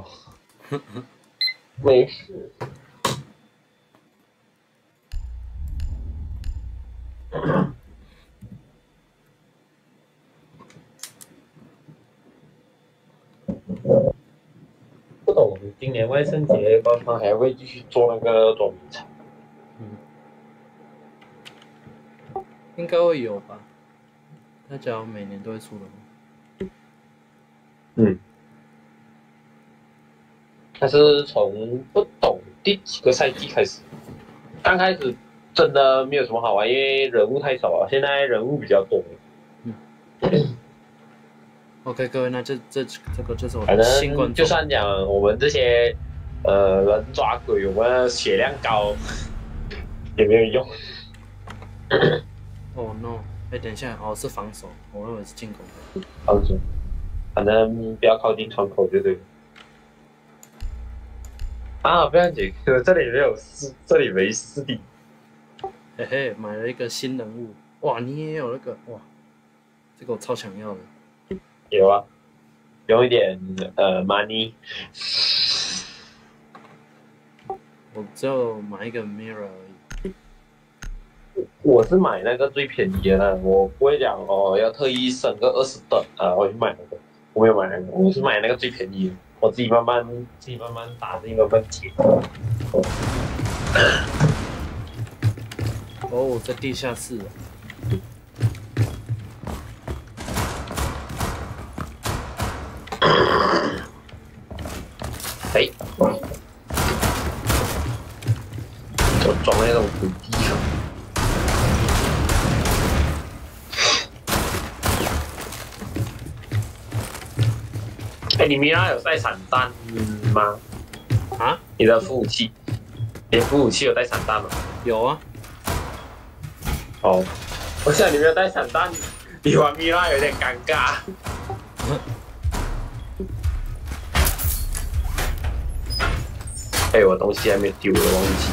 哦。没事。不懂今年万圣节官方还会继续做那个捉迷藏？嗯，应该会有吧。他讲每年都会出的吗？嗯。他是从不懂第几个赛季开始，刚开始真的没有什么好玩，因为人物太少了。现在人物比较多。嗯。OK，各位，那这这这个就是我反的新观众。正就算讲我们这些呃人抓鬼，我们血量高 也没有用。哦 no！哎，等一下，哦是防守，我认为是进攻的。防守，反正不要靠近窗口就对。啊，不要紧，这里没有私，这里没私底。嘿嘿，买了一个新人物，哇，你也有那个哇，这个我超想要的。有啊，有一点呃 money。我就买一个 mirror 而已。我是买那个最便宜的，我不会讲哦，要特意省个二十的啊，我去买那个，我没有买那个，我是买那个最便宜的，我自己慢慢自己慢慢打，自己慢慢解。哦，在地下室。你米拉有带散弹吗？啊？你的副武器？你副武器有带散弹吗？有啊。哦，我想你没有带散弹，你玩米拉有点尴尬。哎，我东西还没丢，我忘记。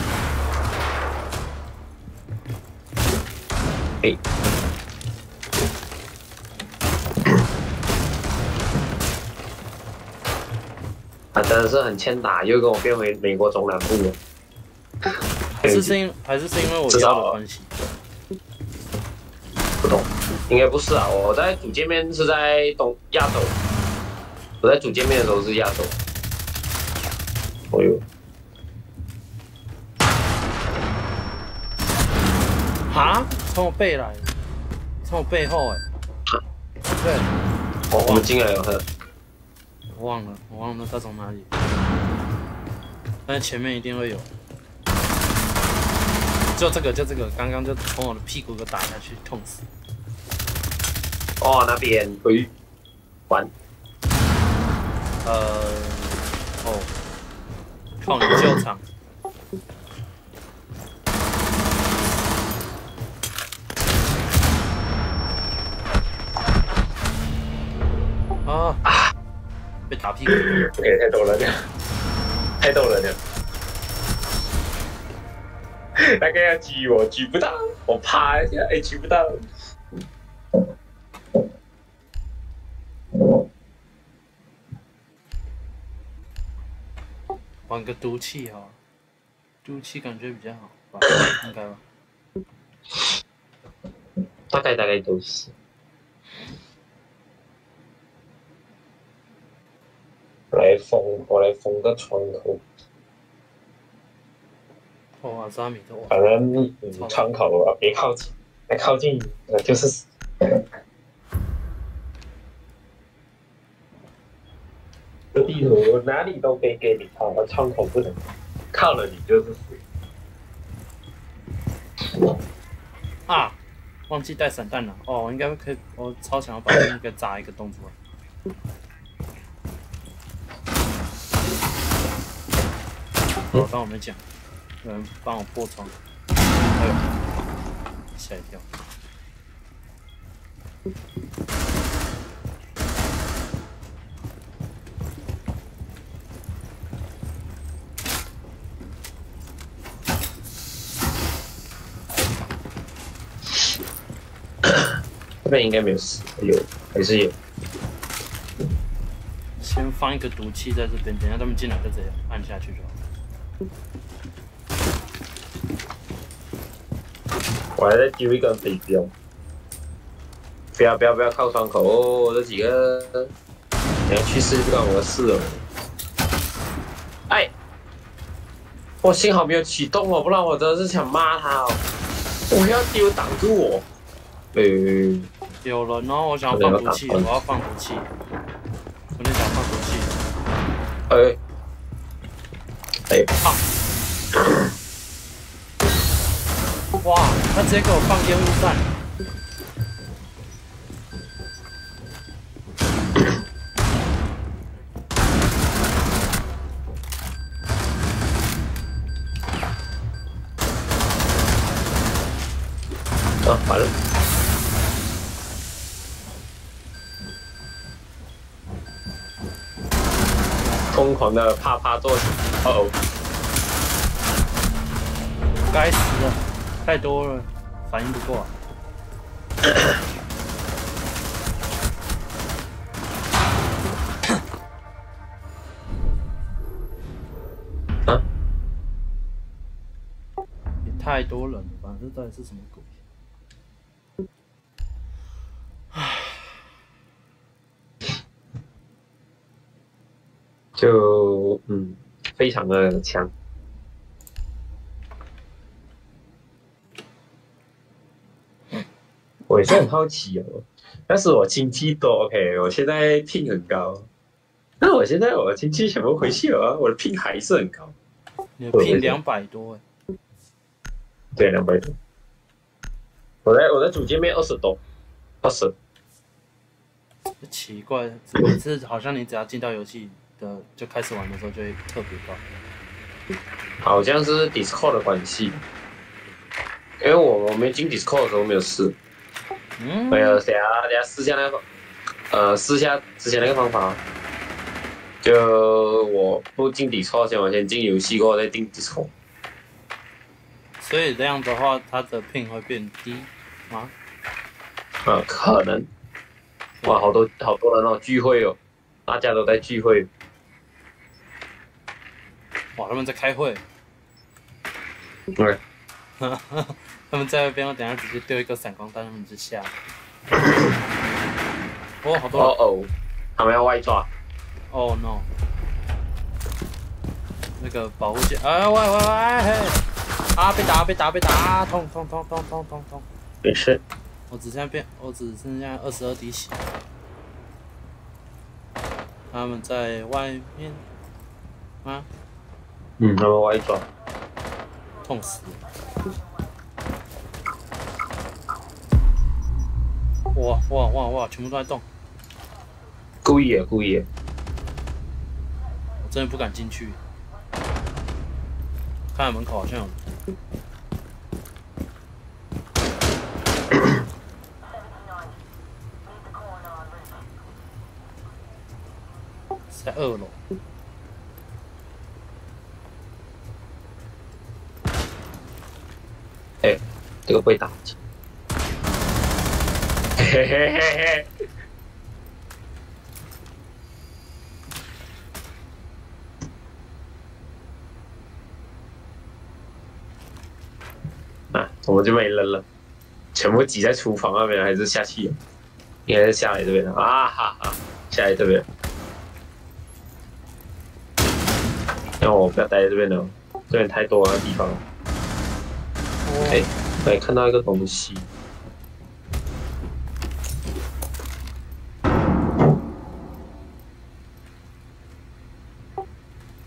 哎，他真的是很欠打，又跟我变回美国中南部了。是是因还是是因为我腰的关系？不懂，应该不是啊。我在主界面是在东亚洲，我在主界面的时候是亚洲。哦呦。啊！从我背来，从我背后哎，对，我们进来了，我忘了，我忘了他从哪里，但是前面一定会有，就这个，就这个，刚刚就从我的屁股给打下去，痛死。哦，那边喂，完，呃，哦，靠你救场。啊啊！被打屁股，OK，太逗了这样，太逗了这。那个要举我举不到，我趴一下，哎，举不到。玩个毒气哈，毒气感觉比较好，应该吧？大概大概都是。来封，我来封个窗口。哇，三米多！反正窗口啊，别靠近，来靠近那就是死。这地图哪里都可以给你靠，窗口不能，靠了你就是死。啊！忘记带散弹了。哦，应该可以，我超想要把那个炸一个洞出来。我刚我们讲，有人帮我破窗，哎呦，吓一跳。这边应该没有死，有还是有？先放一个毒气在这边，等下他们进来就直接按下去就好。我还在丢一根飞镖。不要不要不要靠窗口哦！这几个你要去世不关我的事哦。哎，我幸好没有启动哦，不然我真的是想骂他哦。我要丢挡住我。呃，有人哦我想要放毒气，我要放毒气。我就想放毒气。哎，哎，啊！哇，他直接给我放烟雾弹。啊，完了！疯狂的啪啪作响，哦，该死了，太多了，反应不过。啊？也太多人了，反正到底是什么鬼？就嗯，非常的强。我也是很好奇哦，但是我亲戚多 OK，我现在聘很高，那我现在我亲戚全部回去了，我的聘还是很高。你的聘两百多哎？对，两百多。我在我在主界面二十多，二十。奇怪，每次好像你只要进到游戏。的就开始玩的时候就会特别高，好像是 Discord 的关系，因为我我没进 Discord 的时候没有试，嗯，没有，等下等下试下那个，呃，试下之前那个方法，就我不进 Discord 先，我先进游戏过后再进 Discord，所以这样的话，它的 ping 会变低吗？呃，可能，哇，好多好多人哦，聚会哦，大家都在聚会。哇，他们在开会。对。他们在那边，我等下直接丢一个闪光弹，他们就下。哦，好多。哦哦，他们要外抓。Oh no！那个保护线，哎喂喂喂！啊，被打被打被打，痛痛痛痛痛痛痛。没事。我只剩下变，我只剩下二十二滴血。他们在外面。啊？嗯，他们歪转，痛死！哇哇哇哇，全部都在动，故意的，故意的。我真的不敢进去，看门口好像有。在二楼。哎这个被打击，嘿嘿嘿嘿。啊，我们就没人了，全部挤在厨房那边，还是下去？应该是下来这边啊哈哈，下来这边。那我不要待在这边了，这边太多了地方。哎。没看到一个东西，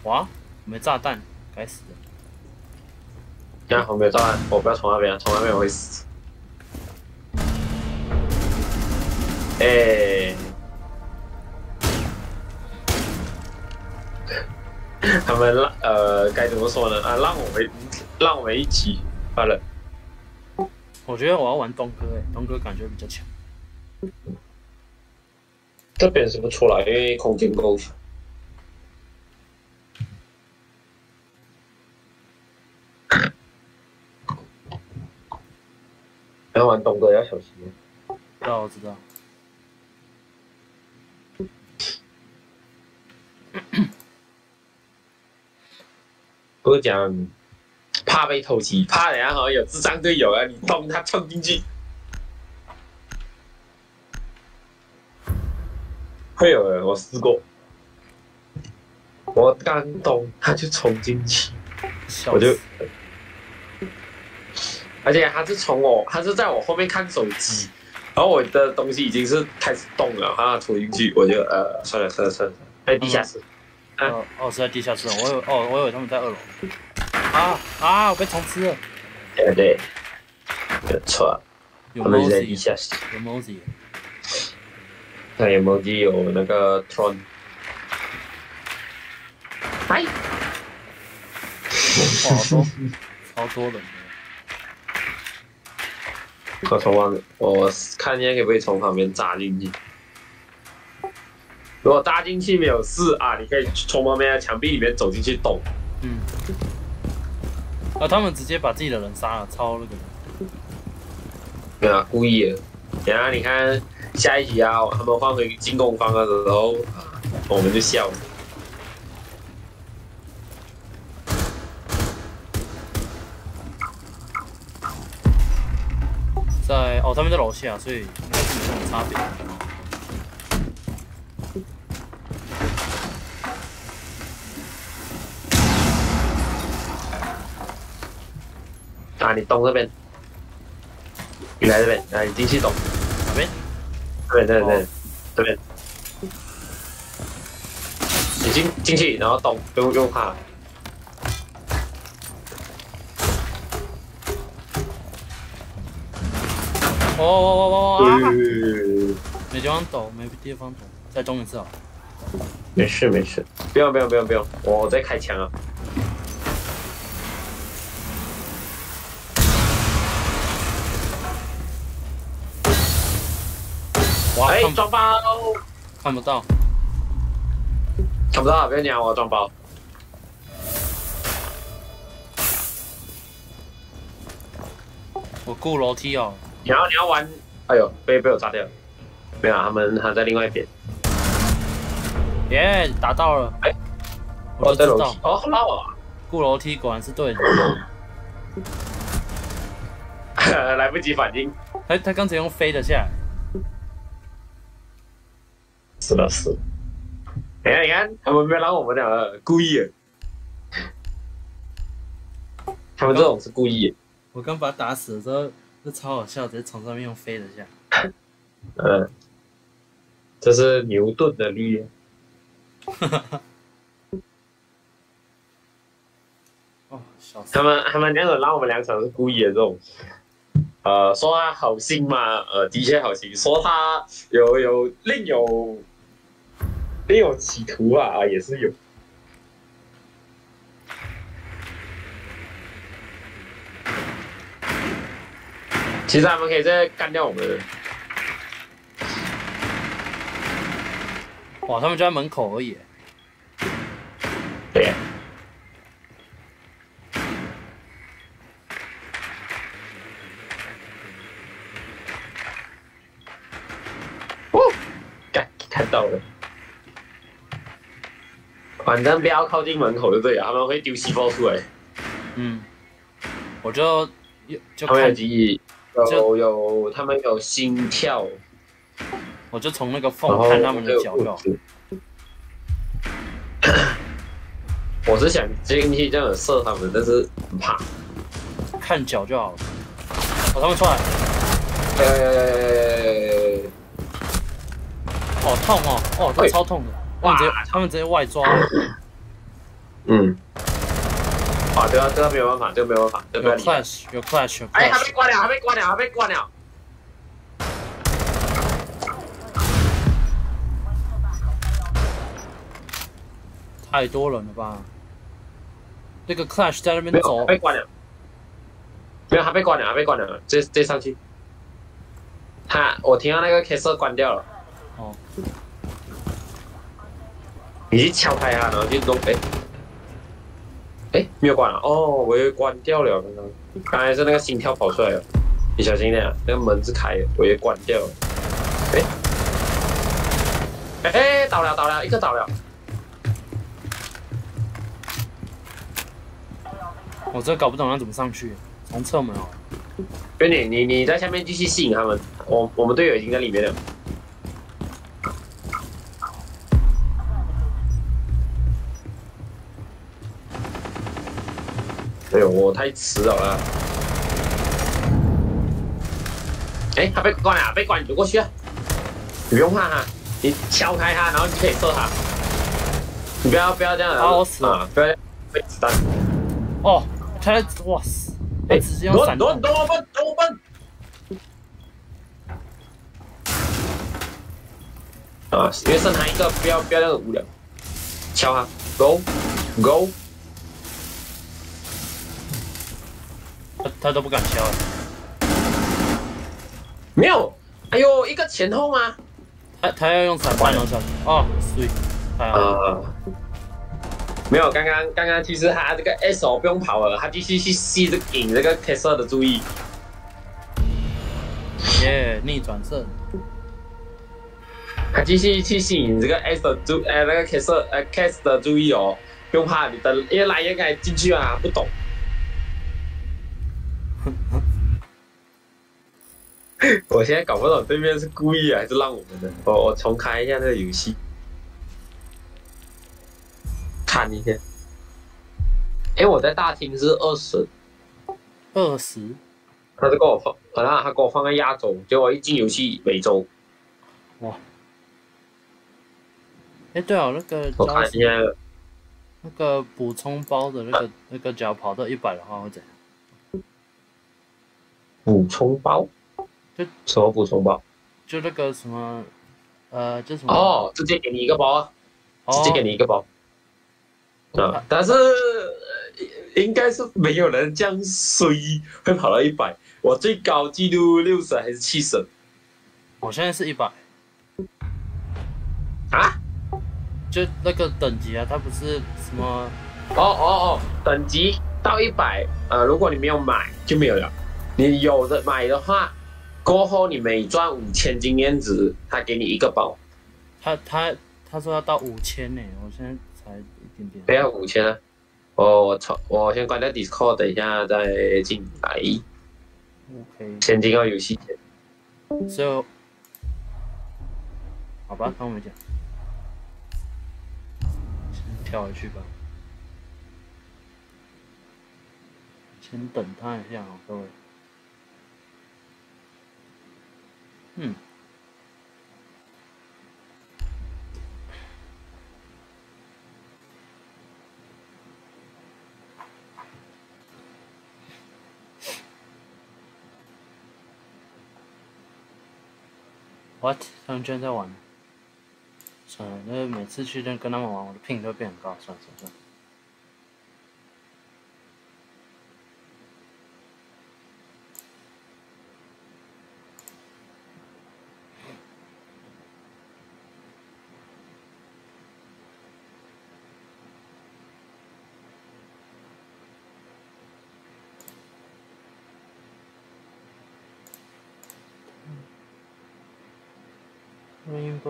哇，没炸弹，该死的！看我没有炸弹，我不要从那边，从那边我会死。哎，他们让呃该怎么说呢？啊，让我们让我们一起好了。我觉得我要玩东哥哎东哥感觉比较强。这边是不出来因为空间够小要玩东哥要小心。知道我知道。不是讲怕被偷袭，怕等下好像有智障队友啊，你咚他冲进去，会有人我试过，我刚咚他就冲进去，我就，而且他是从我，他是在我后面看手机，然后我的东西已经是开始动了，他冲进去，我就呃算了算了算了，在地下室，啊哦哦是在地下室。哦，我以为哦我以为他们在二楼。啊啊！我被虫吃了。对对，没有错，有他们在地下室。有 Mosey。看有没有有那个 Tron。嗨，哇，好多超多。我从旁，我看一下可不可以从旁边扎进去。如果扎进去没有事啊，你可以从旁边的墙壁里面走进去动。嗯。啊，他们直接把自己的人杀了，超那个人。对啊，故意的。等下你看下一集啊，他们换回进攻方的时候，我们就笑了。在哦，他们在楼下，所以应该是没什么差别。啊，你动这边，你来这边，啊，你进去动，哪边？这边，这边，这边哦，这边。你进进去，然后动，不用不用怕。哦哦哦哦哦！没地方走，没地方走，再中一次啊！没事没事，不用不用不用不用，我在开枪啊。装包，看不到，看不到，不要讲，我装包。我过楼梯哦。你要你要玩，哎呦，被被我炸掉了。没有啊，他们还在另外一边。耶，打到了！哎我就知道在楼梯，哦，好老啊！过楼梯果然是对的。来不及反应。他他刚才用飞的下来，是的，是的。你看，你看，他们没有让我们两个故意的，他们这种是故意的。我刚把他打死的时候，就超好笑，直接从上面用飞了下来。嗯，这是牛顿的力量。哦，笑死！他们他们两个让我们两场是故意的这种。呃，说他好心嘛，呃，的确好心；说他有有另有另有企图啊，啊，也是有。其实他们可以再干掉我们的。哇，他们就在门口而已。反正不要靠近门口就对了，他们会丢西包出来。嗯，我就就他们有看，记忆，有有，他们有心跳，我就从那个缝看他们的脚就好。我是想进去这样射他们，但是很怕。看脚就好了。哦，他们出来，呃，好痛哦，哦，这超痛的。哇他们直接外抓，嗯，啊，这个这个没有办法，这个没有办法，这个不有 clash，有 clash，有哎，他 clash。被关了，还没关了，还没关了。太多人了吧？那个 clash 在那边走他，被关了。没有，还被关了，还被关了。这这上去。他，我听到那个 K 色关掉了。哦，你去敲开它，然后就弄。哎，哎，没有关了。哦，我以为关掉了。刚刚，刚才是那个心跳跑出来了。你小心一点啊，那个门是开的，我以为关掉了。哎，哎哎，倒了倒了，一个倒了。我这搞不懂要怎么上去，从侧门哦。兄弟，你你在下面继续吸引他们，我我们队友已经在里面了。哎呦，我太迟了啦！哎，他被关了，被关，你就过去啊！你不用怕他，你敲开他，然后你可以射他。你不要不要这样啊！我死了，不要被子弹。哦，他哇塞！哎，直接用闪盾，多分多分。啊，因为剩他一个，不要不要那个无聊。敲他，Go Go。他他都不敢敲。没有，哎呦，一个前后吗？他他要用闪弹哦，闪哦，碎。啊。没有，刚刚刚刚其实他这个 S 不用跑了，他继续去吸这个引这个 K 色的注意。耶，逆转胜。他继续去吸引这个 S 的注，呃，那个 K 色，呃，K 的注意哦，不用怕，你等越来越该进去啊，不懂。我现在搞不懂对面是故意还是让我们的，我我重开一下这个游戏。看一下，哎，我在大厅是二十，二十，他是给我放，好像他给我放在亚洲，结果一进游戏美洲，哇！哎，对啊，那个我看一下，那个补充包的那个那个，只要跑到一百的话会怎样？补充包？就什么补充包？就那个什么，呃，就什么？哦，直接给你一个包啊！直接给你一个包。啊！但是应该是没有人这样衰会跑到一百。我最高记录六十还是七十？我现在是一百。啊？就那个等级啊，它不是什么？哦哦哦，等级到一百，呃，如果你没有买就没有了。你有的买的话，过后你每赚五千经验值，他给你一个包。他他他说要到五千呢，我现在才一点点。不要五千啊！我我操！我先关掉 Discord，等一下再进来。OK。先进个游戏。So，好吧，跟我们讲。先跳回去吧。先等他一下啊，各位。嗯。What？他们居然在玩？算了，那每次去跟跟他们玩，我的 ping 都变很高。算了算了算了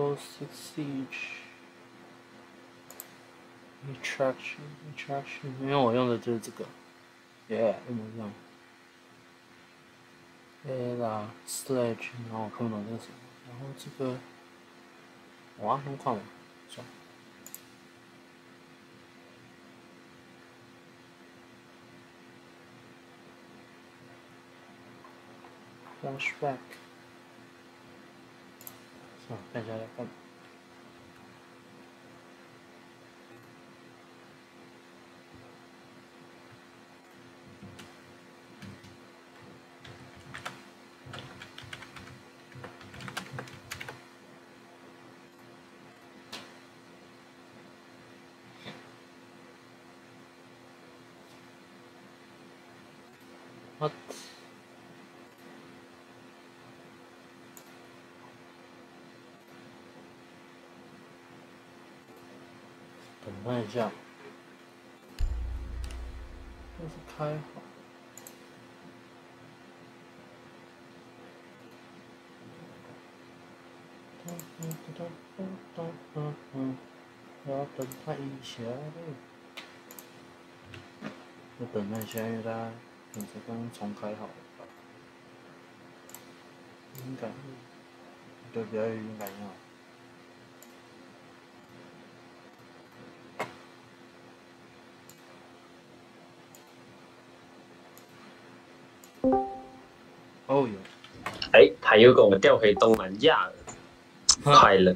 算了。Rainbow Six Siege Attraction Attraction，因为我用的就是这个，Yeah，一模一样。Ella Sledge，然后我看不懂这个什么，然后这个，哇，那么快吗？算了。Flashback。 看一下来看。What？看一下，这是开好。噔噔噔噔噔噔噔，要等他一下。就等那些，因为它也是刚重开好的吧，应该，对，比较应该要。哎，他又跟我调回东南亚了，快乐。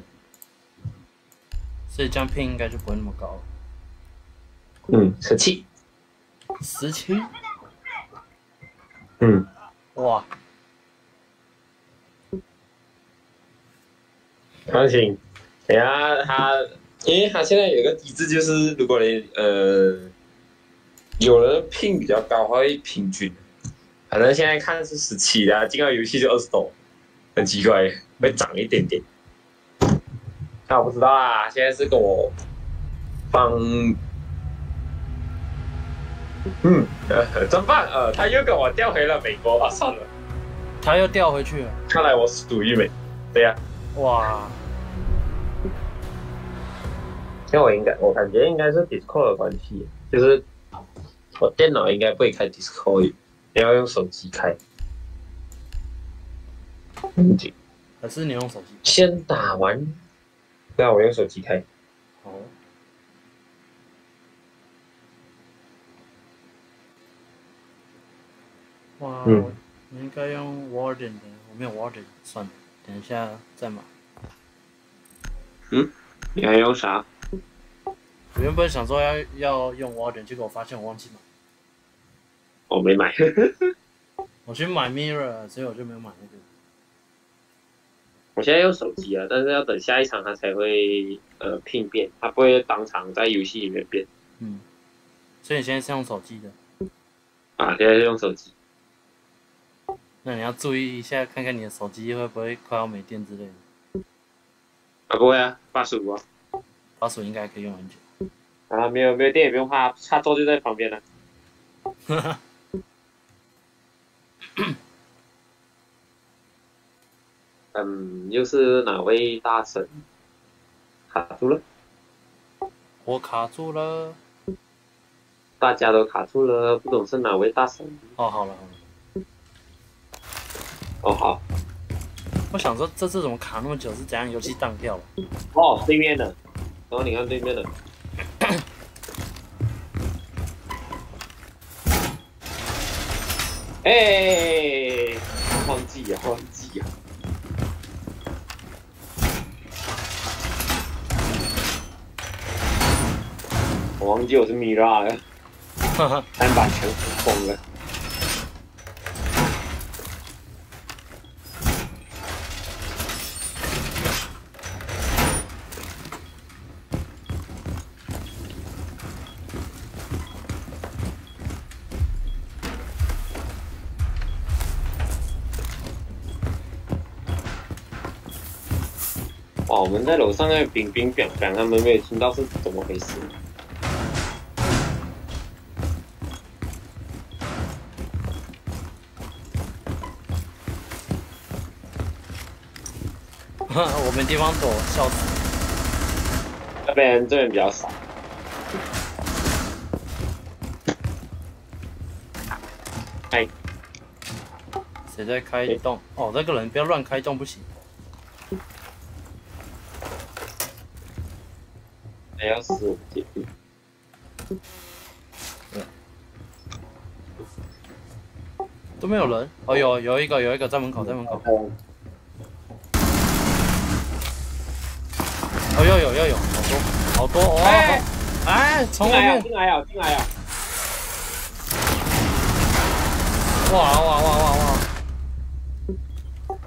所以这样拼应该就不会那么高。嗯，十七。十七？嗯，哇，放心。等下他，因为他现在有一个机制，就是如果你呃有人拼比较高，他会平均。反正现在看是十七的，进到游戏就二十多，很奇怪，会涨一点点。那我不知道啊，现在是跟我放，嗯，呃，真棒，呃，他又跟我调回了美国啊，算了，他又调回去了。看来我属于美，对呀、哇，因为我应该，我感觉应该是 Discord 的关系，就是我电脑应该不会开 Discord，你要用手机开。嗯，还是你用手机？先打完，那我用手机开。好。哇，嗯我我应该用 Warden 的，我没有 Warden，算了，等一下再买。你还用啥？我原本想说要要用 Warden，结果我发现我忘记买，我没买。我去买 Mirror，所以我就没有买那个。我现在用手机啊，但是要等下一场它才会呃拼变，它不会当场在游戏里面变嗯，所以你现在是用手机的，啊。现在是用手机，那你要注意一下，看看你的手机会不会快要没电之类的。啊不会啊，八十五啊。八十五应该可以用很久。啊没有没有电也不用怕，插座就在旁边了。嗯，又是哪位大神卡住了？我卡住了。大家都卡住了，不懂是哪位大神？哦，好了好了。哦好，我想说这次怎么卡那么久？是怎样游戏当掉了？哦对面的，然后你看对面的，哎，忘记呀忘记呀，我忘记我是米拉了，哈哈，单把枪疯了。哇，我们在楼上那冰冰冰冰，他们没有听到是怎么回事？我没地方躲，笑死。这边这边比较少。哎，谁在开动？哦，那个人不要乱开动，不行。还要死。都没有人。哦，有有一个有一个在门口，在门口。哦，要有要有，好多好多哦。哎哎，来啊！后面，进来呀！进来呀！哇哇哇哇哇！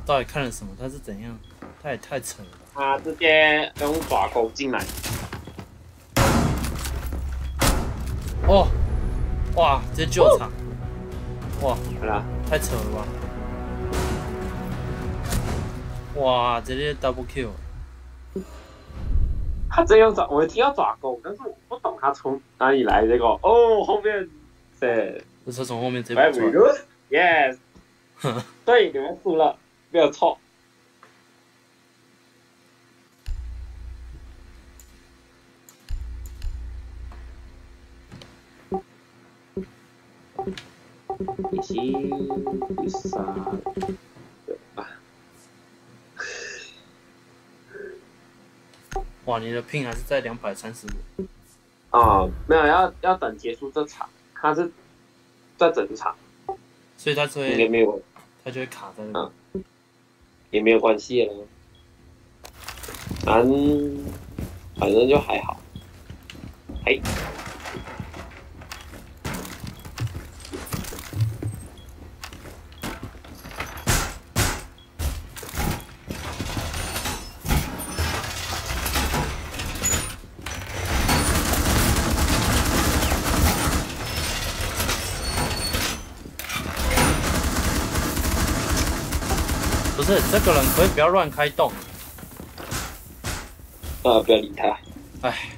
到底看了什么？他是怎样？他也太扯了吧。他直接用爪钩进来。哦，哇，直接救场。哇，好了，太扯了吧！哇，直接 double kill。他这样抓，我听到爪钩，但是我不懂他从哪里来这个。哦，后面是这是从后面直接 very 跑出来。good，yes，对，你们输了，没有错。一七一三对吧？哇，你的 ping 还是在两百三十五。啊，没有，要要等结束这场，他是在整场，所以他就会应该没有，他就会卡在那嗯。也没有关系了。反正反正就还好。嘿，这个人可以不要乱开洞。啊，不要理他。哎，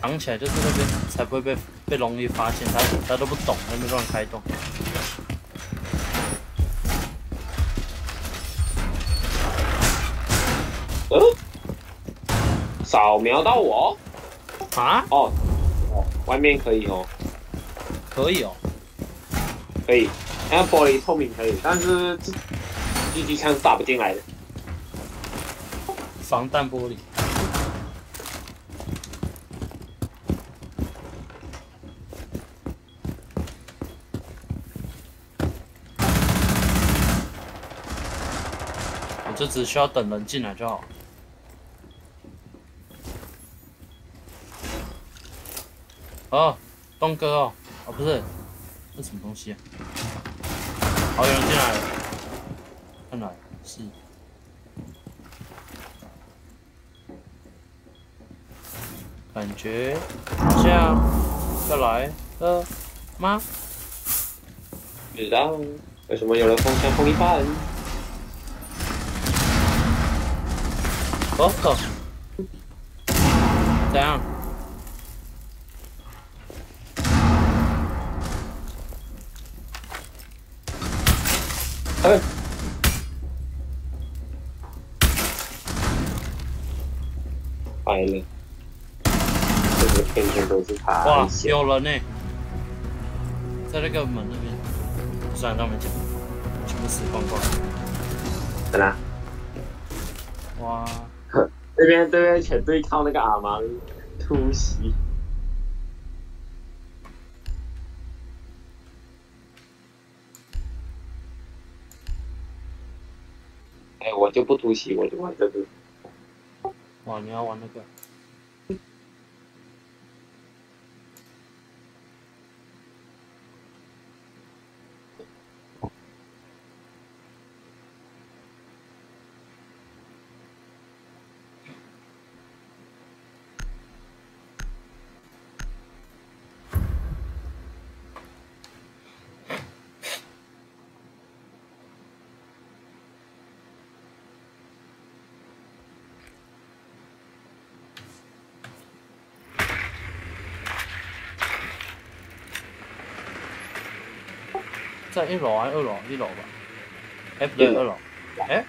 藏起来就是那边才不会被被容易发现，他他都不懂，那边乱开动。嗯，扫描到我啊？哦哦，外面可以哦，可以哦。可以，那玻璃透明可以，但是狙击枪打不进来的。防弹玻璃。我就只需要等人进来就好。哦，东哥哦，哦不是，这什么东西啊？好，有人进来了，看来是。感觉好像要来了吗？不知道为什么有人风枪风一半？哦吼，怎样？哎，坏了，这个天天都是他哇。有人呢，在那个门那边，算了，让他们讲，全部死光光。真的啊，哇，这边对面全队靠那个阿芒突袭。哎，我就不突袭，我就玩这个。哇，你要玩那个？在一楼还是二楼？一楼吧。哎，不对，二楼。哎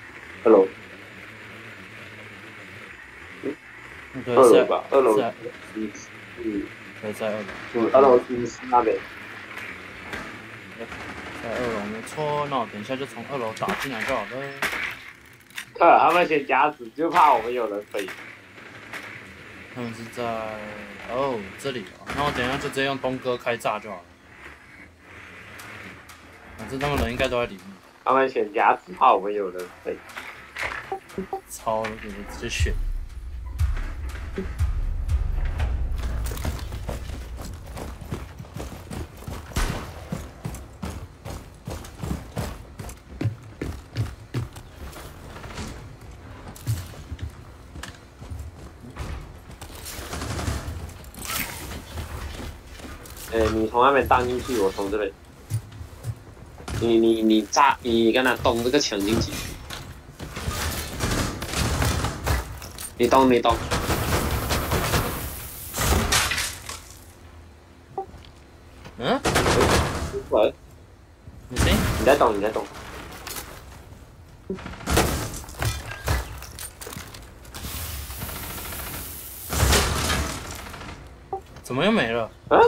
对，是在二楼吧，二楼嗯嗯对，在二楼，嗯，二楼是是那边。在二楼没错。那我等一下就从二楼打进来就好了。呵，他们先夹子，就怕我们有人飞。他们是在哦这里哦，那我等一下就直接用东哥开炸就好了。反正他们人应该都在里面，他们选夹子，怕我们有人飞。超了给你直接选。哎，你从那边荡进去，我从这边。你你你炸，你跟他咚这个墙进去。你咚你咚，嗯，喂，你谁？你在咚你在咚。怎么又没了？啊？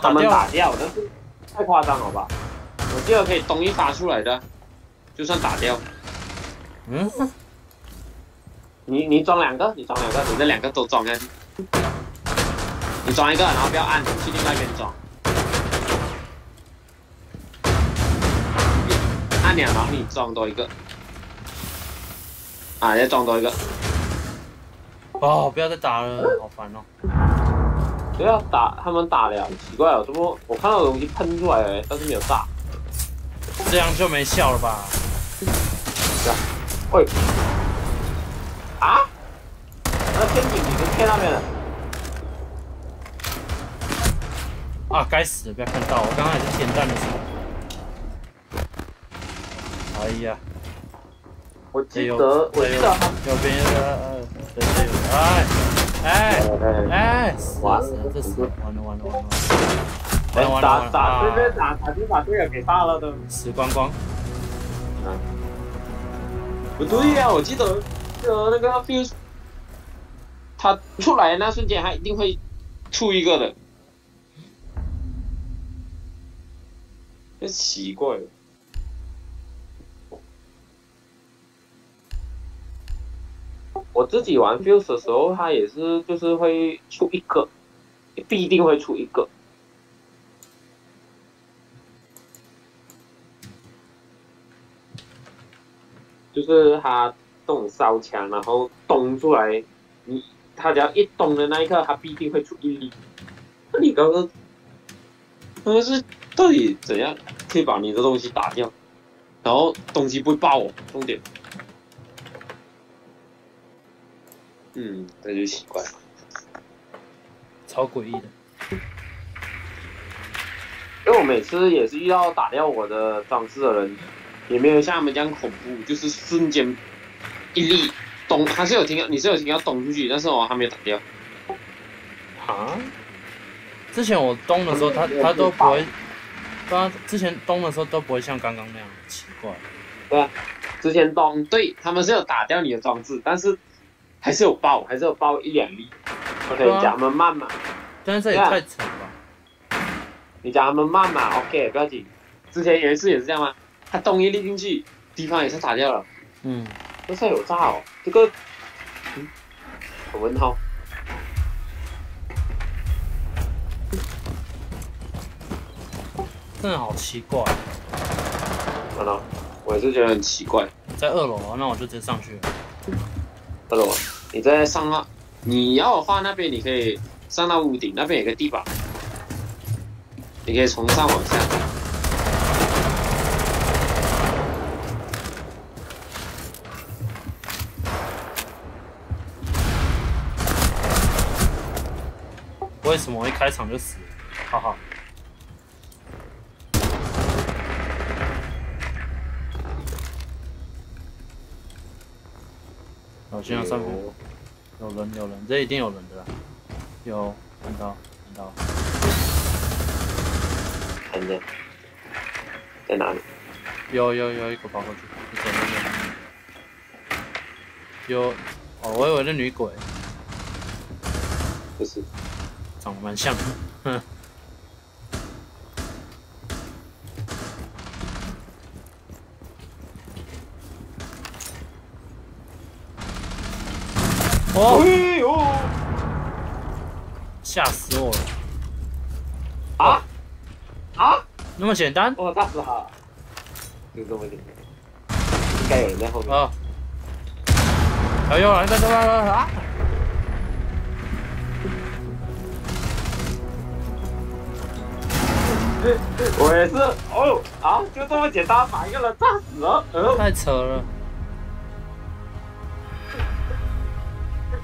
他们打掉了。打掉，但是太夸张了吧？我这个可以东一发出来的，就算打掉。嗯，你你装两个，你装两个，你这两个都装下去。你装一个，然后不要按，去另外一边装。按两，然后你装多一个。啊，再装多一个。哦，不要再打了，好烦哦。不要打，他们打了，奇怪哦，怎么我看到有东西喷出来了，但是没有炸。这样就没效了吧？喂，啊？那天井已经贴那边了？啊，该死的，不要看到，我刚刚也是填弹的时候。哎呀，我记得，我记得他右边有个，呃，对对，哎，哎，哎，哎，死了完了死了，这死了，完了完了完了，打打这边啊打打就把队友给炸了都。死光光，不对呀、我记得记得那个 fuse，他出来的那瞬间，他一定会出一个的。这奇怪了。我自己玩 fuse 的时候，他也是就是会出一个，必定会出一个。就是他这种烧枪，然后咚出来，你他只要一咚的那一刻，他必定会出一粒。那你刚刚，刚刚是到底怎样可以把你的东西打掉，然后东西不会爆哦？重点。嗯，这就奇怪了。超诡异的。因为我每次也是遇到打掉我的装饰的人，也没有像他们这样恐怖，就是瞬间一粒咚，还是有听到，你是有听到咚出去，但是我还没有打掉。啊？之前我咚的时候，他他都不会，刚刚之前咚的时候都不会像刚刚那样，奇怪。对之前咚，对他们是有打掉你的装置，但是还是有爆，还是有爆一两粒。OK，讲他们慢嘛，但是这也太扯了吧？你讲他们慢嘛，OK，不要紧。之前有一次也是这样嘛，他咚一粒进去，地方也是打掉了，嗯，这下有炸哦，这个，嗯，我问号。真的好奇怪。看到，我也是觉得很奇怪。在二楼啊，那我就直接上去了。二楼，你在上到，你要的话，那边你可以上到屋顶，那边有个地板，你可以从上往下。为什么我一开场就死了？哈哈。好，现在上面有人，有人，这一定有人的啦。有看到，看到，看见，在哪里？有有有一个跑过去。有，哦，我以为是女鬼，不是，长得蛮像的。哼。哦，哎呦！吓死我了！啊啊！那么简单哦炸死他了，就这么简单。应该有人在后面。啊！哎呦，来来来来来啊！我也是，哦啊，就这么简单把一个人炸死了。呃，太扯了！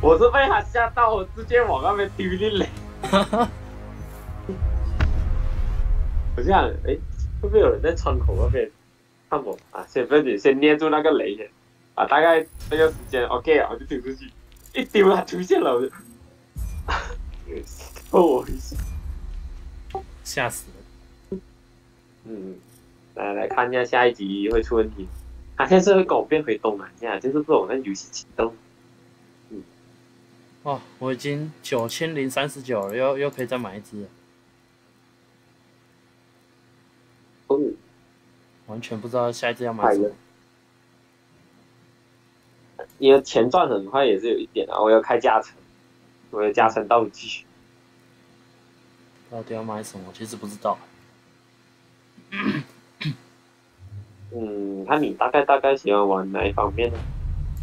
我是被他吓到，我直接往那边丢进雷。哈哈，我这样，哎，会不会有人在窗口那边看我啊？先不紧，先捏住那个雷先，啊，大概这个时间 OK 啊，我就丢出去，一丢他出现了，我就，哦，我一下，吓死了！嗯来来看一下下一集会出问题。好现在是会狗变回东南亚，就是不懂那游戏启动。嗯，哦，我已经九千零三十九了，又又可以再买一只。哦，完全不知道下一只要买什么。因为钱赚的很快也是有一点啊，我要开加成，我要加成道具。到底要买什么？其实不知道。嗯，那你大概大概喜欢玩哪一方面呢？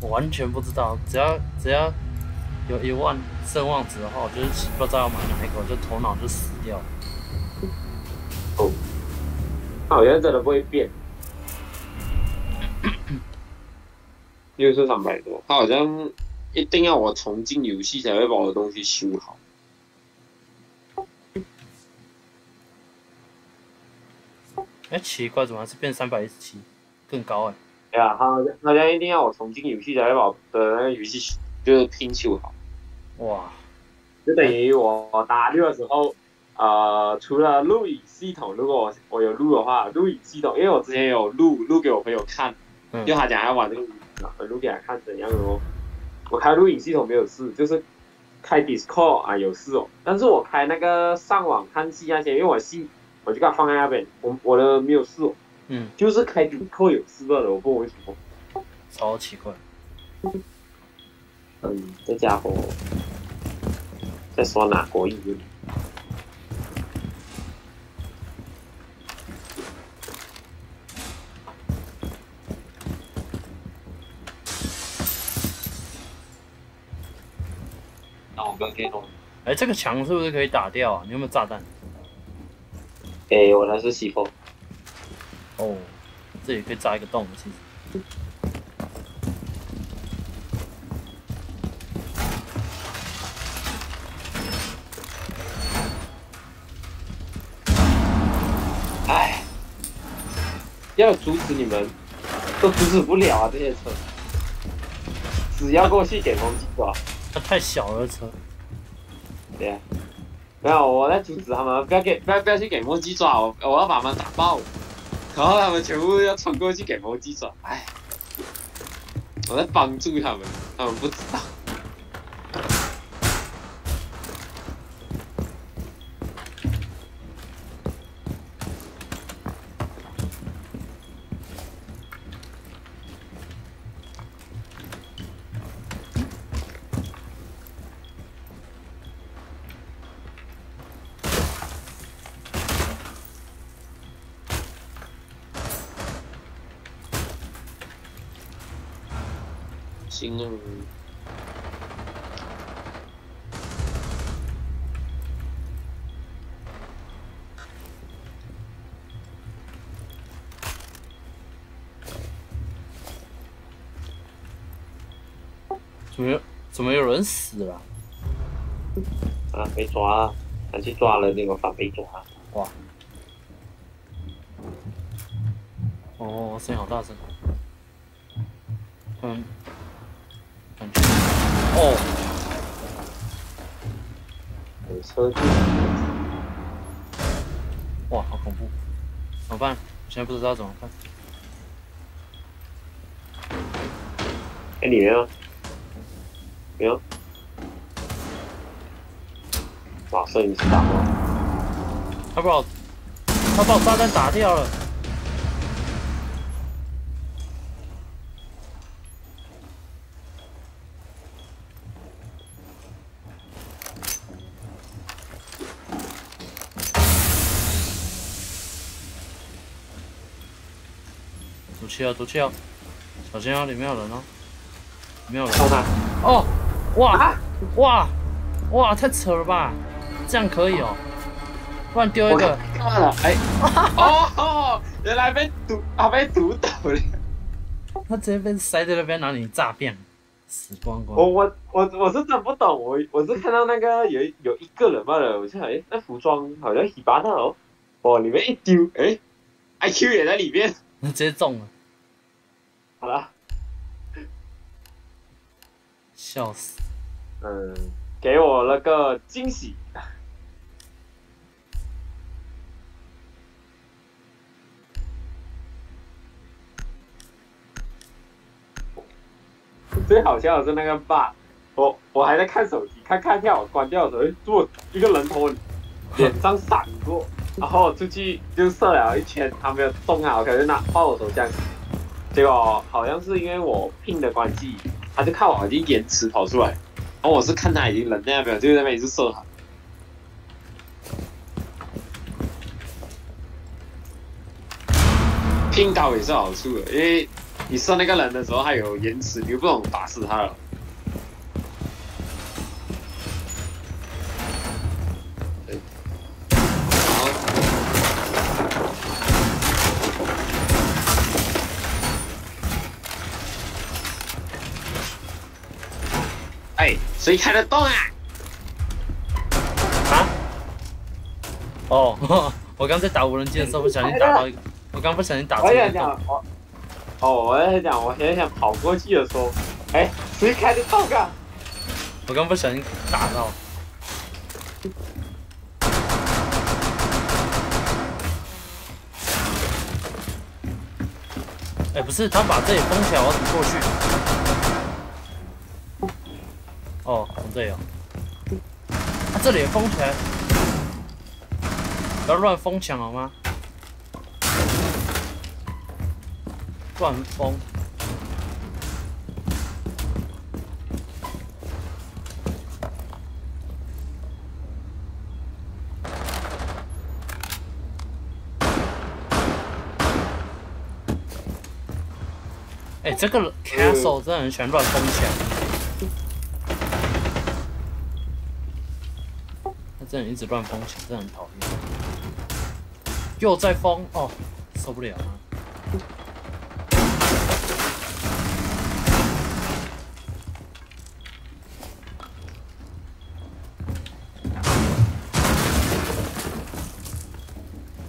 我完全不知道，只要只要有一万声望值的话，我就是不知道要买哪一个，我就头脑就死掉了。哦，好像真的不会变。又是三百多，他好像一定要我重进游戏才会把我的东西修好。哎，奇怪，怎么还是变三百一十七，更高哎？对啊，他好像一定要我重进游戏才会把我的那个游戏就是拼修好。哇，就等于我打六的时候，呃，除了录影系统，如果我我有录的话，录影系统，因为我之前有录录给我朋友看，嗯就他讲要玩这个，录给他看怎样哦。我开录影系统没有事，就是开 Discord 啊有事哦，但是我开那个上网看戏那些，因为我戏我就给它放在那边，我我的没有事哦，嗯，就是开 Discord 有事了的，我不知道为什么。超奇怪。嗯，这家伙在说哪国语？那我跟给侬，哎，这个墙是不是可以打掉啊？你有没有炸弹？给我那是西风，哦，这里可以扎一个洞，其实。唉，要阻止你们，都阻止不了啊！这些车，只要过去点攻击吧，它太小了车。对呀、没有，我在阻止他们，不要给，不要不要去给摸鸡爪，我我要把他们打爆，然后他们全部要冲过去给摸鸡爪，唉，我在帮助他们，他们不知道。被抓了，他去抓了那个反被抓。哇！哦，声音好大声。嗯，哦，有车距，哇，好恐怖！怎么办？我现在不知道怎么办。哎，里面吗？没有。哇，摄影师打我！他把我，他把我炸弹打掉了。毒气啊，毒气啊！小心啊，里面有人哦，里面有人。哦，哇啊！哇哇，太扯了吧！这样可以哦，不然丢一我个看。了？哎，哦，原来被毒啊被毒倒了。他直接被塞在那边，拿你炸遍，死光光。我我我我是真不懂，我我是看到那个有有一个人罢了，我就想，哎，那服装好像喜巴那哦，哦，里面一丢，哎，IQ 也在里面，直接中了，好了，笑死！嗯，给我了个惊喜。最好笑的是那个爸我我还在看手机，看看一下我关掉的时候，诶做一个人头脸上闪过，然后出去就射了一圈，他没有中啊，可是拿抱我手枪，结果好像是因为我拼的关系，他就看我已经延迟跑出来，然后我是看他已经人在那边，就在那边一直射他。拼高也是好处的，因为你射那个人的时候，他有延迟，你又不懂打死他了。哎，谁开的动啊？啊？哦，我刚在打无人机的时候不小心打到一个，我刚不小心打出我想一个哦，我在讲，我现在想跑过去的时候，哎，谁开得动啊？我刚不小心打到。哎、不是，他把这里封起来，我怎么过去？哦，从这里哦。他、这里也封起来，不要乱封墙好吗？乱封。哎、这个 castle 真的很喜欢乱封墙。他真的一直乱封墙，真的很讨厌。又在封哦，受不了啊！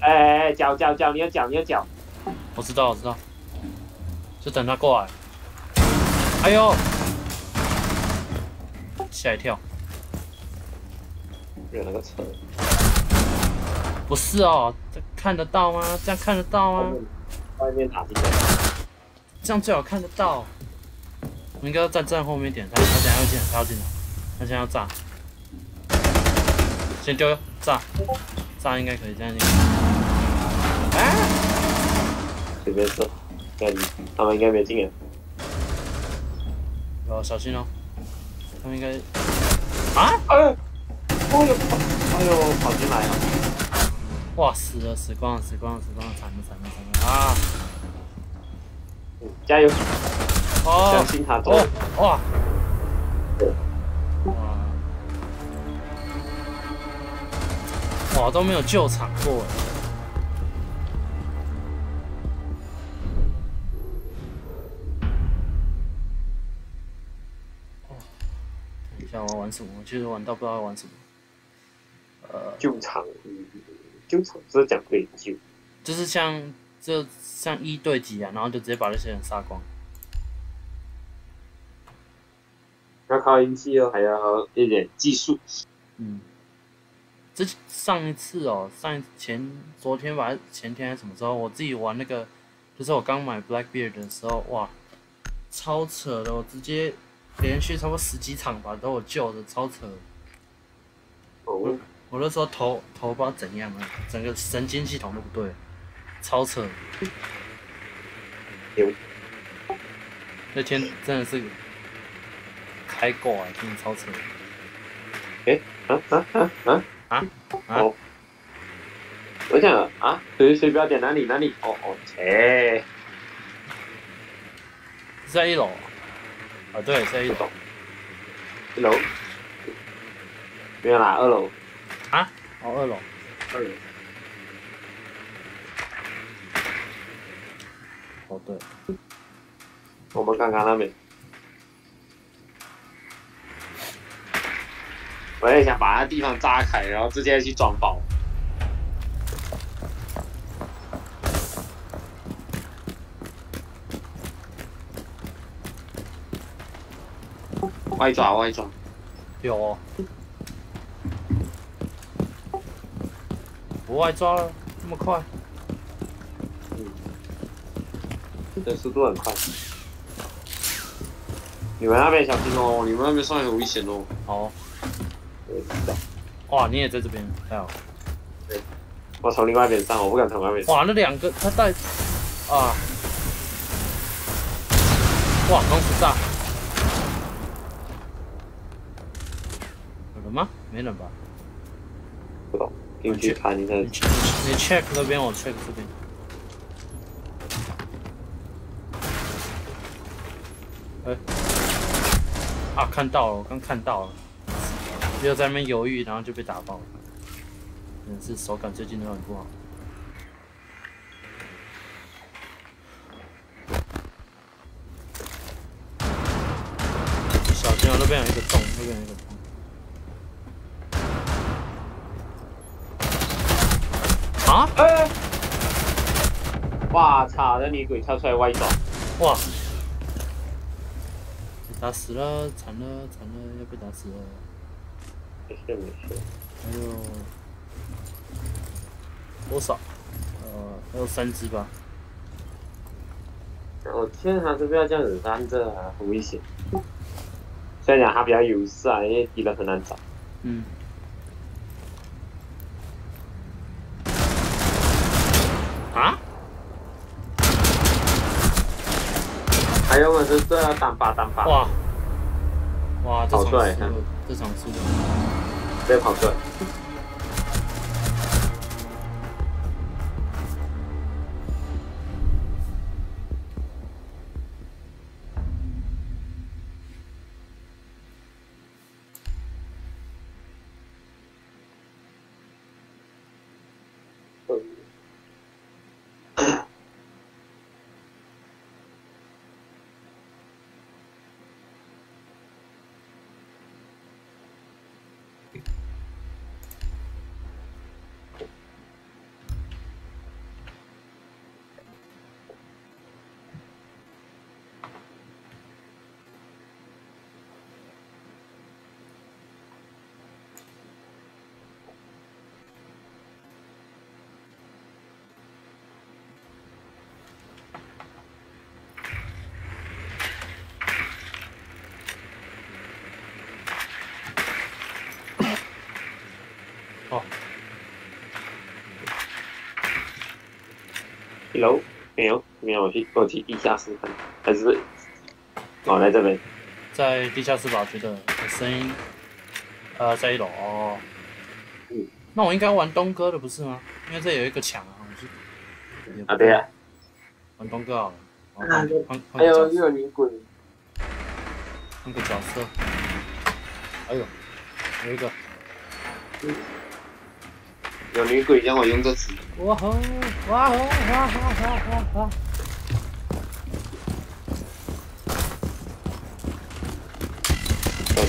哎哎哎，脚脚脚，你要脚，你要脚。我知道，我知道，就等他过来。哎呦，吓一跳！有那个车，不是哦，这看得到吗？这样看得到吗？外面打进来。这样最好看得到。我应该要站站后面点，他他等下要进来，他要进来，他现在要炸，先丢炸，炸应该可以这样进。啊！随便射，应该他们应该没进来。要，小心哦，他们应该啊！哎，哎呦，哎呦，跑进来了。哇，死了，死光了，死光了，死光了，惨了，惨了，惨了啊！嗯加油，哦相信他做哦。哇！哇！哇，都没有救场过等一下我要玩什么？我其实玩到不知道要玩什么。呃，救场，嗯，救场是讲可以救。就是像就像一对几啊，然后就直接把那些人杀光。要靠运气哦，还要一点技术。嗯，之上一次哦，上一前昨天吧，前天还是什么时候，我自己玩那个，就是我刚买 Blackbeard 的时候，哇，超扯的，我直接连续差不多十几场吧，都有救的，超扯我那时候头头不知道怎样了，整个神经系统都不对，超扯。有那天真的是开挂啊，真的超扯的。啊啊啊啊！啊啊哦！我想啊，谁谁不要点哪里哪里？哦哦，切，是在一楼啊？对，在一栋。一楼没有啦，二楼，啊？哦，二楼。二楼。哦，对。我们刚刚那边，我也想把那地方炸开，然后直接去装爆。外抓外抓，有哦。不外抓了，这么快？嗯这速度很快。你们那边小心哦，你们那边上来很危险哦。好，对，哇，你也在这边，太好对。我我从另外一边上，我不敢从外面上。哇，那两个他带啊，哇，钢丝炸，有人吗？没人吧？不懂，你去看一下。你你 check 那边，我 check 这边。哎，啊，看到了，我刚看到了，又在那边犹豫，然后就被打爆了。真是手感最近都很不好。那女鬼跳出来歪倒。哇！被打死了，惨了惨了，要被打死了。没事没事。还有多少？呃，还有三只吧。我劝他是不要这样子站着啊，很危险。虽然讲他比较优势啊，因为敌人很难找。嗯。啊？还有我是这要单发单发。哇！哇，这场好帅输了，这场输了。别跑出来。没有，我去我去地下室看，还是哦来这边。在地下室吧，我觉得有声音。呃，在一楼哦。嗯。那我应该玩东哥的不是吗？因为这有一个墙啊，我是。啊对啊。玩东哥好了。还有又有女鬼。换个角色。哎呦，有一个。有女鬼让我用这词。哇吼！哇吼！哇哈哈哈哈！小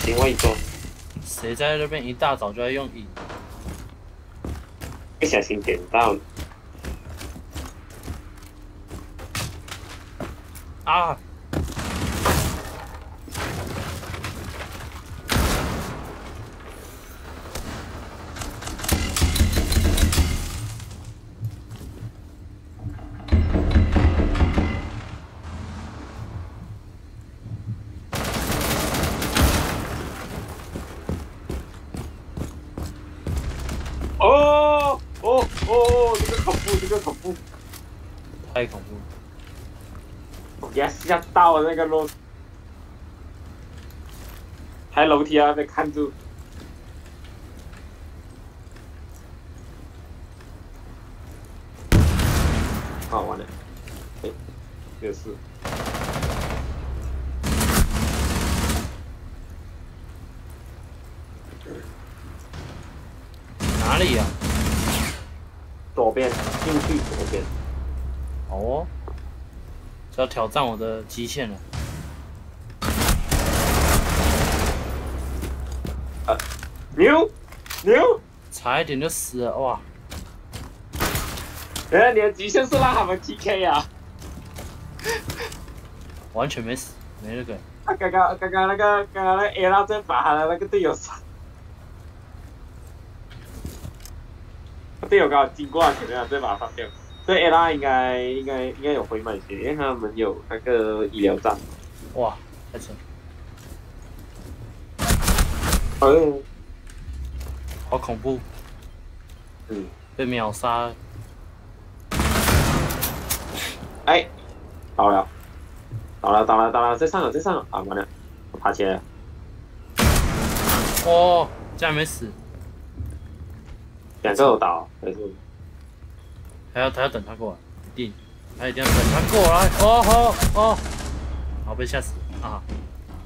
心外一座，谁在那边一大早就在用引？不小心点到了。啊！太恐怖了！我给他吓到了那个楼，还楼梯啊被看住。好完了，哎，也是。哪里呀、左边进去左边，好哦，这要挑战我的极限了。啊牛牛，差一点就死了哇！原来你的极限是让他们 PK 啊！完全没死，没那个。他刚刚刚刚那个刚刚那个 A 拉在把他的那个队友杀，他队友刚好经过他前面，再把他放掉。对 A 拉应该应该应该有回满血，因为他们有那个医疗站。哇，太扯，嗯好恐怖！嗯，被秒杀了。哎，倒了，倒了，倒了，倒了，在上了，在上了，啊，完了，我爬起来了，哦，竟然没死，两个都倒，没事。还要他要等他过来，一定，他一定要等他过来。哦吼哦，好被吓死啊！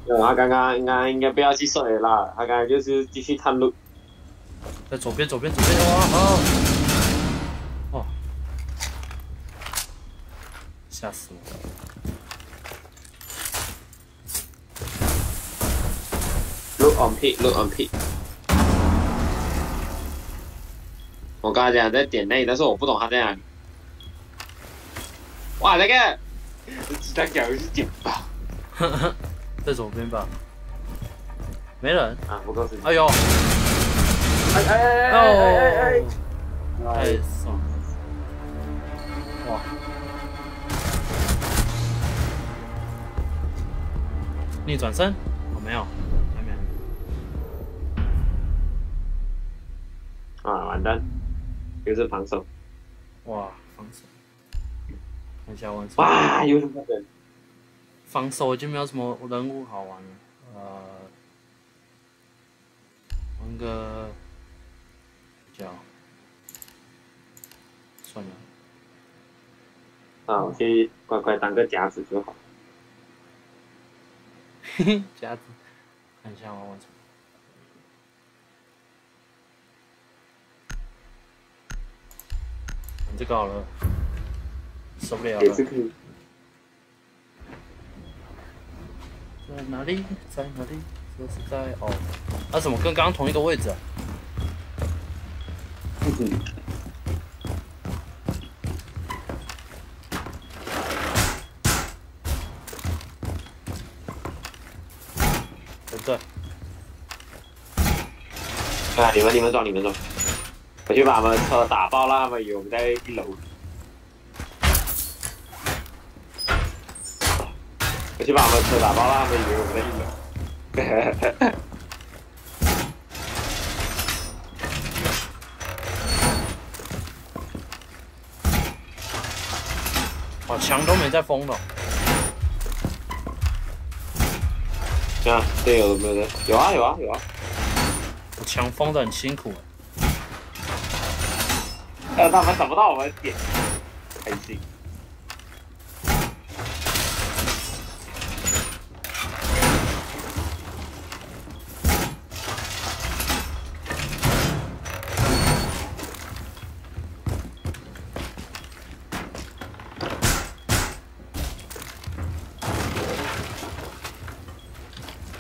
对，他刚刚应该应该不要去睡了啦，他刚刚就是继续探路。在左边，左边，左边，哇哦，哦，吓死我了！Look on P, look on P。我刚才讲在点内，但是我不懂他在哪里。哇，那个子弹脚又是点吧在左边吧，没人。啊！不告诉你。哎呦，哎哎哎哎哎哎！哎爽了！哇，逆转身？哦，没有，还没。啊，完蛋，又是防守。哇，防守。看一下我。哇，又是那个。防守已经没有什么人物好玩了。呃，玩个叫算了，啊，我去乖乖当个夹子就好。嘿嘿，夹子，看一下我玩什么。玩这个好了，受不了了。也是可以。在哪里？在哪里？这是在哦，那、怎么跟刚刚同一个位置啊？对不 对？啊，你们你们走，你们走。我去把他们车打爆了，他们以为我们在一楼。我去把他们车打爆了，他们以为我们在一楼。哦，墙都没在封了。啊，队友有没有人？有啊有啊有啊。我墙封的很辛苦。但他们找不到我们点，开心。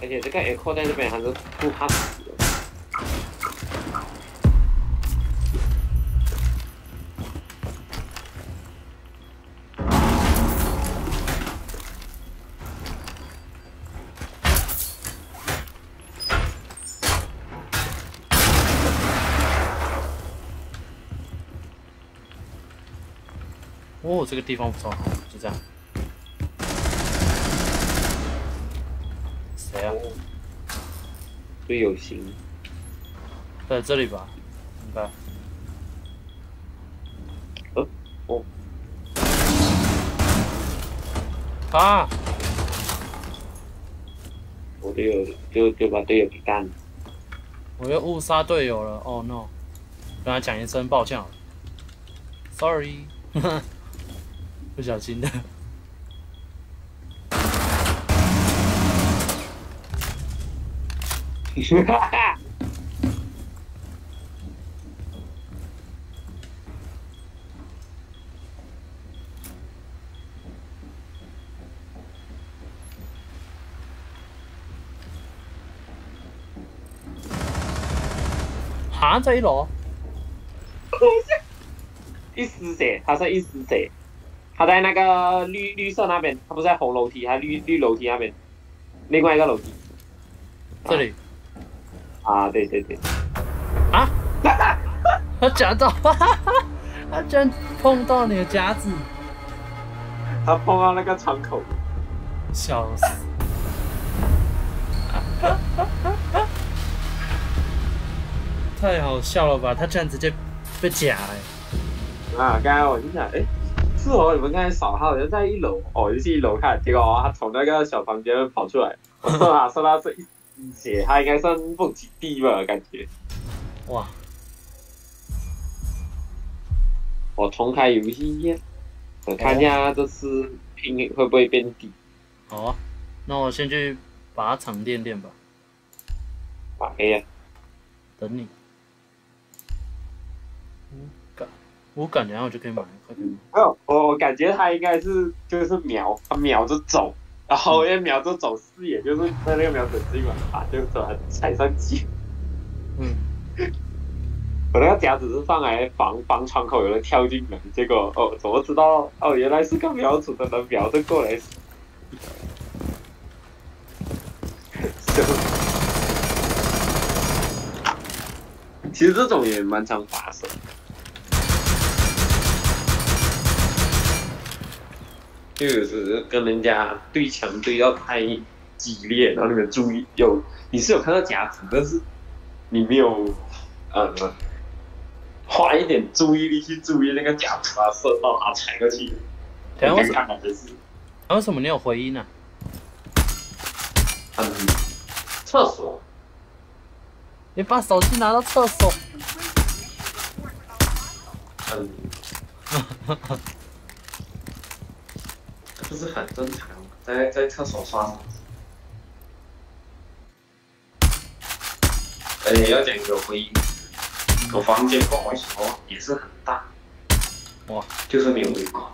而且这个 Echo 在这边还是不怕死哦，这个地方不错，就这样。谁啊？队友行。在这里吧，应该。呃，哦，啊！我队友就就把队友给干了。我又误杀队友了，Oh no！跟他讲一声抱歉，Sorry，不小心的。哈哈。哈，在一楼。一丝血，他是一丝血，他在那个绿绿色那边，他不是在红楼梯，还绿绿楼梯那边，另外一个楼梯。这里。啊，对对对。啊！他夹到，他居然碰到你的夹子，他碰到那个窗口，笑死！太好笑了吧！他居然直接被夹哎、啊，刚刚我就想，哎，是哦，你们刚才扫他好像在一楼，哦，就去一楼看，结果哦，他从那个小房间跑出来，我射他射他这一滴血，他应该算蹦极地吧，感觉。哇，我重开游戏看一下这次拼会不会变低，好啊，那我先去把它场练练吧，把黑呀。等你。我感我感觉我就可以买，快点买。没有，我我感觉他应该是就是瞄，他秒着走，然后要瞄着走视野，就是在那个瞄准镜嘛，啊，就突然踩上去。嗯，我那个夹子是放来防防窗口有人跳进来，结果哦，怎么知道？哦，原来是个瞄准的能瞄着过来。其实这种也蛮常发生。就有时跟人家对墙对到太激烈，然后你们注意有你是有看到夹子，但是你没有呃花一点注意力去注意那个夹子啊，射到他踩过去。等一下为什看感觉是啊为什么？你有回音呢、嗯，厕所。你把手机拿到厕所。嗯，这是很正常的，在在厕所刷手机。而且要讲个回音，我房间跟我说也是很大，哇，就是没有回过。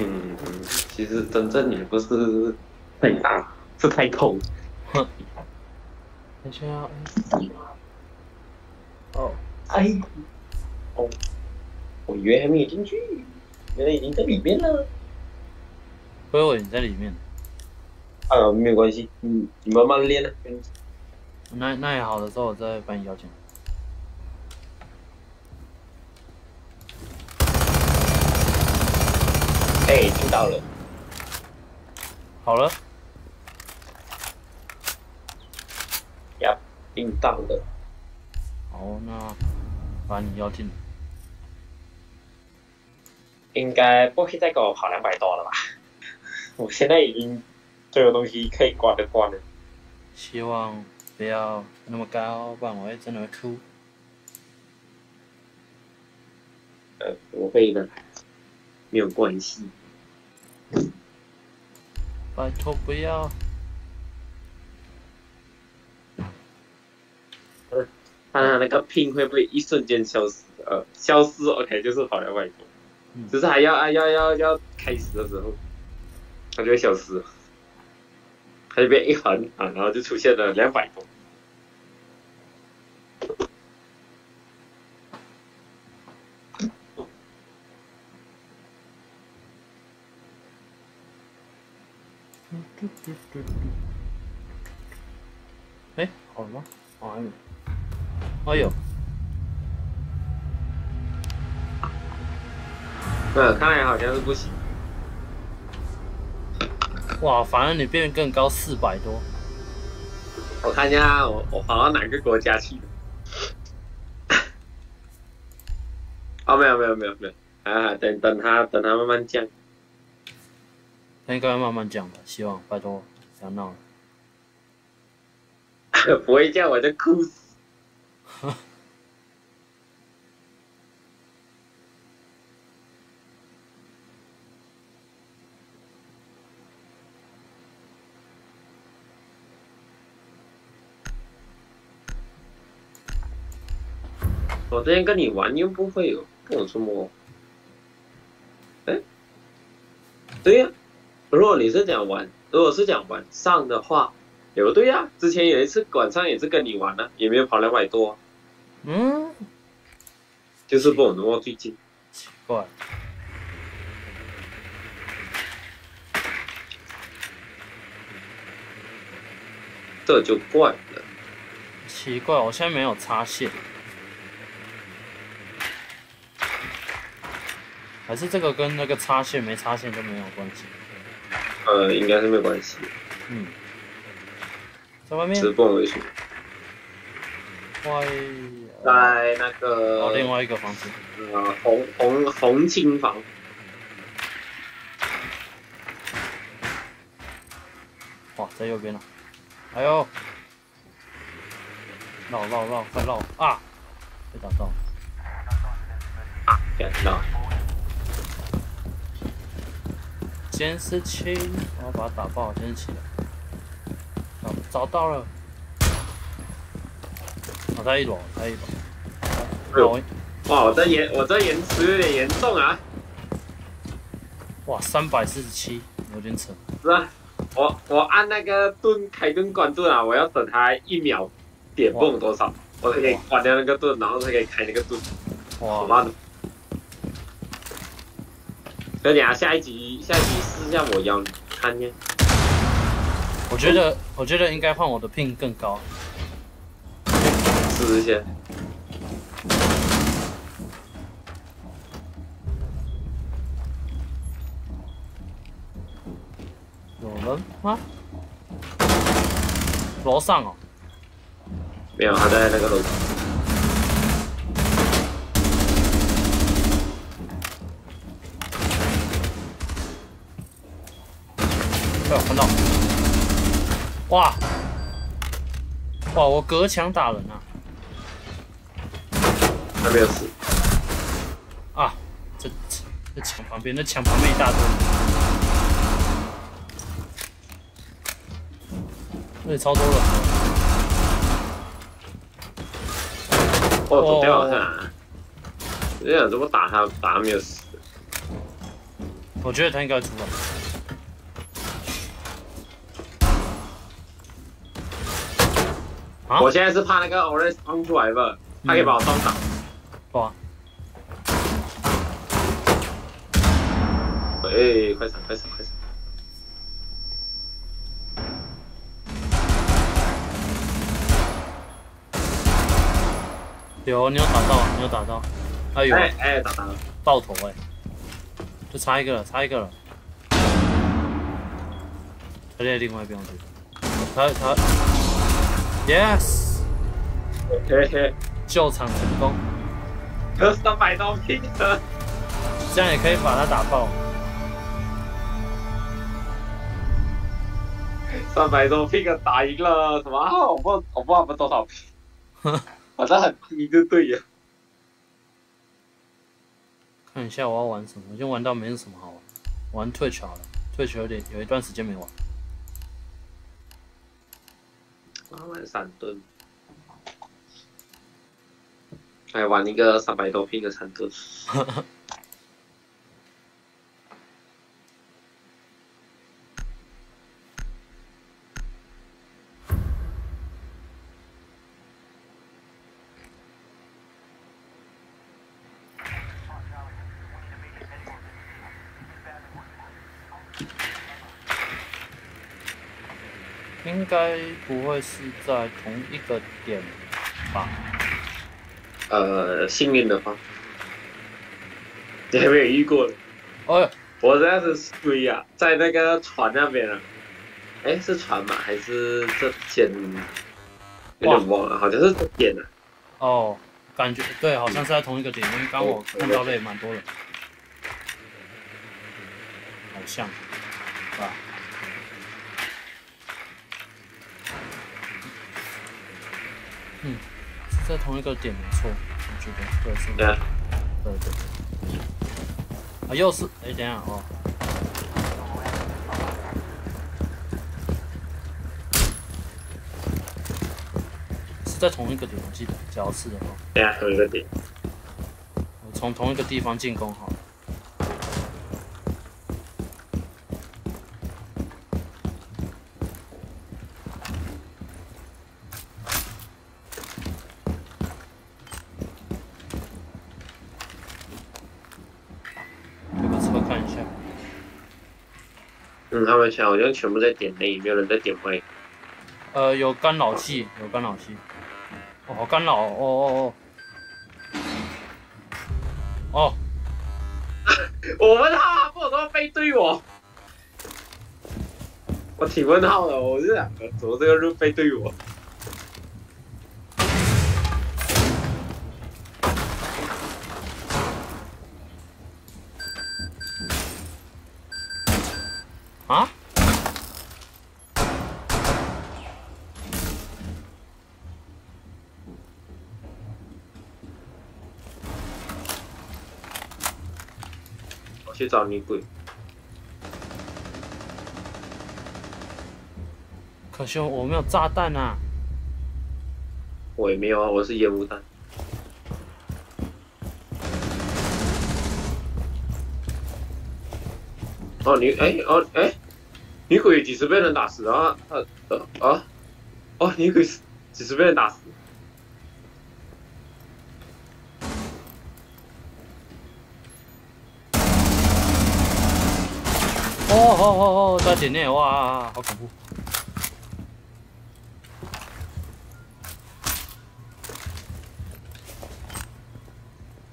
嗯，其实真正也不是太大，是太痛。等一下，哎哦，哎，哦，我以为还没有进去，原来已经在里面了。我以为你在里面。啊，没有关系，嗯，你慢慢练啊。那那也好的时候，我再把你邀请。哎，听到了，好了，呀，听到了。好，那把你邀进。应该不会再给我跑两百多了吧？我现在已经这个东西可以挂的挂了。希望不要那么高，不然我会真的会哭。呃，不会的，没有关系。拜托不要。看他那个拼会不会一瞬间消失？呃，消失 OK 就是跑两百只是还要啊要要要开始的时候，它就会消失了，它就变一横啊，然后就出现了两百多。哎，好了吗？哦，还没。哎呦，呃，看来好像是不行。哇，反正你变更高四百多。我看一下我我跑到哪个国家去了。哦，没有没有没有没有，啊，等等他等他慢慢降。应该跟他慢慢讲吧希望拜托不要闹了。不会叫我就哭死。我之前跟你玩又不会有有什么哎对呀。如果你是讲晚，如果是讲晚上的话，也不对呀、之前有一次晚上也是跟你玩呢、也没有跑两百多啊、嗯，就是不懂什么最近。奇怪，这就怪了。奇怪，我现在没有插线，还是这个跟那个插线没插线都没有关系？呃，应该是没有关系，嗯，在外面。只是不懂为什么。外，在那哦，另外一个房子，呃红红红青房，哇，在右边了，哎呦，绕绕绕，快绕。啊！被打到，看到监视器，我要把它打爆，监视器，找找到了，我、在一楼，在一楼，哎哇，我这延我这延迟有点严重啊！哇，三百四十七，有点扯，是啊？我我按那个盾开盾关盾啊，我要等它一秒点蹦多少，我才可以关掉那个盾，然后才可以开那个盾，好哇，慢的。所以等下下一集下一集试一下我邀你看见。我觉得我觉得应该换我的 pin 更高，试一下。有人吗？楼上哦，没有，他在那个楼上。被我看到，哇，哇，我隔墙打人啊！还没有死。啊，这这这墙旁边，那墙旁边一大堆。这里超多人的，哦，走掉了他。我想怎么打他，打他没有死。我觉得他应该出来。啊我现在是怕那个 Orange 冲出来吧，他可以把我撞倒。哇，哎，快闪快闪快闪！有，你有打到，你有打到，哎呦，哎哎，打到了。爆头哎、就差一个了，差一个了。他在另外一边，我觉得。他他，yes，嘿嘿，救场成功，有三百多拼的。这样也可以把他打爆。三百多拼个打赢了，什么？啊我不我不知道多少拼，反正很低就对呀。看一下我要玩什么，我已经玩到没什么好玩，玩 Twitch 好了，Twitch 有点有一段时间没玩。八万三吨，来玩一个三百多平的三吨。应该不会是在同一个点吧？呃，幸运的话，你还没有遇过。哦，我这样子衰呀、在那个船那边啊。哎，是船吗？还是这间？有点忘了，好像是这间啊。哦，感觉对，好像是在同一个点，因为刚我看到的也蛮多的，好像，是吧？嗯，是在同一个点没错，我觉得对是，对啊，对对对。啊，又是，哎，等一下哦。是是在同一个点，我记得，只要是的话，对啊，同一个点。我从同一个地方进攻好了。有个车看一下，嗯，他们现在好像全部在点内，没有人在点外。呃，有干扰器，有干扰器。哦，好干扰哦哦哦哦。哦，我问号，不能背对我。我挺问号的，我这两个，怎么这个路背对我？去找女鬼。可惜我没有炸弹啊！我也没有啊，我是烟雾弹。哦，女哎哦哎，女鬼几十被人打死啊？呃呃啊！哦，女鬼几十被人打死。哦哦哦哦，在点内，哇，好恐怖！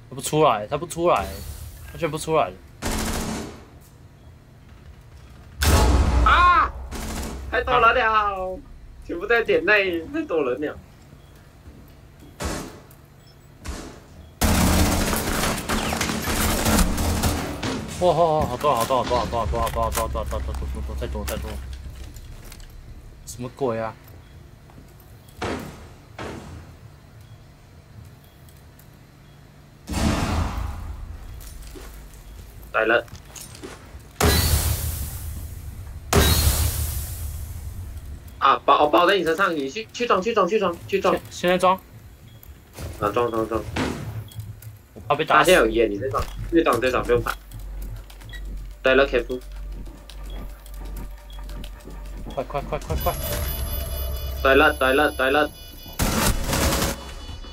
他不出来，他不出来，他却不出来了。啊！太多了了，全部在点内，太多人了。哇哇好多好多好多好多好多好多好多好多好多好多多多太多太多，什么鬼啊？来了。啊，包包在你身上，你去去装去装去装去装现，在装，啊装装装，我怕被打死他现。在有烟，你再装，越装再装不用怕。来了，K 夫，快快快快快！来了来了来了，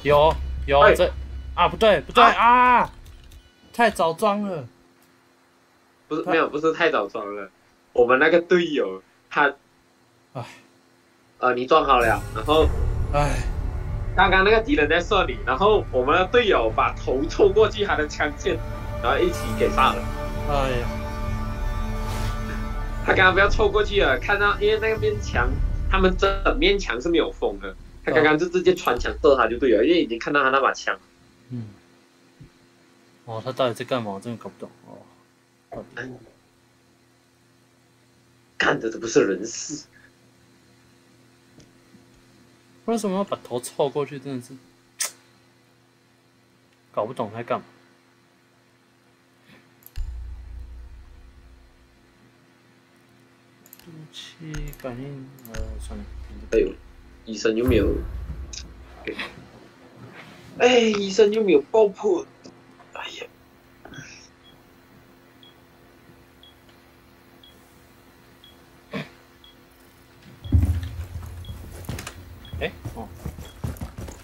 有有哎这啊不对不对啊！太早装了。不是没有不是太早装了，我们那个队友他，唉，呃你装好了，然后唉，刚刚那个敌人在射你，然后我们的队友把头凑过去他的枪线，然后一起给杀了。哎呀，他刚刚不要凑过去了，看到因为那个面墙，他们整面墙是没有封的，他刚刚就直接穿墙射他就对了，因为已经看到他那把枪。嗯。哦，他到底在干嘛？我真的搞不懂哦。干的都不是人事，为什么要把头凑过去？真的是 搞不懂他在干嘛。武器感应，呃，算了，哎呦，医生又没有，哎，医生又没有爆破，哎呀，哎、哦，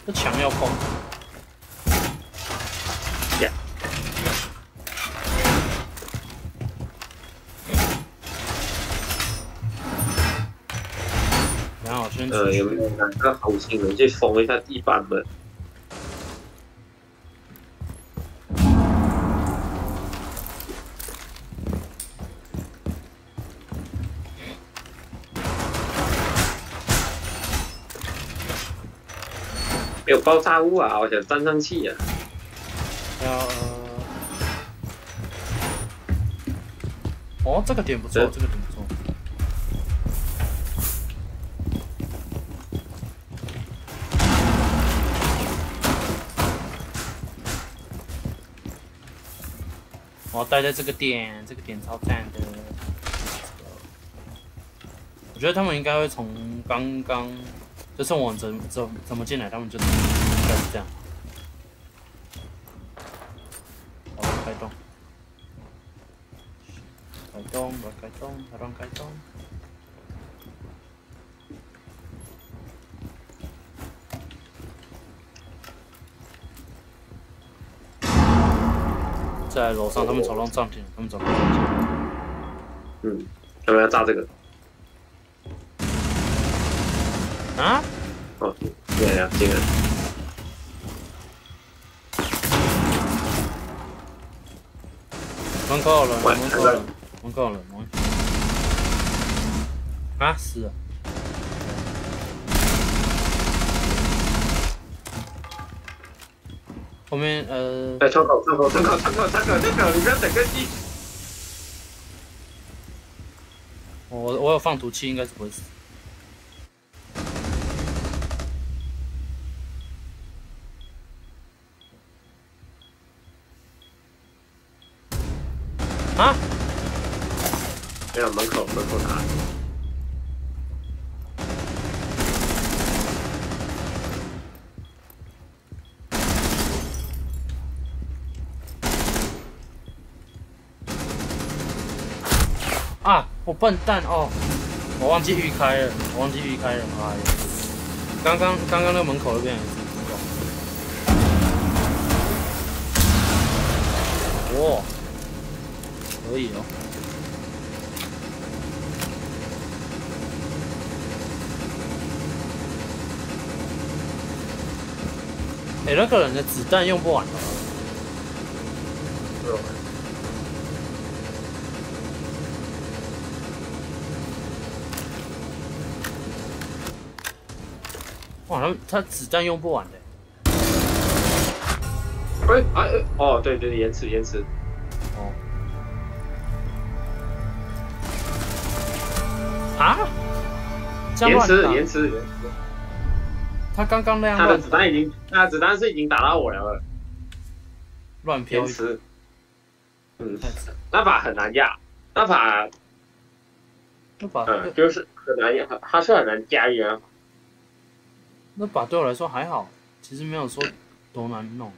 这墙要封。呀然后我先呃，有没有哪个好心人去封一下地板门？没有爆炸物啊！我想沾上气呀、要呃，哦，这个点不错，这个点我待在这个点，这个点超赞的。我觉得他们应该会从刚刚就是我怎怎怎么进来，他们就应该是这样。好，开动，开动，开动，开动。在楼上，他们走廊暂停，他们走廊暂停。嗯，要不要炸这个？啊？哦，对呀，进来。门口有人，喂门口有人，门口有人，门啊，死了！后面呃，在，窗口，窗口，窗口，窗口，窗口，窗口，你不要等更新。我我有放毒气，应该是不会死。啊！没有门口，门口打。我笨蛋哦，我忘记预开了，我忘记预开了，哎呀！刚刚刚刚那门口那边也是哇，可以哦。哎、那个人的子弹用不完了。哇，他他子弹用不完的。哎哎哎，哦，对对对，延迟延迟。哦。啊？延迟延迟延迟，他刚刚那样他的子弹已经，他的子弹是已经打到我了，乱飘一，延迟。嗯，那把很难压，那把那把嗯就是很难压，它是很难驾驭啊。那把对我来说还好，其实没有说多难弄。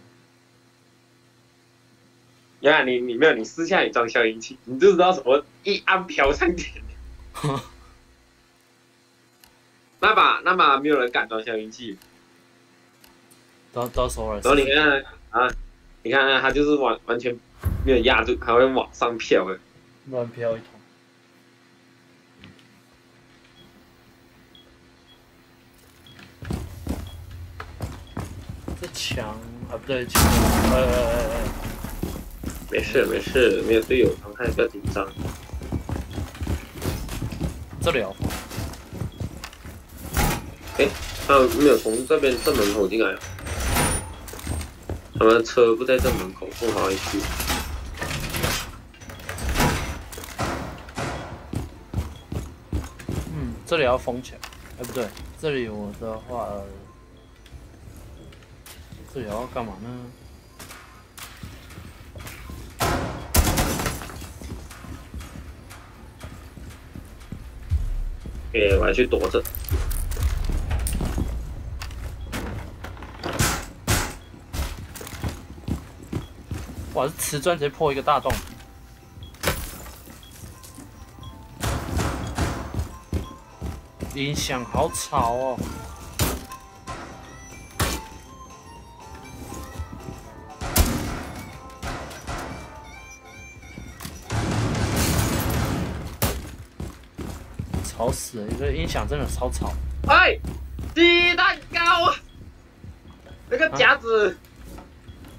原来你你没有，你私下里装消音器，你就知道什么一按飘上点。那把那把没有人敢装消音器，到到时候，然后你看啊，你看啊，它就是完完全没有压住，还会往上飘的。乱飘一通。这墙啊，不对，墙，呃没事没事，没有队友伤害，不要紧张。这里哦，他们没有从这边正门口进来啊，他们车不在正门口，不好意思。嗯，这里要封起来。哎，不对，这里我的话，呃这里要干嘛呢？给我要去躲着。哇，这瓷砖直接破一个大洞。音响好吵哦。吵死了！这个音响真的超吵。哎，鸡蛋糕啊！那个夹子，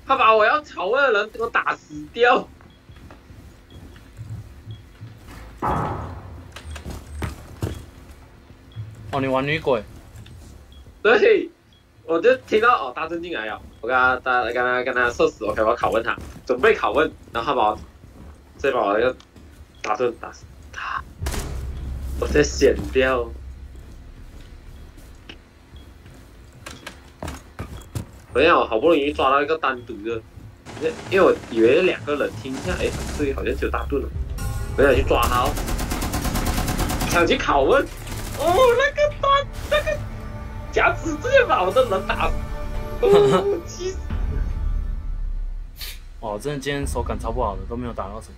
他把我要炒味的人给我打死掉。哦，你玩女鬼？对，我就听到哦，大正进来了，我跟他大跟他跟他射死我要拷问他，准备拷问，然后他把我再把我那个大正打死，他，我在显掉。我想我好不容易抓到一个单独的，因为因为我以为两个人听一下，哎，这里好像只有大盾了，我想去抓他哦，想去拷问，哦，那个单那个夹子直接把我的人打，哦，气死！哦，真的今天手感超不好的，都没有打到什么。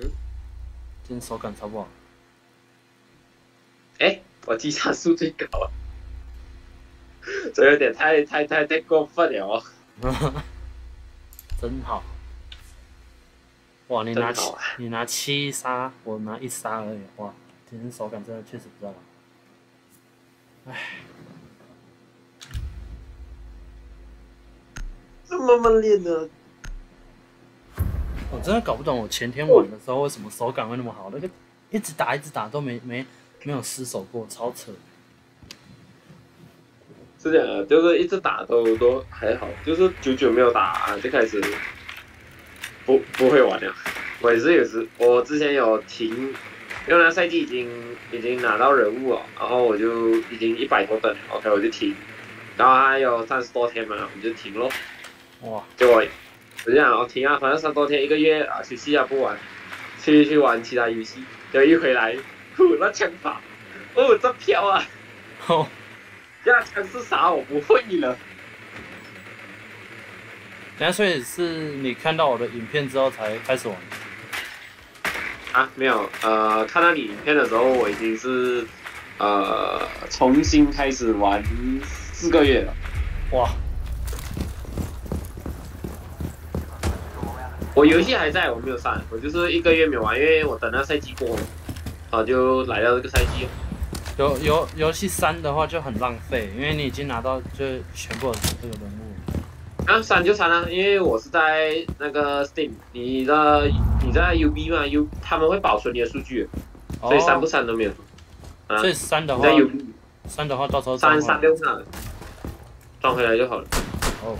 嗯，今天手感超不好。哎，我击杀数最高啊，这有点太太太太过分了哦。真好。哇，你拿七啊，你拿七杀，我拿一杀而已。哇，今天手感真的确实比较好。唉，这么慢练的，我真的搞不懂，我前天玩的时候为什么手感会那么好？那个一直打一直打都没没没有失手过，超扯。是这样的，就是一直打都都还好，就是久久没有打就开始不不会玩了。我也是有时我之前有停，因为那赛季已经已经拿到人物了，然后我就已经一百多等了，OK 我就停，然后还有三十多天嘛，我就停咯。哇，结果我就想我停啊，反正三十多天一个月啊，休息啊不玩，去去玩其他游戏，就一回来，呼那枪法，哦这飘啊！哦，这样枪是啥？我不会了。等下所以是你看到我的影片之后才开始玩。啊，没有，呃，看到你影片的时候，我已经是呃重新开始玩四个月了。哇，我游戏还在，我没有删，我就是一个月没玩，因为我等那赛季过了，啊，就来到这个赛季。游游游戏删的话就很浪费，因为你已经拿到就全部的这个人物。啊，删就删了，因为我是在那个 Steam，你的你在 UB 嘛，U 他们会保存你的数据，所以删不删都没有。啊，所以删的话在，UB 删的话到时候删删就删了，装回来就好了。哦。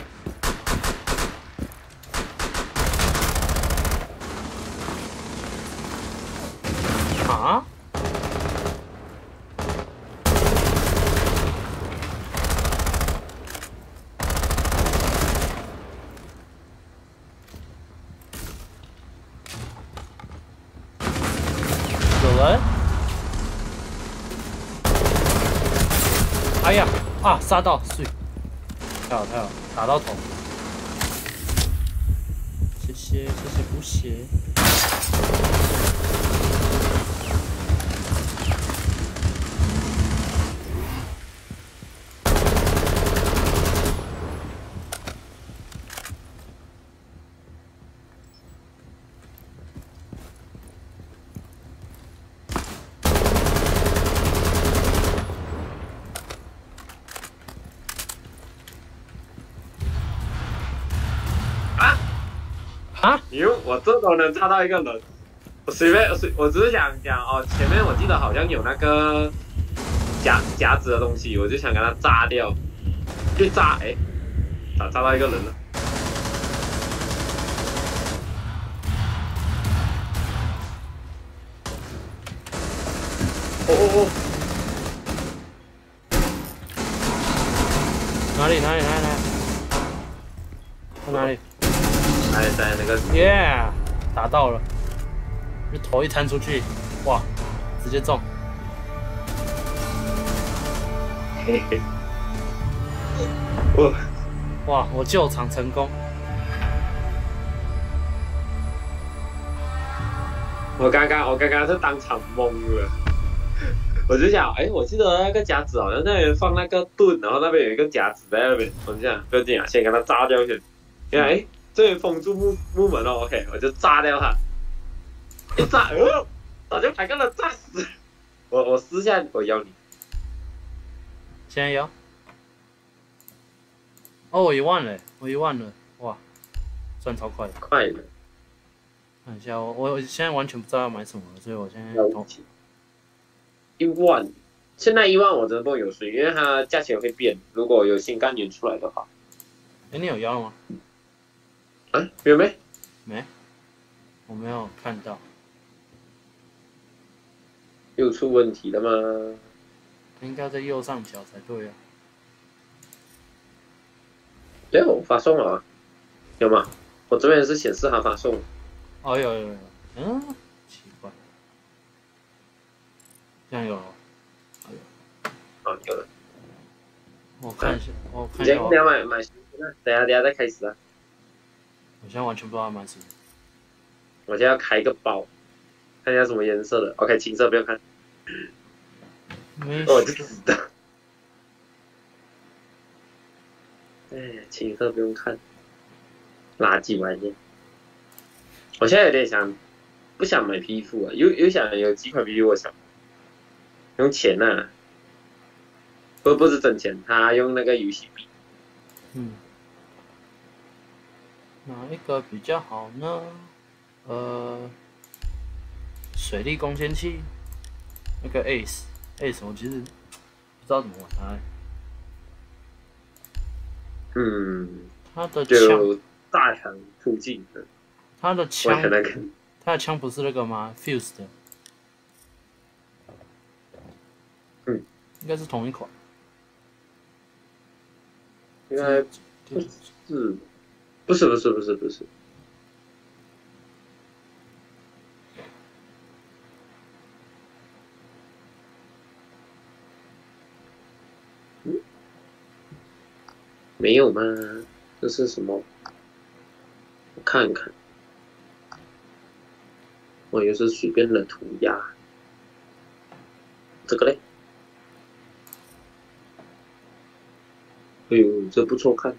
啊？有人？哎呀，啊，杀到，碎。太好太好，打到头。谢谢谢谢补血。啊！啊？哟，我这都能炸到一个人，我随便，我随，我只是想讲哦，前面我记得好像有那个夹夹子的东西，我就想给它炸掉，一炸，哎，咋炸到一个人了。到了，就头一弹出去，哇，直接中。嘿嘿，我哇，我救场成功。我刚刚我刚刚是当场懵了，我就想，哎，我记得那个夹子好像那边放那个盾，然后那边有一个夹子在那边，我就想，不要紧啊，先给它炸掉先。原来，哎，这边封住木木门了，OK，我就炸掉它。一炸，呃，早就把个人炸死。我我私下我邀你，现在邀。哦，我一万了，我一万了，哇，赚超快的。快了，看一下，我我现在完全不知道要买什么，所以我现在投了不起。一万，现在一万我真的不有水，因为它价钱会变，如果有新概念出来的话。哎，你有要吗？啊，有没？没，我没有看到。又出问题了吗？应该在右上角才对啊。没有发送了啊？有吗？我这边是显示它发送。哦，有有有，嗯，奇怪，这样有了。啊，啊，有了。我看一下，我看你一下等下等下再开始啊。我现在完全不知道要买什么。我现在要开一个包，看一下什么颜色的。OK，青色不用看，我就知道。哎，青色不用看，垃圾玩意。我现在有点想，不想买皮肤啊，又又想有几款皮肤我想用钱呐、啊，不不是挣钱，他用那个游戏币。嗯，哪一个比较好呢？呃，水利攻坚器，那个 Ace Ace，我其实不知道怎么玩它欸。嗯，它的枪，就大强附近的，它的枪很，那个，它的枪不是那个吗？Fuse 的，嗯，应该是同一款。应该对是，不是不是不是不是，没有吗？这是什么？我看看，我又是随便的涂鸦，这个嘞？哎呦，这不错看。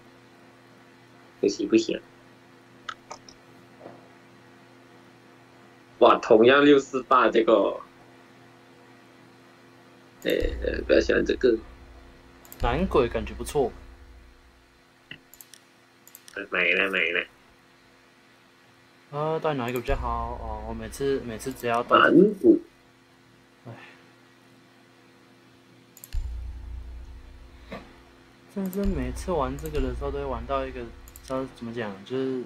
可惜不行。哇，同样六四八这个，呃，比较喜欢这个，男鬼感觉不错，没了没了，啊，到底哪一个比较好？哦，我每次每次只要到满股，真的是每次玩这个的时候都会玩到一个，知道怎么讲，就是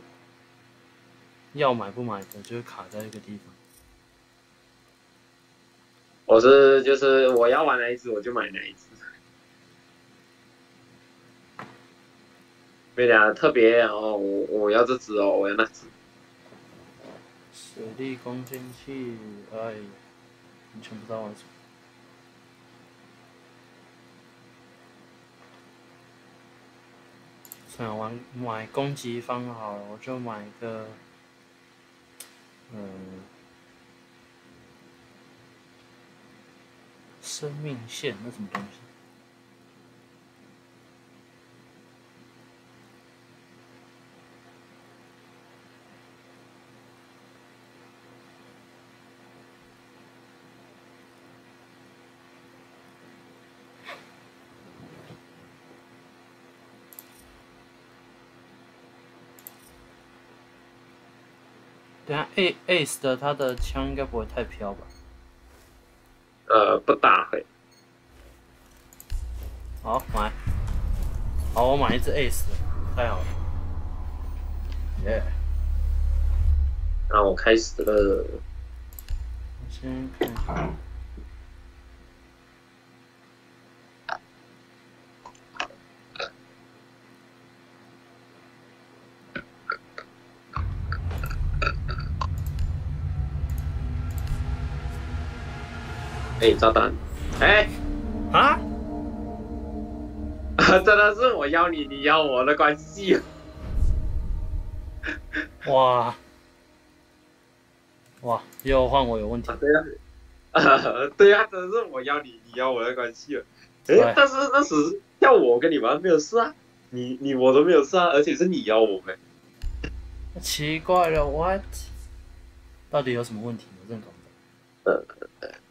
要买不买的，就是卡在一个地方。我是就是我要玩哪一只我就买哪一只。对呀，特别哦，我我要这只哦，我要那只。水力攻坚器，哎，你全部知道玩什么。嗯，玩买攻击方好了，我就买一个，嗯，生命线那什么东西？A Ace 的他的枪应该不会太飘吧？呃，不打会。好买，好我买一只 Ace，太好了，耶、那我开始了。我先看哎，炸弹！哎，啊？真的是我邀你，你邀我的关系。哇哇，又换我有问题啊，，对呀、啊，对呀、真的是我邀你，你邀我的关系了。对哎，但是那时要我跟你玩没有事啊，你你我都没有事啊，而且是你邀我呗。奇怪了，what？到底有什么问题？我真的搞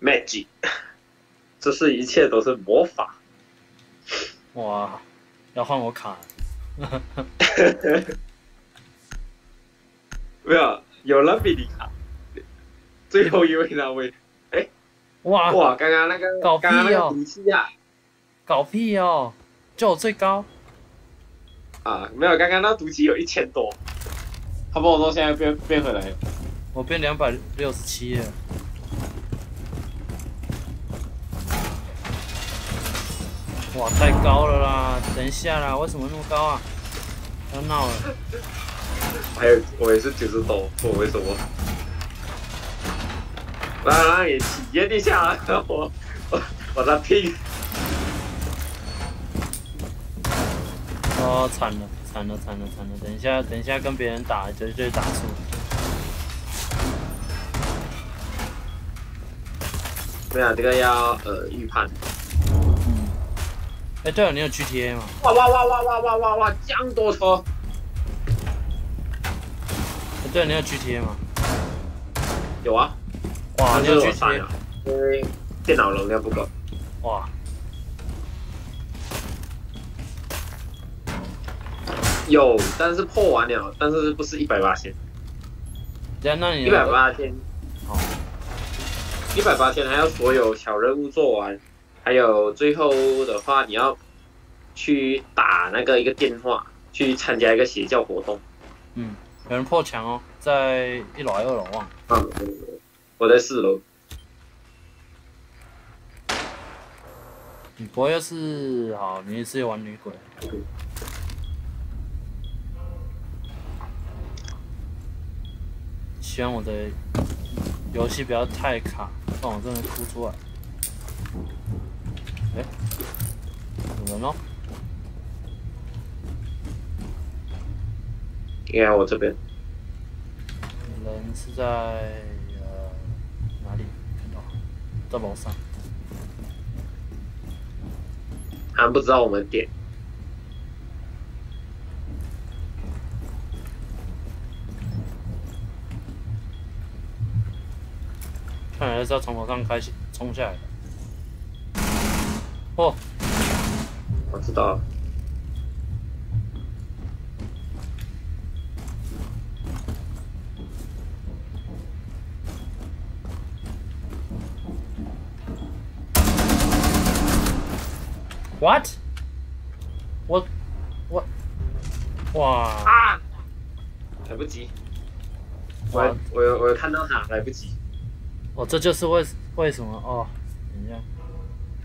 Magic，这是一切都是魔法。哇，要换我卡了，没有，有人比你卡。最后一位那位，哇，哇，刚刚那个搞屁哦刚刚那个毒气啊，搞屁哦！就我最高，啊，没有，刚刚那毒气有一千多，他帮我说现在变变回来了。我变两百六十七了。哇，太高了啦！等一下啦，为什么那么高啊？要闹了！哎，我也是九十多，我为什么？来来，也体一下啊！我我我的屁！哦，惨了，惨了，惨了，惨了！等一下，等一下，跟别人打就就打输。对啊，这个要呃预判。嗯。哎，对了，你有 GTA 吗？哇哇哇哇哇哇哇哇！这样多车。哎，对了，你有 GTA 吗？有啊。哇，你有 GTA？因为电脑容量不够。哇。有，但是破完了，但是不是一百八千？对啊，那你一百八千。好。一百八千还要所有小任务做完，还有最后的话你要去打那个一个电话，去参加一个邪教活动。嗯，有人破墙哦，在一楼还是二楼忘？嗯，我在四楼。你不会是好？你是玩女鬼？希望我的游戏不要太卡，不然我真的哭出来。哎，有人哦？应该我这边。人是在呃哪里？看到，在楼上。还不知道我们点。看来是要从楼上开始冲下来的。哦，我知道了。What？我我哇啊！来不及。我我有我有看到他，来不及。哦，这就是为为什么哦？等一下，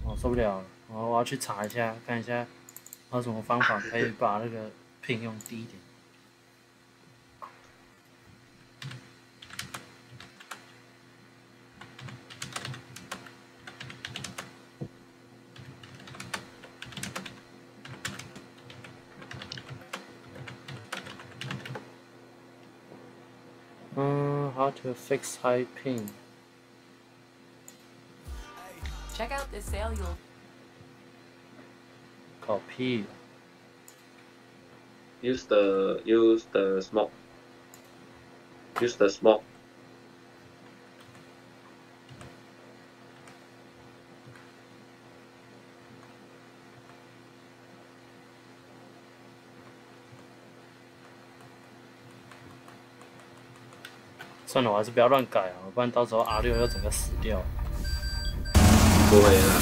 哦，受不了了，我我要去查一下，看一下有什么方法可以把那个聘用低一点。嗯，How to fix high ping？Check out this sale you'll copy. Use the use the smoke. Use the smoke. 算了，我还是不要乱改啊，不然到时候 R 六要整个死掉。不会了，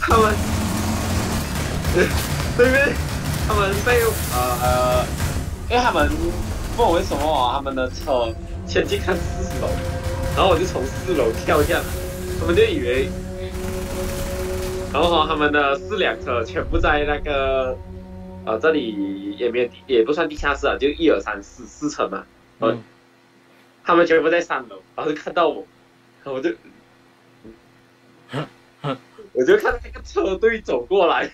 他们对面他们被呃，因为他们问我为什么他们的车前去看四楼，然后我就从四楼跳下来，他们就以为，然后他们的四辆车全部在那个呃这里也没有也不算地下室啊，就一二三四四层嘛，嗯，他们全部在三楼，然后就看到我，然后我就。我就看到那个车队走过来，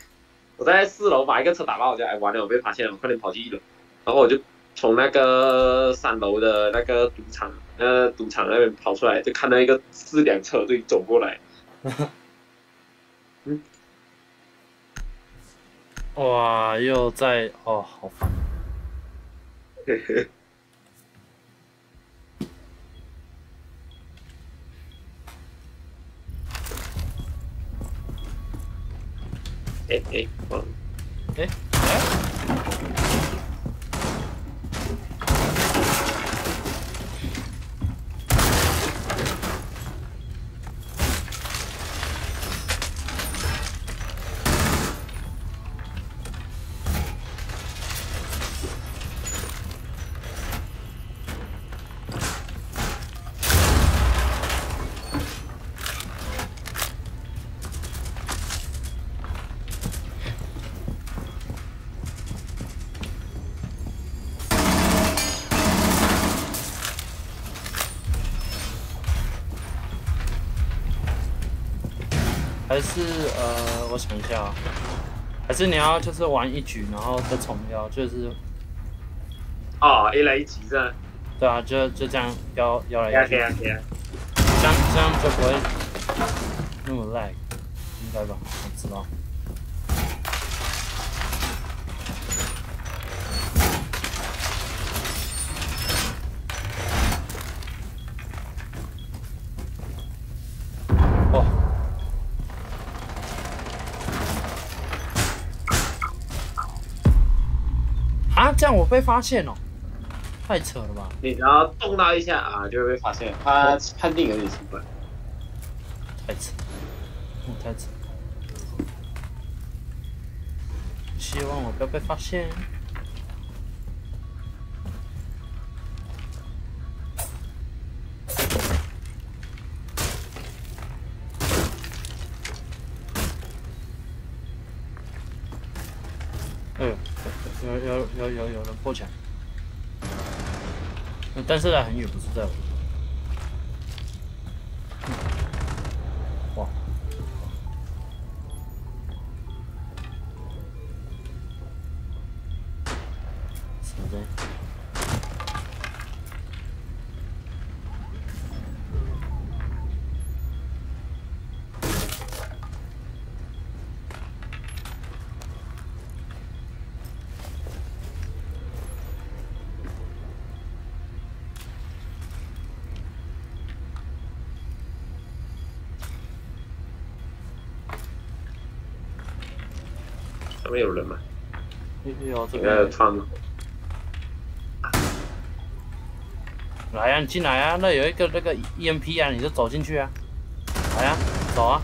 我在四楼把一个车打爆，我就哎完了，我被发现了，我快点跑去一楼，然后我就从那个三楼的那个赌场，呃赌场那边跑出来，就看到一个四辆车队走过来。嗯，哇，又在哦，好烦。eh, eh, one. Eh? 是呃，我想一下啊，还是你要就是玩一局，然后再重标，就是哦，，A 来一局这样，对啊，就就这样要要来可以啊邀去，可以啊可以啊。这样这样就不会那么 lag，应该吧？我知道。被发现哦，太扯了吧！你只要动到一下啊，就会被发现。他判定有点奇怪。太扯，嗯，太扯。希望我不要被发现。破墙，但是呢很远，不是在我。这边有个，穿。来啊，你进来啊！那有一个那个 EMP 啊，你就走进去啊！来啊，走啊！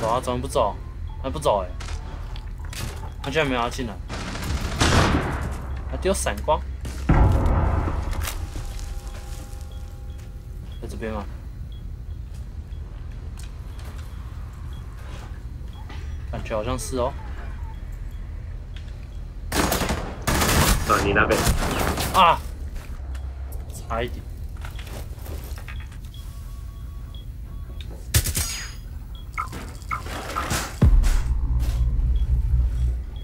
走啊，怎么不走？还不走哎、他居然没有要进来，还丢闪光，在这边吗？感觉好像是哦。啊，你那边。啊，差一点。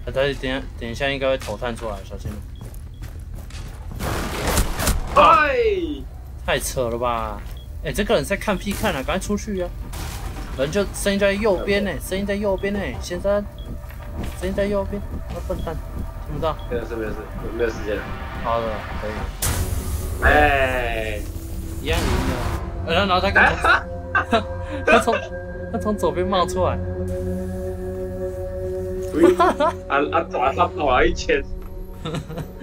他等一下，等一下应该会投探出来，小心！哎，太扯了吧！哎、这个人在看屁看啊，赶快出去啊！人就声音在右边呢，声音在右边呢，先生，声音在右边，啊笨蛋，听不到。没有事没有事，没有时间了。好的，可以，哎，一样赢的。呃然后他刚从 他从他从左边冒出来，喂啊啊，抓他跑了一圈。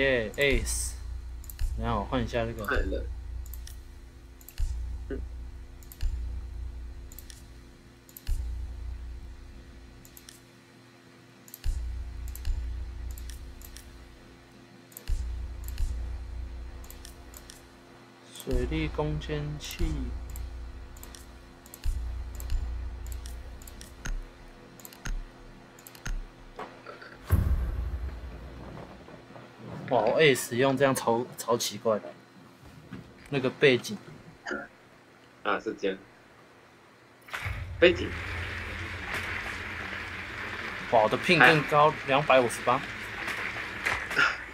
耶、ace。然后我换一下这个，快乐。水利攻坚器。哇，我 ace 用这样超超奇怪的，那个背景啊，是这样。背景哇，我的 ping 更高，两百五十八。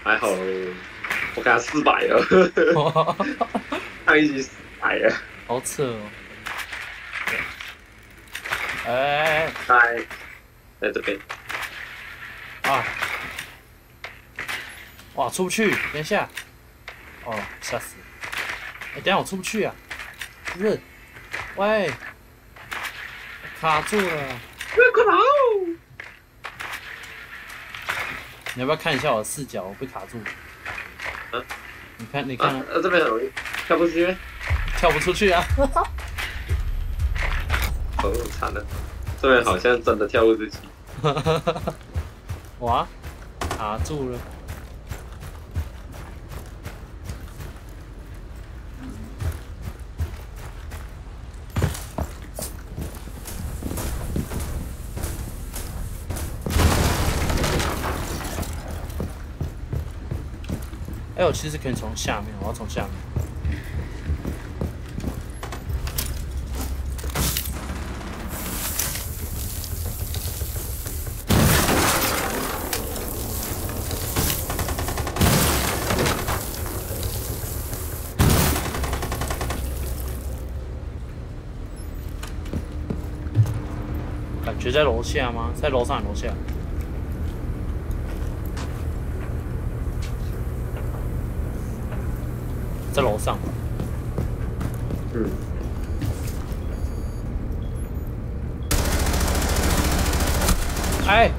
还好，我给他四百了，他已经四百了。好扯哦！哎、在在这边，啊！哇，出不去！等一下，哦，吓死！哎、等一下我出不去啊！不是，喂，卡住了！快跑！你要不要看一下我的视角？我被卡住。嗯你看，你看，啊，呃这边很容易跳不出去，跳不出去啊！哦，惨了，这边好像真的跳不出去。哇，卡住了！哎，我其实可以从下面，我要从下面。感觉在楼下吗？在楼上楼下？在楼上。嗯，哎，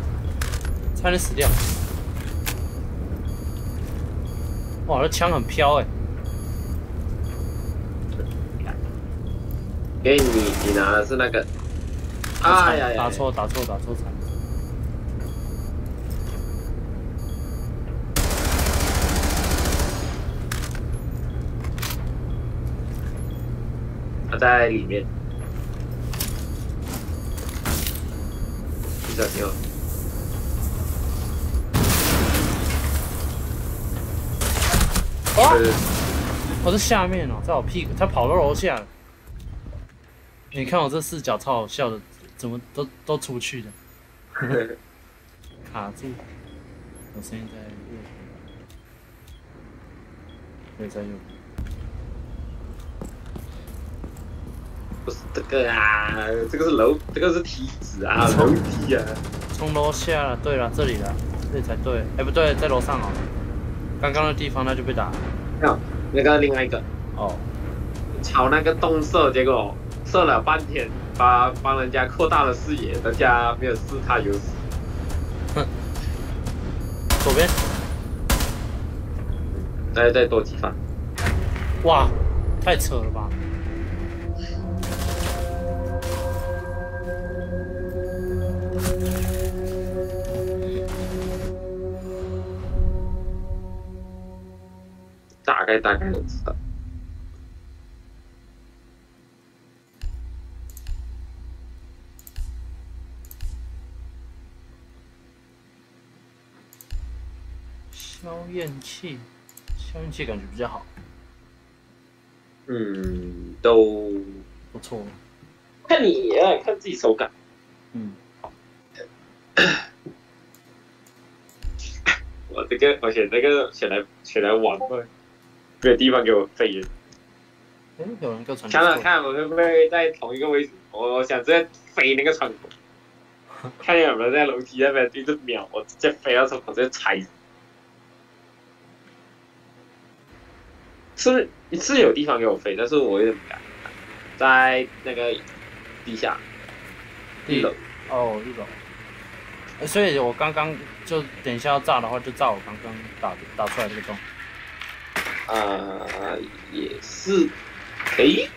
差点死掉！哇，这枪很飘哎、给你，你拿的是那个，哎呀呀，打错打错打错场。他在里面，你小心哦。哇呃，我在下面哦，在我屁股，他跑到楼下了。你看我这视角超好笑的，怎么都都出去的，卡住。我声音在右边，对，在右边。不是这个啊，这个是楼，这个是梯子啊，楼梯啊。从楼下了，对了，这里了，这里才对。哎，不对，在楼上哦。刚刚的地方那就被打。没有，那个另外一个哦，朝那个洞射，结果射了半天，把帮人家扩大了视野，人家没有事，他有死。左边。再再多几发，哇，太扯了吧！大概大概都知道。消焰器，消焰器感觉比较好，嗯，都不错。看你啊，看自己手感。嗯，我这个我选这个选来选来玩吧，没有地方给我飞了。哎，有人给我传看我会不会在同一个位置，我想直接飞那个窗口，看见有没有在楼梯那边一直瞄，我直接飞到窗口直接踩死。是是有地方给我飞，但是我有点不敢，在那个地下一楼。哦，一楼。呃所以我刚刚就等一下要炸的话，就炸我刚刚打打出来这个洞。啊、也是可以。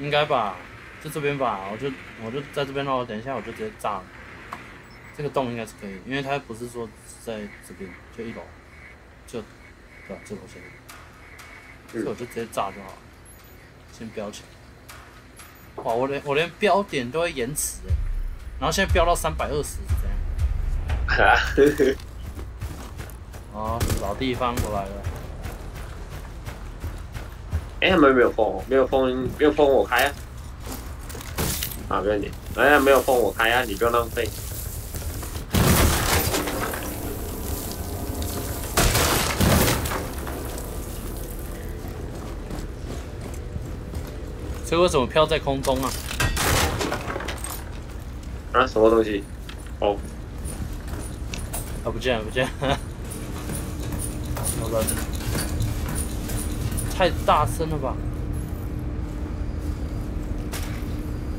应该吧，就这边吧，我就我就在这边咯，等一下我就直接炸了。这个洞应该是可以，因为它不是说在这边，就一楼，就对吧？这楼先，所以我就直接炸就好了，先标起来。哇，我连我连标点都会延迟哎，然后现在标到三百二十是怎样？哦，老地方过来了，哎，他们没有封哦，没有封，没有封我开啊。啊，不要紧，哎呀，没有封我开啊，你不用浪费。这为什么飘在空中啊？啊，什么东西？哦，啊，不见了，不见了！好了，太大声了吧？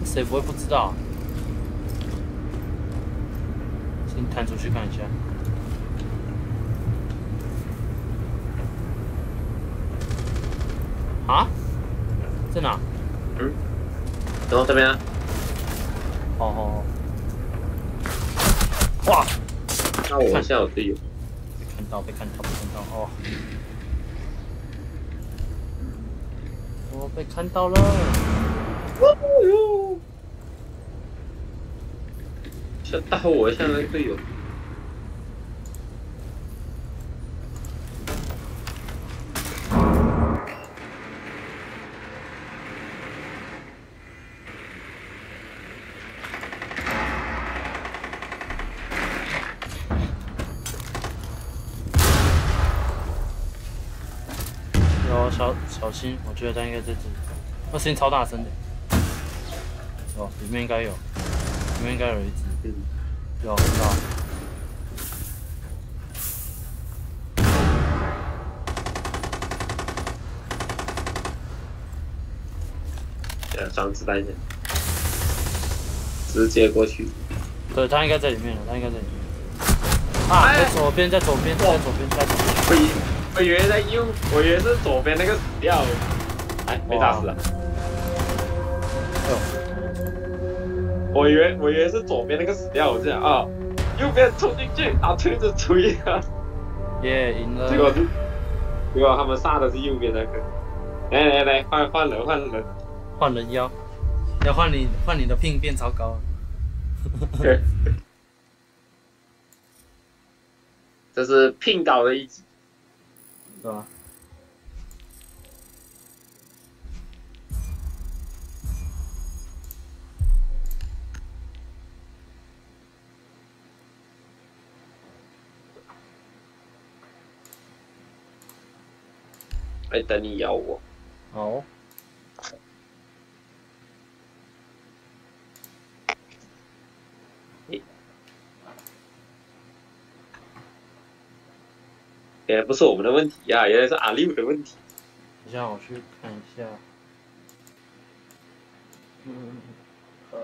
谁不会不知道啊？先弹出去看一下。啊？在哪？然后这边啊，哦哦哦！哇！那我现在有队友，被看到，被看到，被看到哦！我被看到了。想打我一下那队友。小小心，我觉得他应该在这里。那声音超大声的。哦，里面应该有，里面应该有一只。嗯，有，看到。呃，装子弹先，直接过去。对，他应该在里面了，他应该在里面。啊，哎在左边，在左边，在左边，在左边。我以为在右，我以为是左边那个死掉了，哎，被打死了。我以为我以为是左边那个死掉，我这样啊，右边冲进去，啊推着吹啊，耶，赢了。结果是，结果他们杀的是右边那个。来来来，换换人换人，换人妖，要换你，换你的聘变超高。这是聘倒的一集。对吧？哎，等你咬我。好，原来不是我们的问题呀、原来是阿六的问题。等一下我去看一下。嗯，呃，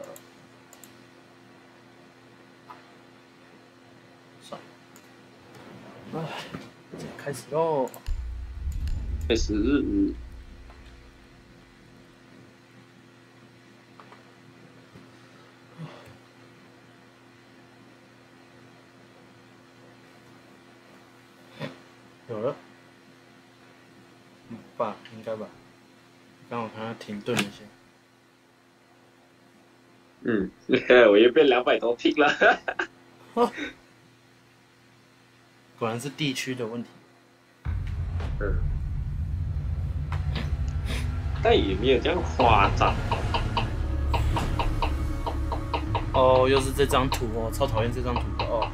算了，哎，开始喽。开始，有了，嗯吧，应该吧。刚我看他停顿了一下。嗯，我又变两百多聘了。果然是地区的问题。嗯，但也没有这样夸张。哦，又是这张图哦，超讨厌这张图的哦。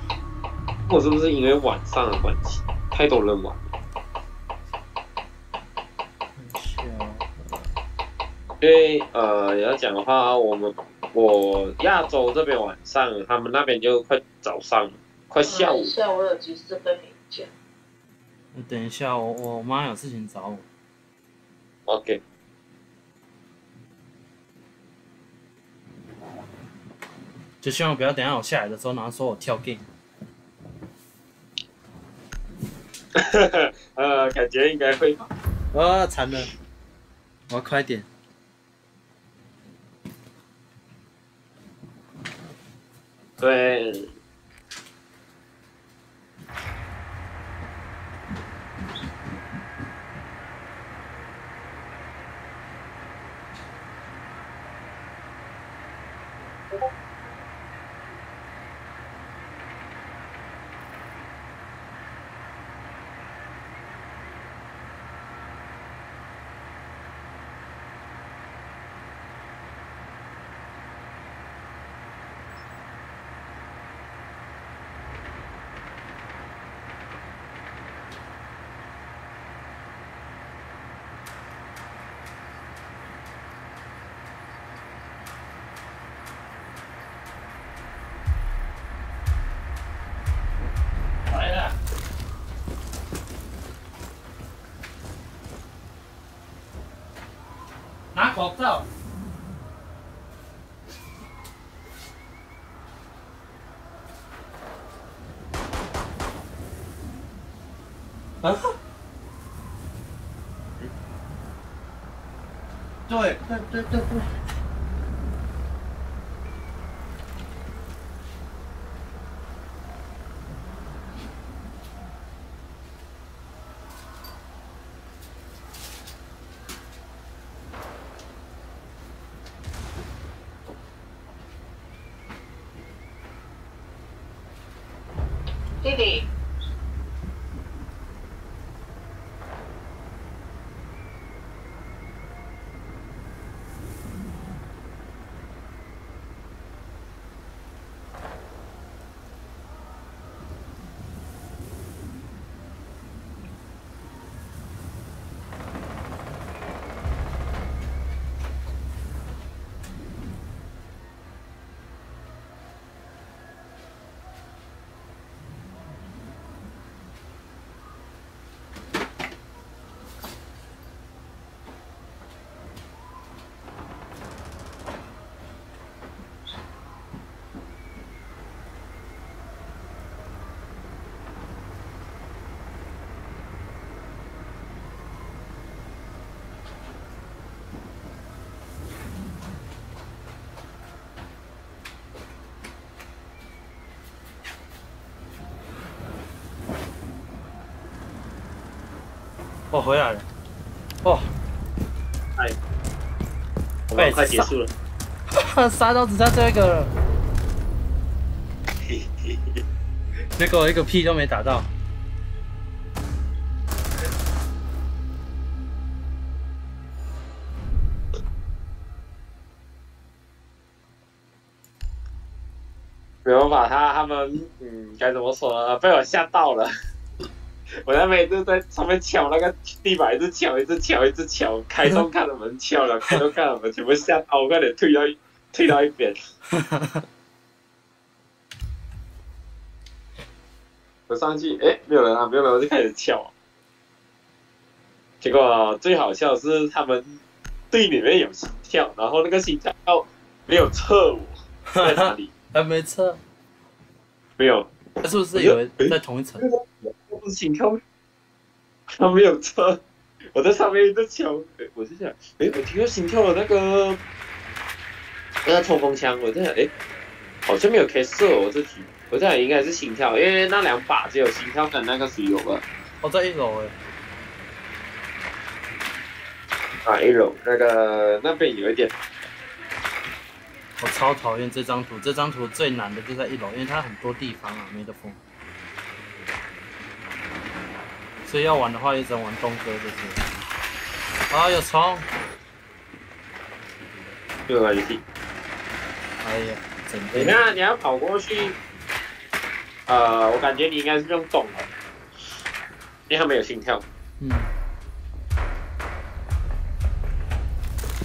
我是不是因为晚上的关系，太多人玩？看一下，因为呃，要讲的话，我们我亚洲这边晚上，他们那边就快早上，快下午。下我有急事跟你讲。你等一下，我我妈有事情找我。OK，就希望不要等下我下来的时候，然后说我跳 game。呃，感觉应该会吧。啊，惨了！我要快点。对，来了。拿口罩。啊？对对对对哦，回来了。哦，哎我们快结束了。杀到只剩最后一个了，结果一个屁都没打到。没有把，他他们嗯该怎么说呢？被我吓到了。我在每次在上面抢那个地板，一直敲，一直敲，一直敲，开窗看到门敲了，开窗看到门全部吓到，我快点退到一退到一边。我上去，哎，没有人啊，没有人，我就开始敲。结果最好笑的是他们队里面有心跳，然后那个心跳没有测我在哪里，还没测，没有，他是不是有人在同一层？我不是心跳，他没有车，我在上面一直敲，诶我就想，哎，我听到心跳的那个那个冲锋枪，我在想，哎，好像没有开射我自己，我在想应该是心跳，因为那两把只有心跳跟那个水有吧。我在一楼哎，啊，一楼那个那边有一点，我超讨厌这张图，这张图最难的就在一楼，因为它很多地方啊没得封。所以要玩的话，也只能玩东哥就是。啊，有虫！又来一地。哎呀，整你那你要跑过去，呃，我感觉你应该是用动的，因为他没有心跳，嗯，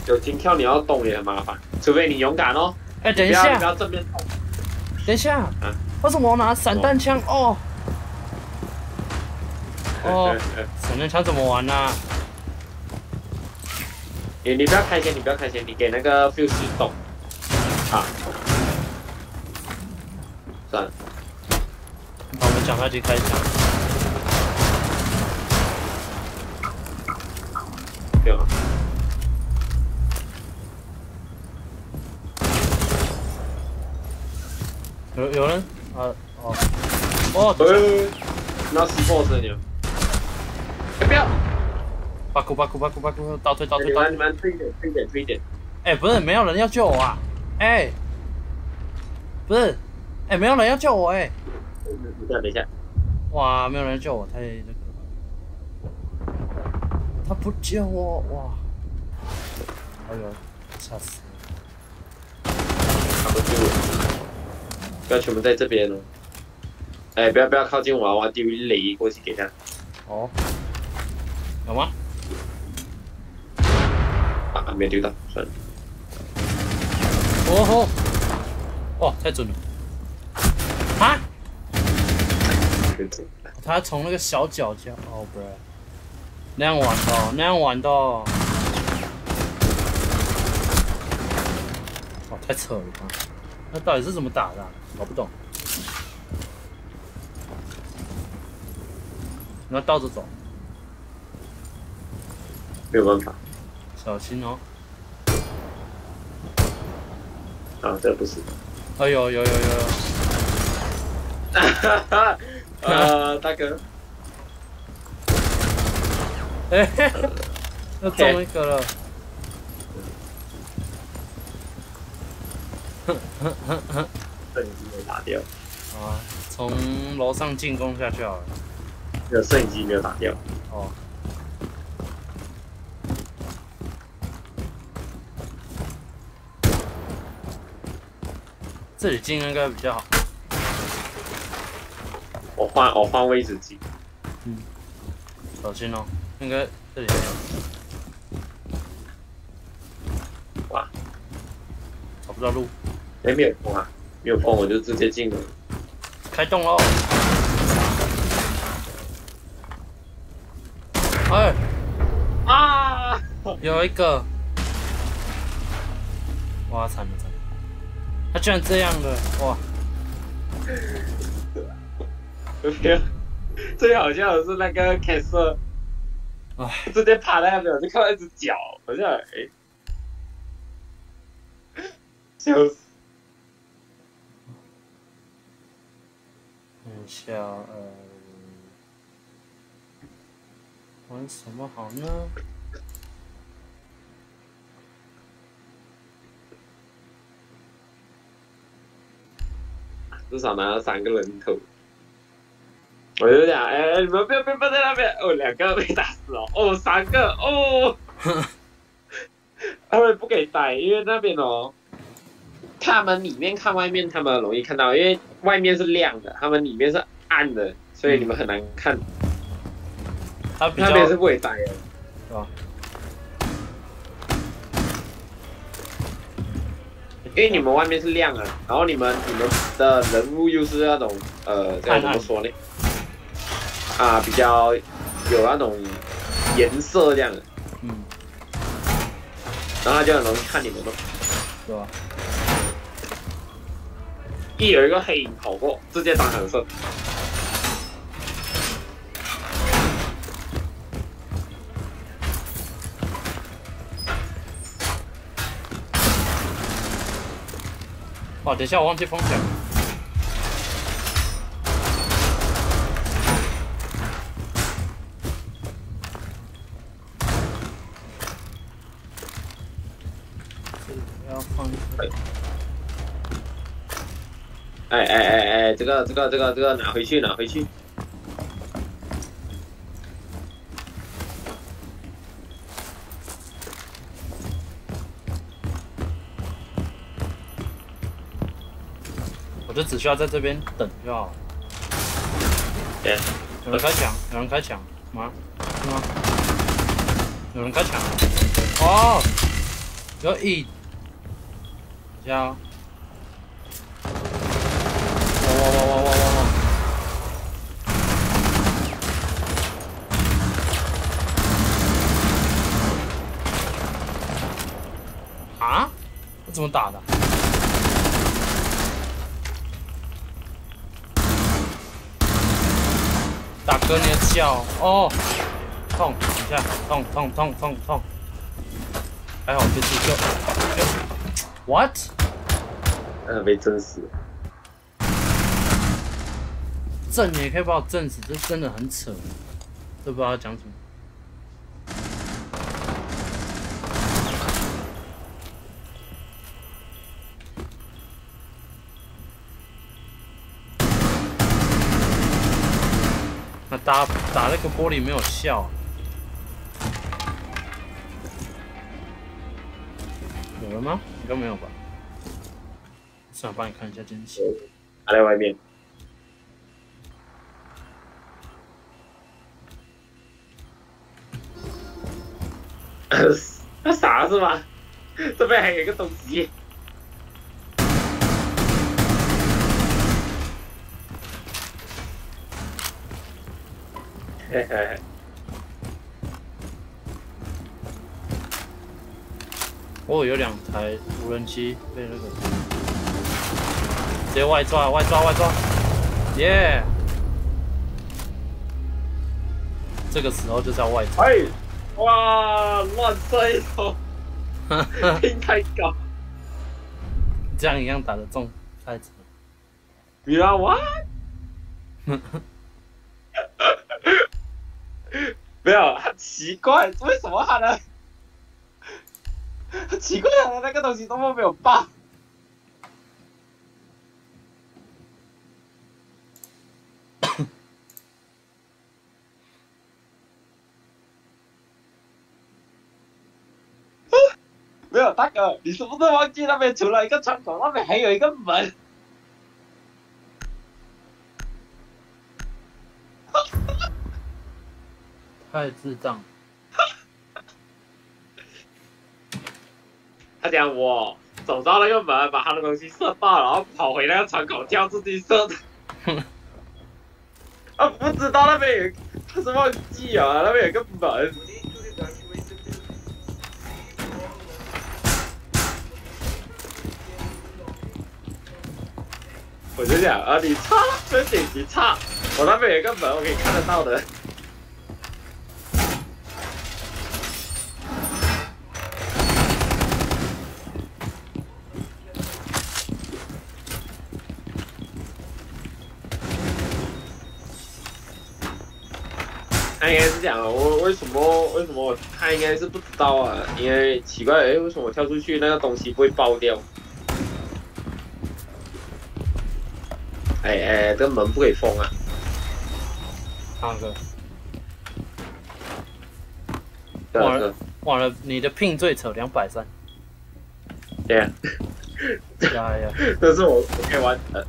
有心跳你要动也很麻烦，除非你勇敢哦。哎，等一不要不下，要正面动。等一下嗯，为什么我拿散弹枪？哦，哦，散弹枪怎么玩呢、啊？你你不要开先，你不要开先，你给那个 fuse 动。啊，算了，好，我们赶快去开枪。对吧？有有人啊哦哦，对，那是 boss 你们。哎，不要！巴库巴库巴库巴库，倒退倒退你倒退们你。们推一点，推一点，推一点。哎、不是，没有人要救我啊！哎、不是，哎、没有人要救我哎、等一下，等一下。哇，没有人救我，太那个了。他不救我，哇！哎呦，吓死了！他不救我，不要全部在这边哦。哎，不要不要靠近我啊！我要丢雷过去给他。哦，有吗？啊，没有丢到，算了。哦吼！哦，太准了！啊！他从那个小角角，哦不是，那样玩的哦，那样玩的哦。哦，太扯了吧！那到底是怎么打的、啊？搞不懂。你要倒着走，没有办法小心哦。啊，这不是。哎呦，有有有有，哈哈，呃，大哥，哎、嘿嘿，又中一个了。摄影机没打掉，啊，从楼上进攻下去好了。那摄影机没有打掉。哦。这里进应该比较好。我换我换位置进。嗯，小心哦，应该这里没有。哇，找不到路，哎，没有风啊，没有风我就直接进了。开动喽！哎，啊！有一个，哇，惨了惨了！他居然这样的，哇！没有，最好笑的是那个凯瑟，唉，直接趴在那边，我就看到一只脚，我就想哎，笑死！看一下，呃，玩什么好呢？至少拿了三个人头。我就讲，哎、你们不要不要放在那边，哦，两个被打死哦，哦，三个哦，他们不给带，因为那边哦，他们里面看外面，他们容易看到，因为外面是亮的，他们里面是暗的，所以你们很难看。它比较那边是不给带的，是吧？因为你们外面是亮的，然后你们你们的人物又是那种呃，该怎么说呢？啊，比较有那种颜色这样的，嗯，然后他就很容易看你们咯。对吧？一有一个黑影跑过，直接当场射。哦，等一下，我忘记风向。这里要放一个哎哎哎哎，这个这个这个这个拿回去拿回去。需要在这边等就好。对，有人开抢，有人开枪吗？是吗？有人开抢。哦，有一，等一下哦。哇哇哇哇哇哇哇！啊？我怎么打的？大脚哦，痛，等一下，痛痛痛痛痛，还好这次就就 what？呃，被震死。震也可以把我震死，这真的很扯，都不知道讲什么。那打打那个玻璃没有效，有了吗？应该没有吧。算了，帮你看一下真气，还在外面。他傻是吗？这边还有一个东西。嘿嘿嘿，哦，有两台无人机被那个直接外抓，外抓，外抓，耶、这个时候就是要外抓，哎，哇，乱射 一头，拼太高。这样一样打得中，太扯。你让我？没有，很奇怪，为什么他的很 奇怪，他的那个东西怎么没有爆？没有，大哥，你是不是忘记那边除了一个窗口，那边还有一个门？太智障。他讲我走到那个门，把他的东西射爆，然后跑回那个窗口跳自己射的。啊，不知道那边有，他是忘记啊，那边有个门。我就讲啊，你差，真顶你差，我那边有个门，我可以看得到的。应该是这样啊，我为什么为什么他应该是不知道啊？因为奇怪，哎，为什么我跳出去那个东西不会爆掉？哎哎，这个门不可以封啊！哪个？这哇个完了，你的聘最扯两百三，对呀，呀呀，这是我我可以玩的。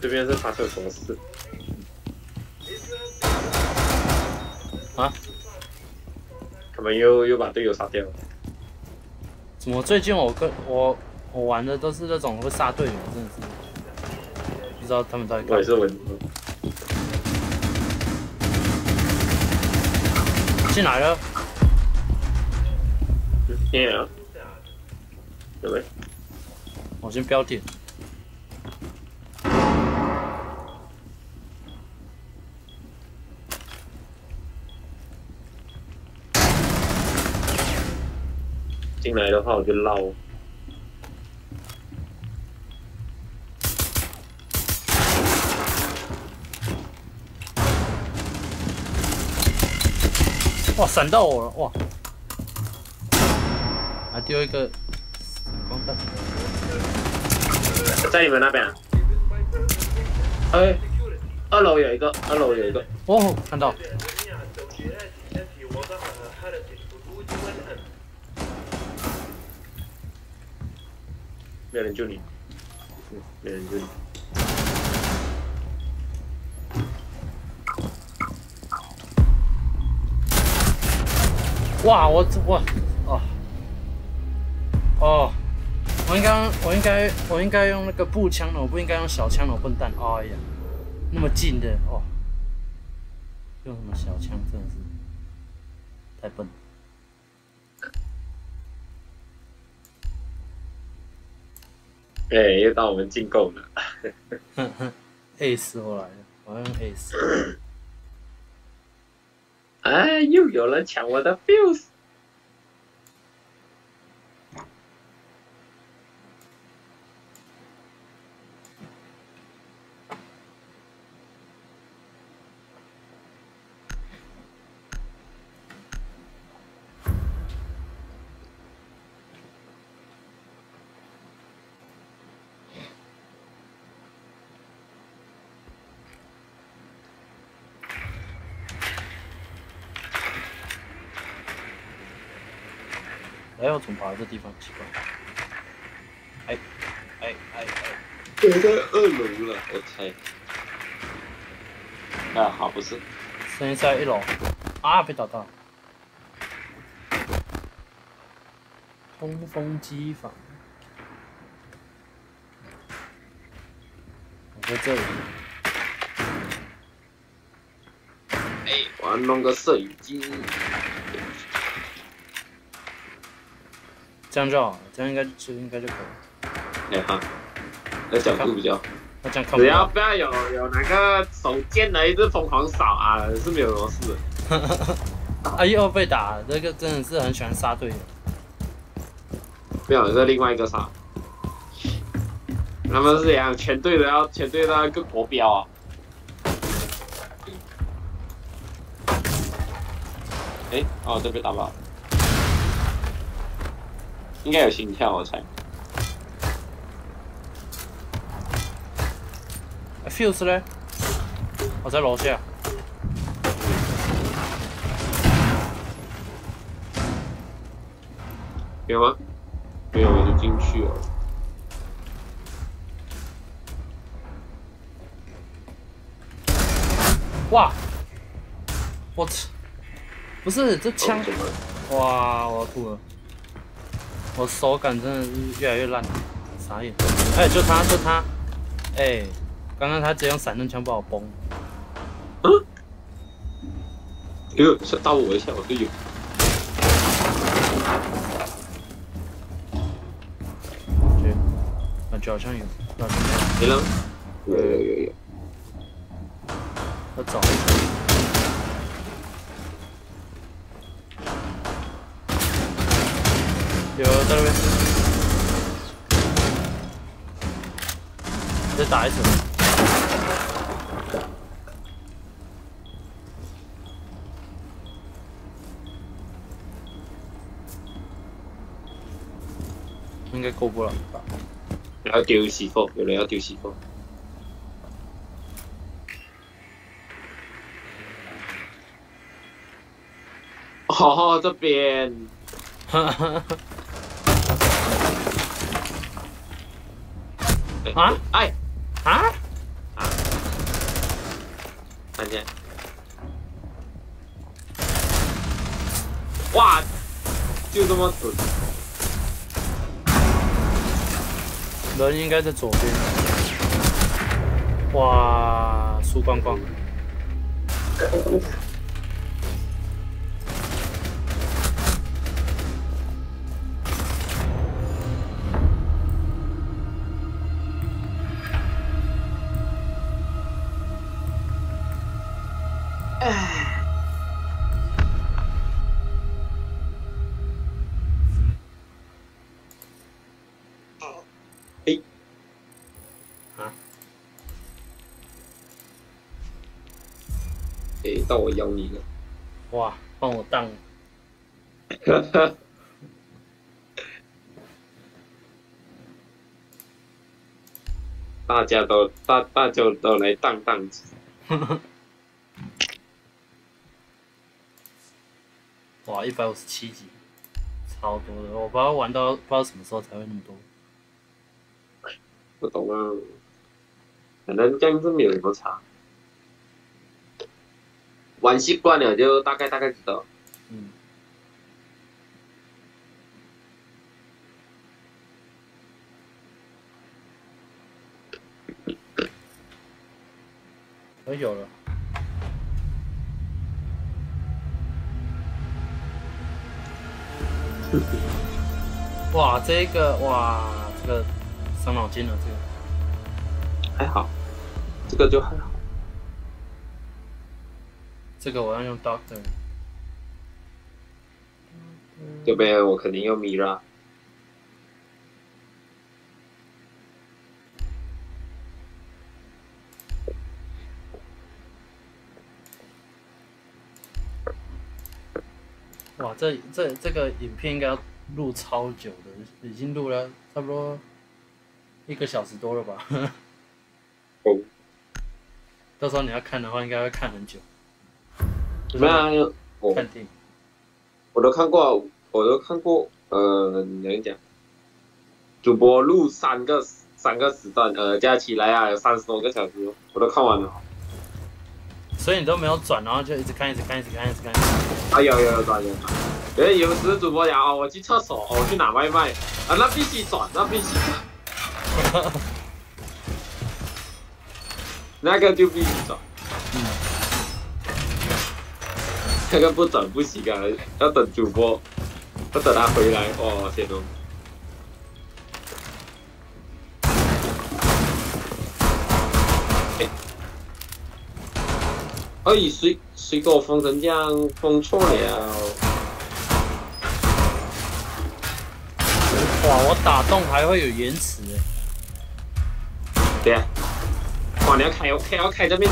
这边是发生什么事？啊？他们又又把队友杀掉了。怎么最近我跟我我玩的都是那种会杀队友，真的是不知道他们到底我也是文，进来了，对啊，对不对？我先标点。进来的话我就捞。哇，闪到我了，哇！还丢一个闪光弹，在你们那边啊？哎，二楼有一个，二楼有一个。哦，看到，没有人救你。嗯，没人救你。哇，我哇，哦，哦，我应该我应该我应该用那个步枪的，我不应该用小枪的，我笨蛋！哎呀，那么近的哦，用什么小枪真的是太笨。哎，又到我们进贡了。哼哼，ace 过来了，我要用 ace。哎，又有人抢我的 fuse。哎，我怎么跑到这地方？奇怪。哎，哎哎哎，我在二楼了，我猜。啊，好，不是。声音在一楼。啊，被打到。通风机房。我在这里。哎，我要弄个摄影机。这样就好了，这样应该就应该就可以。哎哈，那角度比较好。那这样看不。只要不要有有那个手贱的一直疯狂扫啊，是没有什么事的。啊，又被打，这个真的是很喜欢杀队友。没有，这另外一个杀。他们是这样，全队都要全队都要一个国标啊。哎，哦，这被打爆了。应该有心跳，我猜。Fuse 嘞？我在楼下。有吗？没有，我就进去了。哇！我操！不是这枪哇！我要吐了。我手感真的是越来越烂，傻眼。哎、就他，就他。哎、刚刚他直接用散弹枪把我崩。哟，吓到我一下，我队友。对，感觉好像有，好像没有。没了？有有有有。要找。有在那边。再打一次。应该够不了。要丢石头，有人要丢石头。好、哦，这边。哈哈哈。啊哎，啊！啊看见，哇，就这么准，人应该在左边。哇，输光光。到我咬你了。哇，帮我当。大家都大大家都来荡荡子，哇，一百五十七级，超多的，我不知道玩到不知道什么时候才会那么多。不懂啊，反正这样子没有什么差，玩习惯了就大概大概知道。嗯，很有了。哇，这个哇，这个伤脑筋了，这个还好，这个就还好。这个我要用 Doctor。这边我肯定用米拉，哇，这这这个影片应该要录超久的，已经录了差不多一个小时多了吧？哦，到时候你要看的话，应该会看很久。就是没有啊，我。我都看过，我都看过，呃，怎样讲？主播录三个三个时段，呃，加起来啊有三十多个小时，我都看完了。所以你都没有转，然后就一直看，一直看，一直看，一直看。啊，有有有转有转。因为有时主播讲哦，我去厕所，哦我去拿外卖，啊，那必须转，那必须转，那个就必须转。那个不转不行啊，要等主播，要等他回来。哦，天呐！哎，谁谁给我封成这样？封错了。哇，我打洞还会有延迟欸对啊，哇，你要开，开要开这边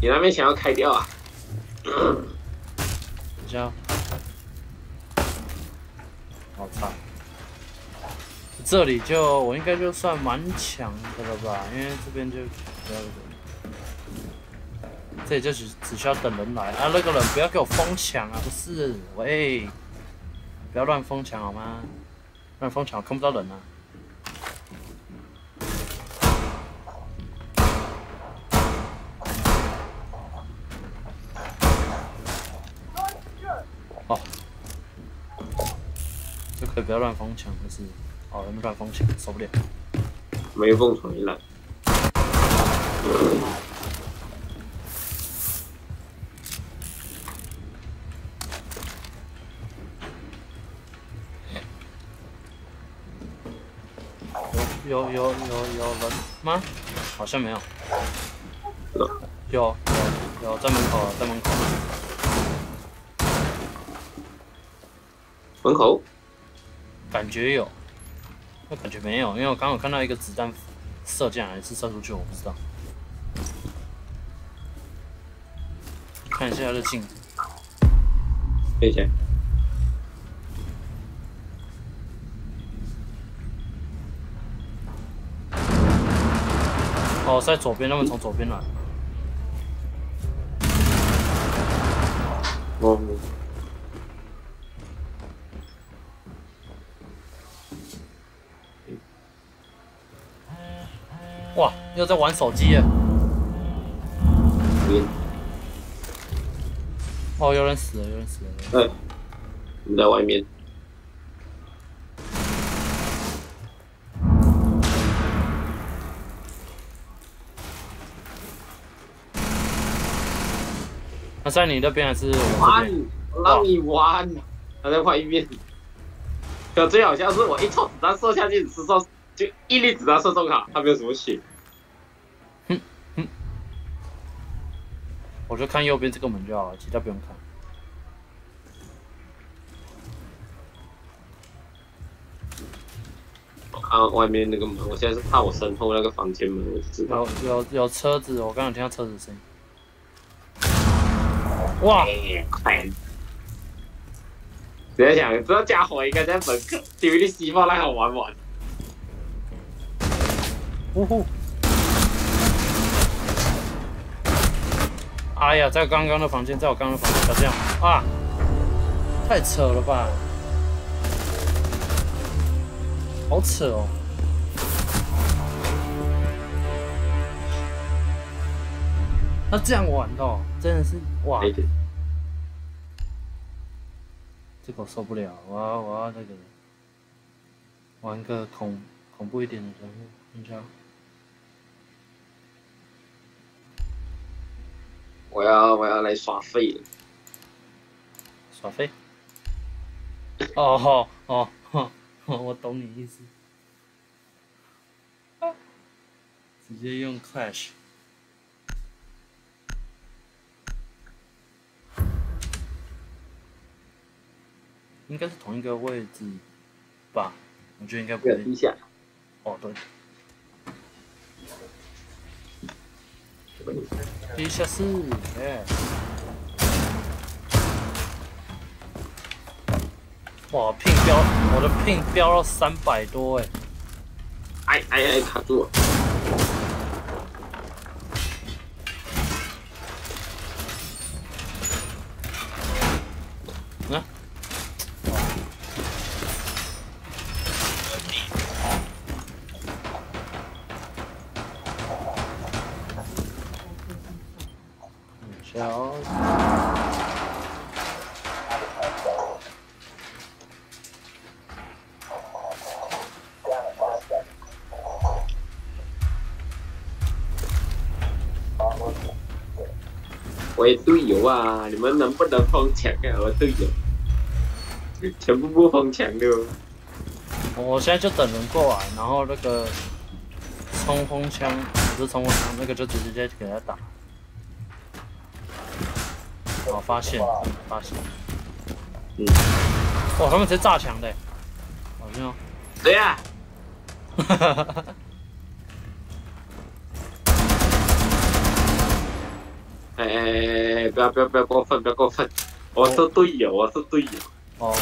你那边想要开掉啊？等一下。好惨。这里就我应该就算蛮强的了吧，因为这边就比较这里就只只需要等人来啊，那个人不要给我疯抢啊！不是，喂，不要乱疯抢好吗？乱疯抢我看不到人啊！哦，这可以不要乱封墙，还是哦，有没有乱封墙？受不了。没有蹦出来。有有有有有人吗？好像没有。有有有在门口，在门口。门口？感觉有，那感觉没有，因为我刚好看到一个子弹射进来，是射出去，我不知道。看一下他的镜子。谢谢。哦，在左边，他们从左边来。哦，哇，又在玩手机耶！哦，有人死了，有人死了。嗯，我们在外面。他在你那边还是我这玩边？，我让你玩，他在外面。可最好笑是我一抽子弹射下去，只是说就一粒子弹射中他，他没有什么血。我就看右边这个门就好了，其他不用看。我看外面那个门，我现在是怕我身后那个房间门，我就知道有。有有车子，我刚刚有听到车子的声音。哇，哎，快！我在想，这家伙应该在门口丢一粒希望让他玩玩。呜呼！哎呀，在刚刚的房间，在我刚刚的房间，小样啊！啊，太扯了吧！好扯哦！他这样玩的、哦，真的是哇！这个我受不了，我要我要那个玩个恐恐怖一点的人物，你知道？我要我要来耍废了。耍废？哦吼哦吼，我懂你意思。直接用 Clash。应该是同一个位置吧？我觉得应该不对。不要地下。哦，对。地下室，耶！哇，聘标，我的聘标到三百多哎！哎哎哎，卡住了。啊？小喂，队友啊，你们能不能封墙啊？我队友，全部不封墙的哦。我现在就等人过来，然后那个冲锋枪不是冲锋枪，那个就直接给他打。好，发现，发现。嗯。哇，他们直接炸墙的，好像。谁呀？哈哈哈哈。哎哎哎哎！不要不要不要过分，不要过分！我是队友，我是队友。哦，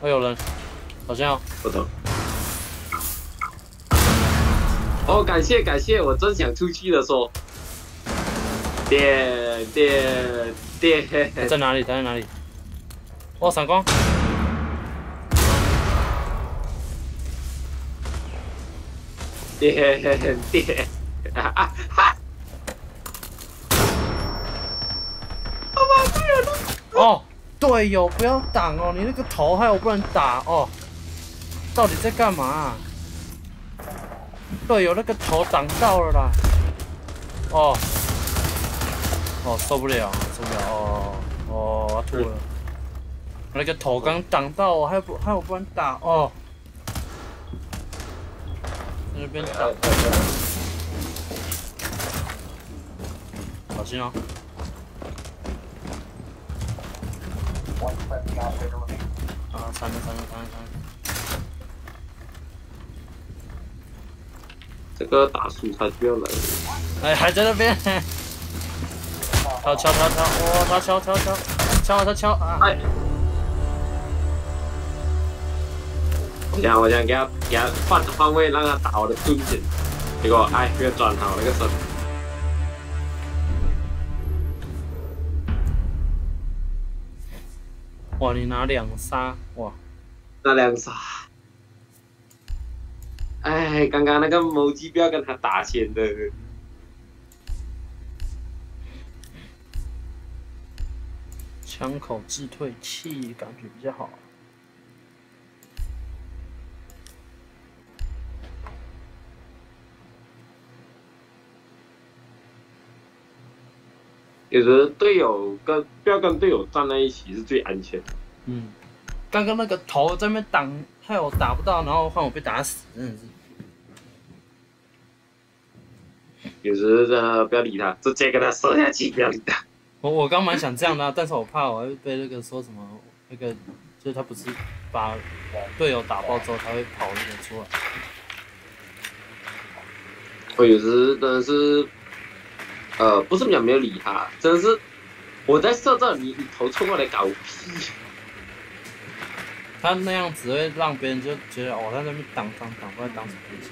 会有人，好像不懂。哦，感谢感谢，我真想出去的说。点点点！在哪里？他在哪里？哦，闪光！点点！啊啊哈！哦，队友不要挡哦，你那个头害我不能打哦。到底在干嘛、啊？队友那个头挡到了啦。哦，哦，受不了，受不了，哦，哦，我吐了。那个头刚挡到我，还不害我不能打哦。在那边打，小心哦。啊，闪了闪了闪了闪了！这个大叔他就要来了。哎，还在那边，跳跳跳跳，哇，他跳跳跳，敲他敲啊！哎我想我想给他给他换换位，让他打我的盾线，结果哎没有转好那个身。哇，你拿两杀哇！拿两杀。哎，刚刚那个某鸡不要跟他打钱的。枪口自退器感觉比较好。有时队友跟不要跟队友站在一起是最安全的。嗯，刚刚那个头在那边挡，害我打不到，然后换我被打死，真的是。有时真的不要理他，直接跟他射下去，不要理他。我我刚蛮想这样的、啊，但是我怕我会被那个说什么那个，就是他不是把队友打爆之后，他会跑那个出来。我有时真的是，呃，不是没有没有理他，真的是我在射这，你你头冲过来搞屁。他那样只会让别人就觉得哦，他在那边挡挡挡，不知道挡什么东西。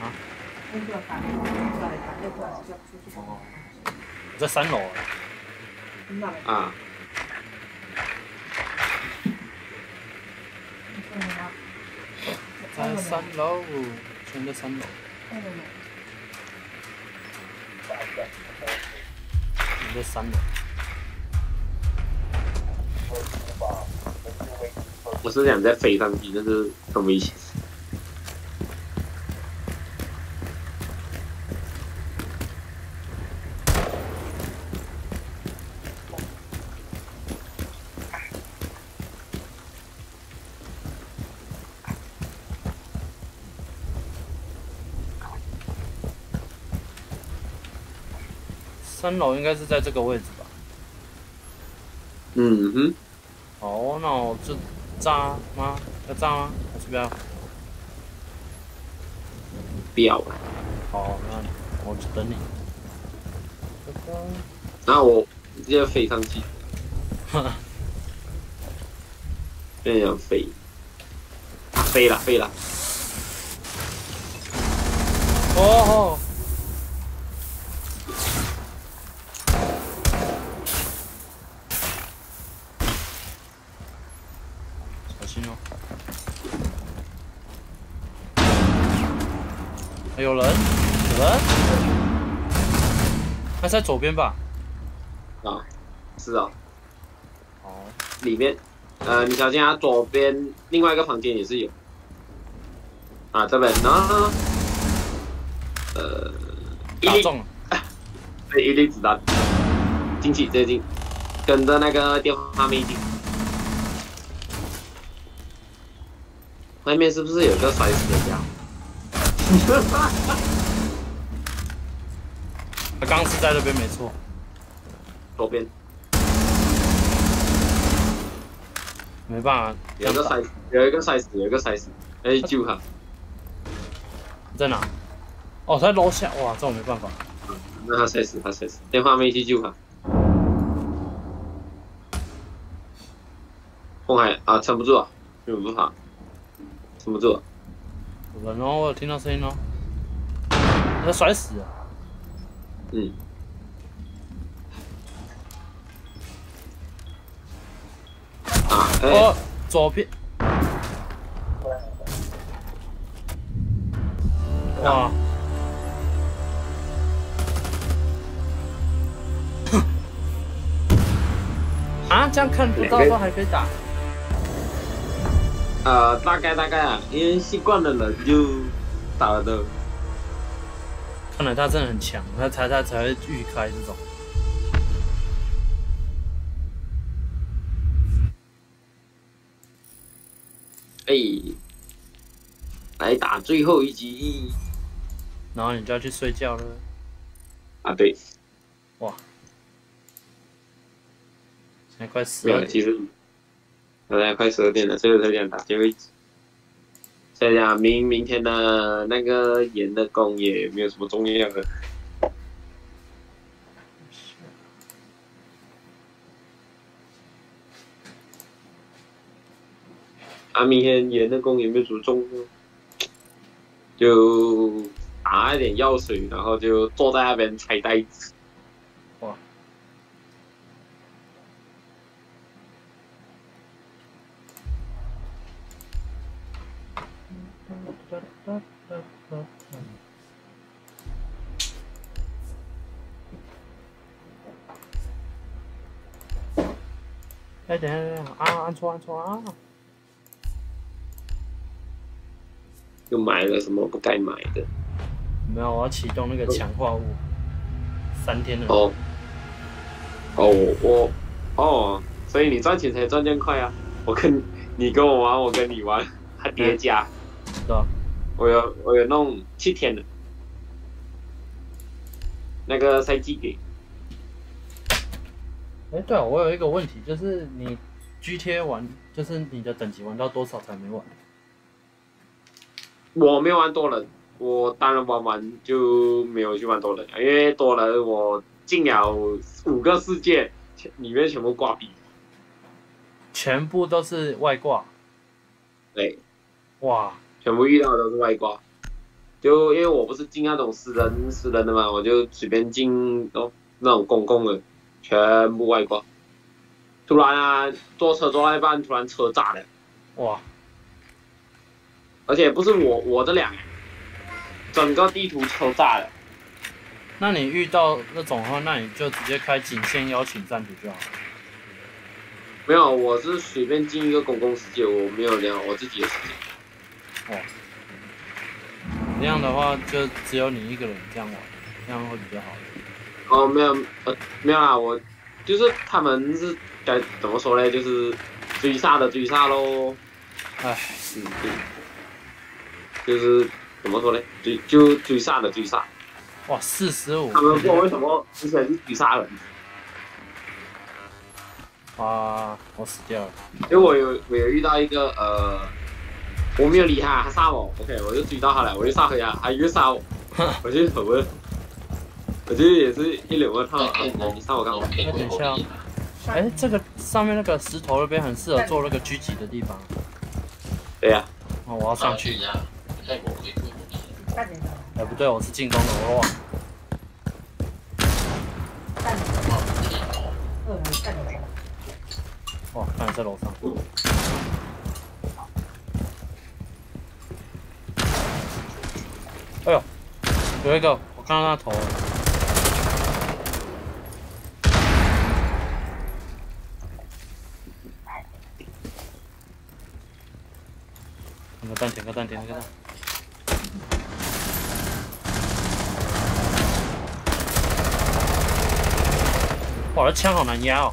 啊？哦，我在三楼啊。啊，在三楼，全在三楼。全在三秒。我是想再飞上去，但是很危险。三楼应该是在这个位置吧？嗯哼，哦，那我就炸吗？要炸吗？还是不要？不要了。好，那我就等你。然后我直接飞上去，变成飞，啊飞了飞了，哦，心哦！还有人，有人，他在左边吧？啊，是啊，哦，里面，呃，你小心啊，左边另外一个房间也是有，啊这边，然后，呃，一粒打中了，对一粒子弹，进去直接进，跟着那个电话妹进。外面是不是有个摔死的家伙？他刚刚是在那边没错。左边没办法，有一个摔死，有一个摔死，有一个摔死，哎，救他！在哪？哦，在楼下，哇，这我没办法。那他摔死，他摔死，电话没去救他。红海啊，撑不住撑不住、啊。有人哦，我有听到声音哦。他在摔死啊！嗯，啊，哎、哦，左边。哇！啊，这样看不到都还可以打。呃，大概大概啊，因为习惯了人就打了的。看来他真的很强，他才他才会预开这种。哎，来打最后一集然后你就要去睡觉了。啊！对，哇！现在快十没有，二点，其实现在快十二点了，这个我才想打最后一集。明明天的那个盐的工也没有什么重要的。啊，明天盐的工也没有什么重要，就打一点药水，然后就坐在那边拆袋子。哎，等一下等一下啊，按错按错啊！又买了什么不该买的？没有，我要启动那个强化物，三天了。哦，哦，我，哦，所以你赚钱才赚这样快啊！我跟你跟我玩，我跟你玩，还叠加。对啊，我有我有弄七天的，那个赛季给哎，对啊，我有一个问题，就是你 GTA 玩，就是你的等级玩到多少才没玩？我没有玩多人，我单人玩完就没有去玩多人，因为多人我进了五个世界，全里面全部挂壁。全部都是外挂，对，哇！全部遇到的都是外挂。就因为我不是进那种私人私人的嘛，我就随便进哦那种公共的，全部外挂。突然啊，坐车坐到一半，突然车炸了，哇！而且不是我我的俩，整个地图车炸了。那你遇到那种的话，那你就直接开警线邀请战局就好了。没有，我是随便进一个公共世界，我没有聊我自己的世界。这样的话，就只有你一个人这样玩，这样会比较好。哦，没有，呃，没有啊，我就是他们是该怎么说呢？就是追杀的追杀喽。唉，嗯，对，就是怎么说呢？追就追杀的追杀。哇，四十五！他们说为什么之前是追杀人？啊，我死掉了。因为我有我有遇到一个呃，我没有理他，他杀我，OK，我就追到他了，我就杀回他，他又杀我，我就很问，我就也是一脸问号，啊你杀我干嘛？那等一下哦，哎，这个上面那个石头那边很适合做那个狙击的地方。对呀、哦，我要上去。啊，在我回归我的干你的，哎，不对，我是进攻的，我忘了。哇，看来在楼上。哎呦，有一个，我看到他头了。点个赞，点个赞，点个赞。哇，这枪好难压哦。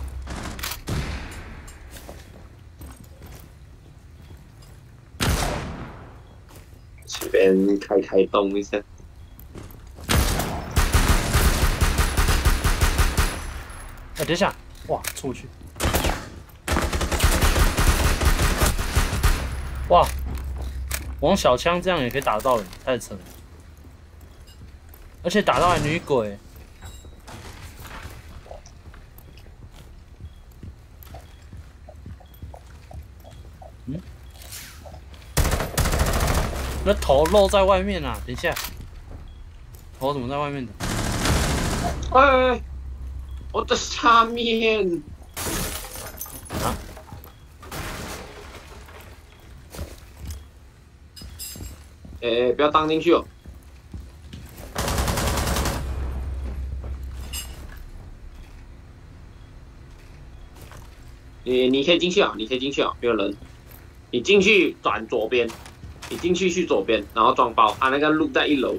随便开开动一下。哎，等一下，哇，出不去！哇，我用小枪这样也可以打到人，太扯了！而且打到还女鬼，嗯，那头露在外面啊！等一下，头怎么在外面的？哎，我的下面啊？哎，不要当进去哦。你你可以进去啊，你可以进去啊，没有人。你进去转左边，你进去去左边，然后装包，他、那个路在一楼。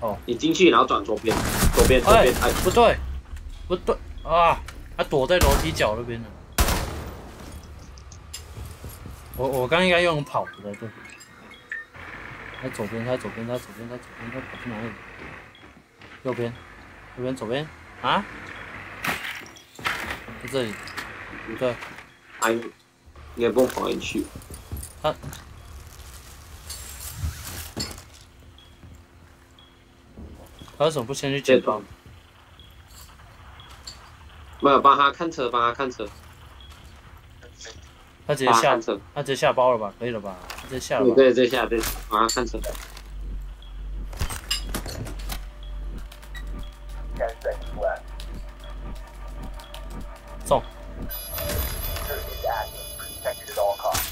哦。你进去然后转左边，左边左哎边，哎，，不对，不对啊！他躲在楼梯角那边呢。我我刚应该用跑的，对。他左边，他左边，他左边，他左边，他跑去哪里？右边，右边，左边啊？在这里，对，哎，应该不用跑进去。他他为什么不先去捡包？没有帮他看车，帮他看车。他直接下车，他直接下包了吧？可以了吧？他直接下路对吧？对对下对，马上看车。Active. Protected at all costs.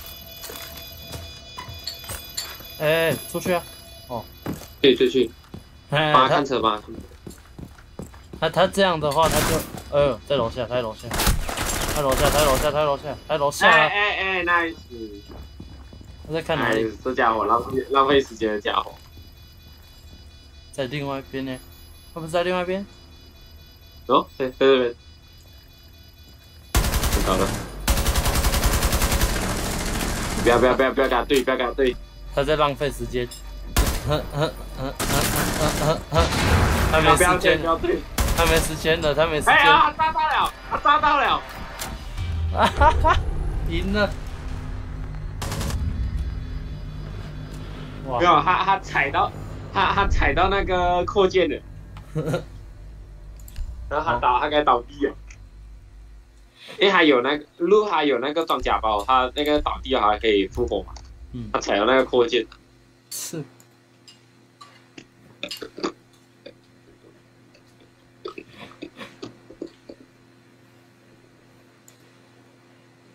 哎、哎出去啊！哦对对去，哎、他帮他看车，吧他。他他这样的话，他就，哎呦，在楼下，他在楼下，他在楼下，他在楼下，他在楼下，他在楼下啊，哎哎哎，nice！他在看哪哎里？，这家伙浪费浪费时间的家伙。在另外一边呢？他不是在另外一边？哦，对对对对，知道了。不要不要不要不要跟他对，不要跟他对，他在浪费时间。他没时间。他没时间了，他没时间。哎呀，他抓到了，他抓到了。哈哈哈，赢了！没，有，他他踩到，他他踩到那个扩建的，然后他倒，他该倒地了。因为还有那个路还有那个装甲包，他那个倒地还可以复活嘛。嗯。他踩到那个扩建，是。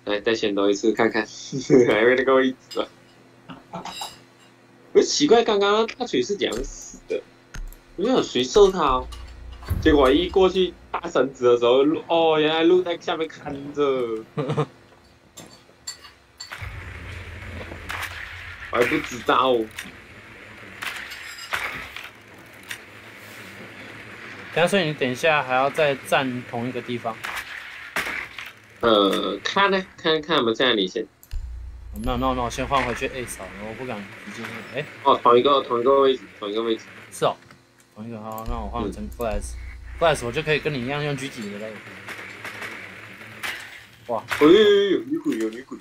来再选多一次看看，还有那个位置啊。我奇怪，刚刚大锤是怎样死的？没有谁射他哦。结果一过去大绳子的时候，路哦，原来路在下面看着，我还不知道。等下，所以你等一下还要再站同一个地方。呃，看呢，看看有没有在哪里先。那那那我先换回去 A 扫了，我不敢直接。哎、哦，同一个同一个位置，同一个位置。是哦，同一个好，那我换成 Glass，Glass 我就可以跟你一样用狙击的嘞。哇，哎呦呦呦，有女鬼有女鬼！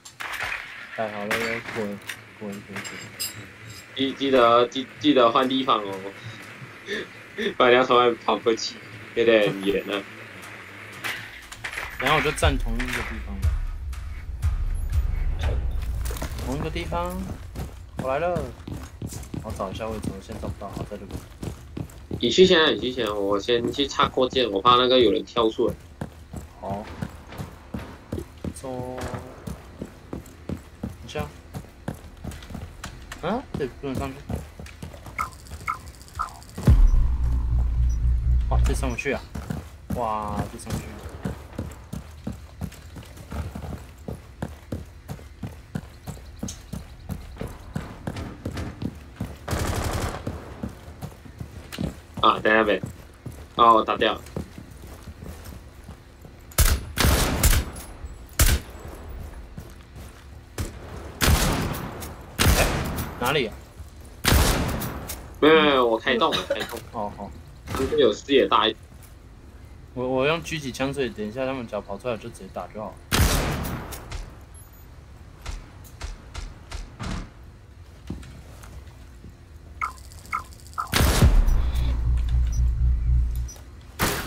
太好了，滚滚滚滚！记记得记记得换地方哦，不然要从外跑过去，有点远啊了。然后我就站同一个地方同一个地方，我来了。我找一下位置，我先找不到，好在这边。你去先啊，你去先啊，我先去插扩建，我怕那个有人跳出来。好，走，一下。啊，这不能上去。哇，这上不去啊！哇，这上不去。啊，在那边。哦，我打掉了。哪里啊？没有没有，我开动了，开动。哦好，这个有视野大一点。我我用狙击枪，所以等一下他们只要跑出来就直接打就好了。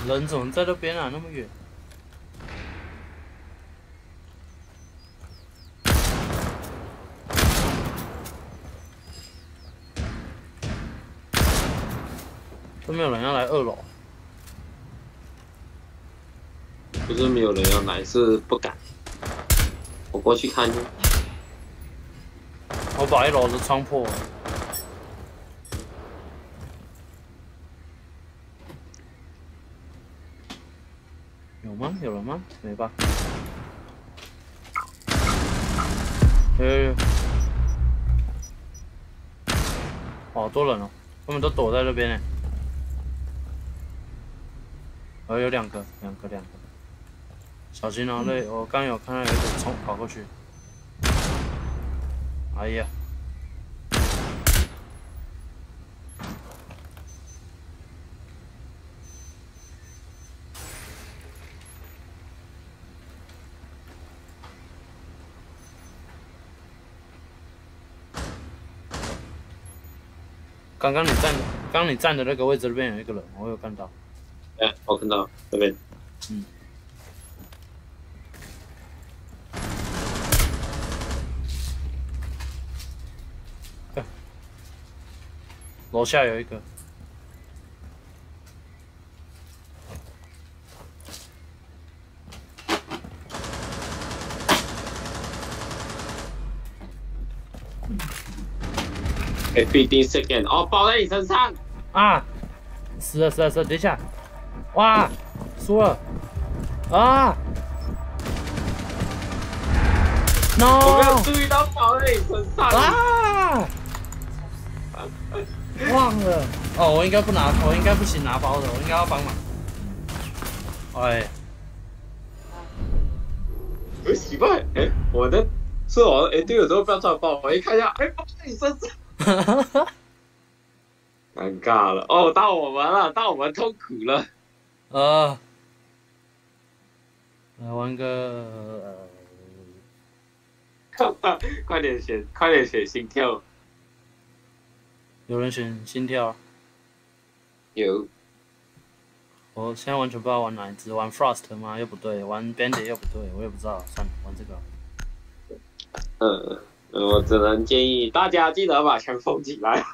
人怎么在这边啊？那么远。都没有人要来二楼。不是没有人要来，是不敢。我过去看。我把一楼的窗破了。吗？有人吗？没吧？有有有。好多人哦，他们都躲在这边呢。哦，有两个，两个，两个。小心哦，那我刚有看到有一个冲跑过去。哎呀！刚刚你站，刚刚你站的那个位置那边有一个人，我有看到。哎、我看到这边。嗯。楼下有一个。哎，fifteen second，哦，包在你身上，啊，死了死了死了！等一下，哇，输了，啊。我没有，no，注意到包在你身上。啊，忘了，哦，我应该不拿，我应该不行拿包的，我应该要帮忙。哎，很奇怪，哎，我的是我哎，队友都不要抓包，我一看一下，哎，包在你身上，尴尬了，哦，到我们了，到我们痛苦了。呃，来玩个，呃 快点选，快点选心跳。有人选心跳，有，我现在完全不知道玩哪一只，玩 Frost 吗？又不对，玩 Bandit 又不对，我也不知道，算了，玩这个。嗯，我只能建议大家记得把枪封起来，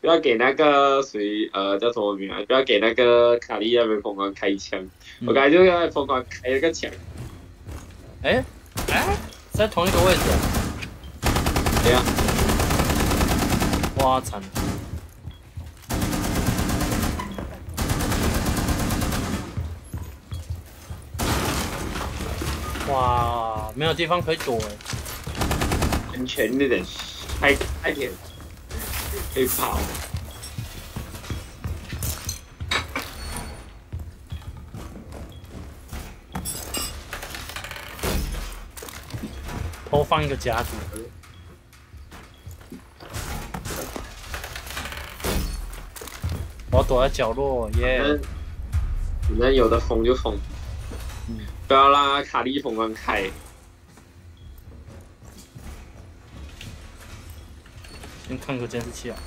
不要给那个谁呃叫什么名啊？不要给那个卡利那边疯狂开枪。我刚才就在疯狂开了个枪，哎哎，在同一个位置啊，对呀，哇惨！哇，没有地方可以躲哎。安全一点，开开点，可以跑。偷放一个夹子，我躲在角落耶。嗯，反正有的封就封，嗯不要让卡莉疯狂开。先看个监视器啊。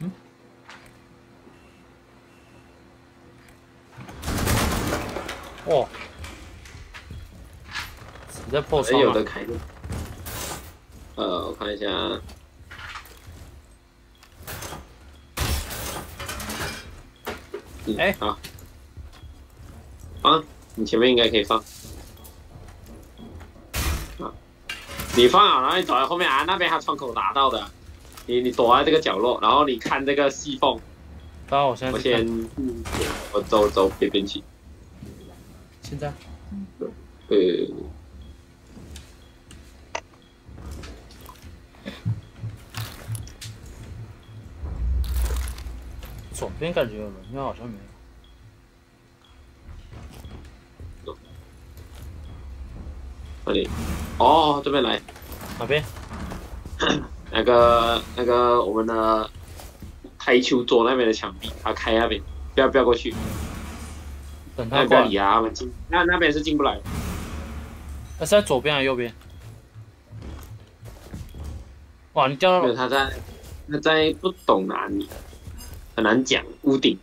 嗯。哇！你在破哎，窗了有的？开的。呃，我看一下啊。嗯哎好。啊，你前面应该可以放。啊，你放好，然后你走在后面啊，那边还窗口拿到的。你你躲在这个角落，然后你看这个细缝。当然，我现在我先，我走走边边去。现在呃，左边感觉有人，因为好像没有。这里。哦，这边来。哪边？那个那个我们的台球桌那边的墙壁，他开那边，不要不要过去，等他过来那不要理。他，他们进那那边是进不来的。他是在左边还是右边？哇，你掉到没有他在他在不懂哪里，很难讲。屋顶，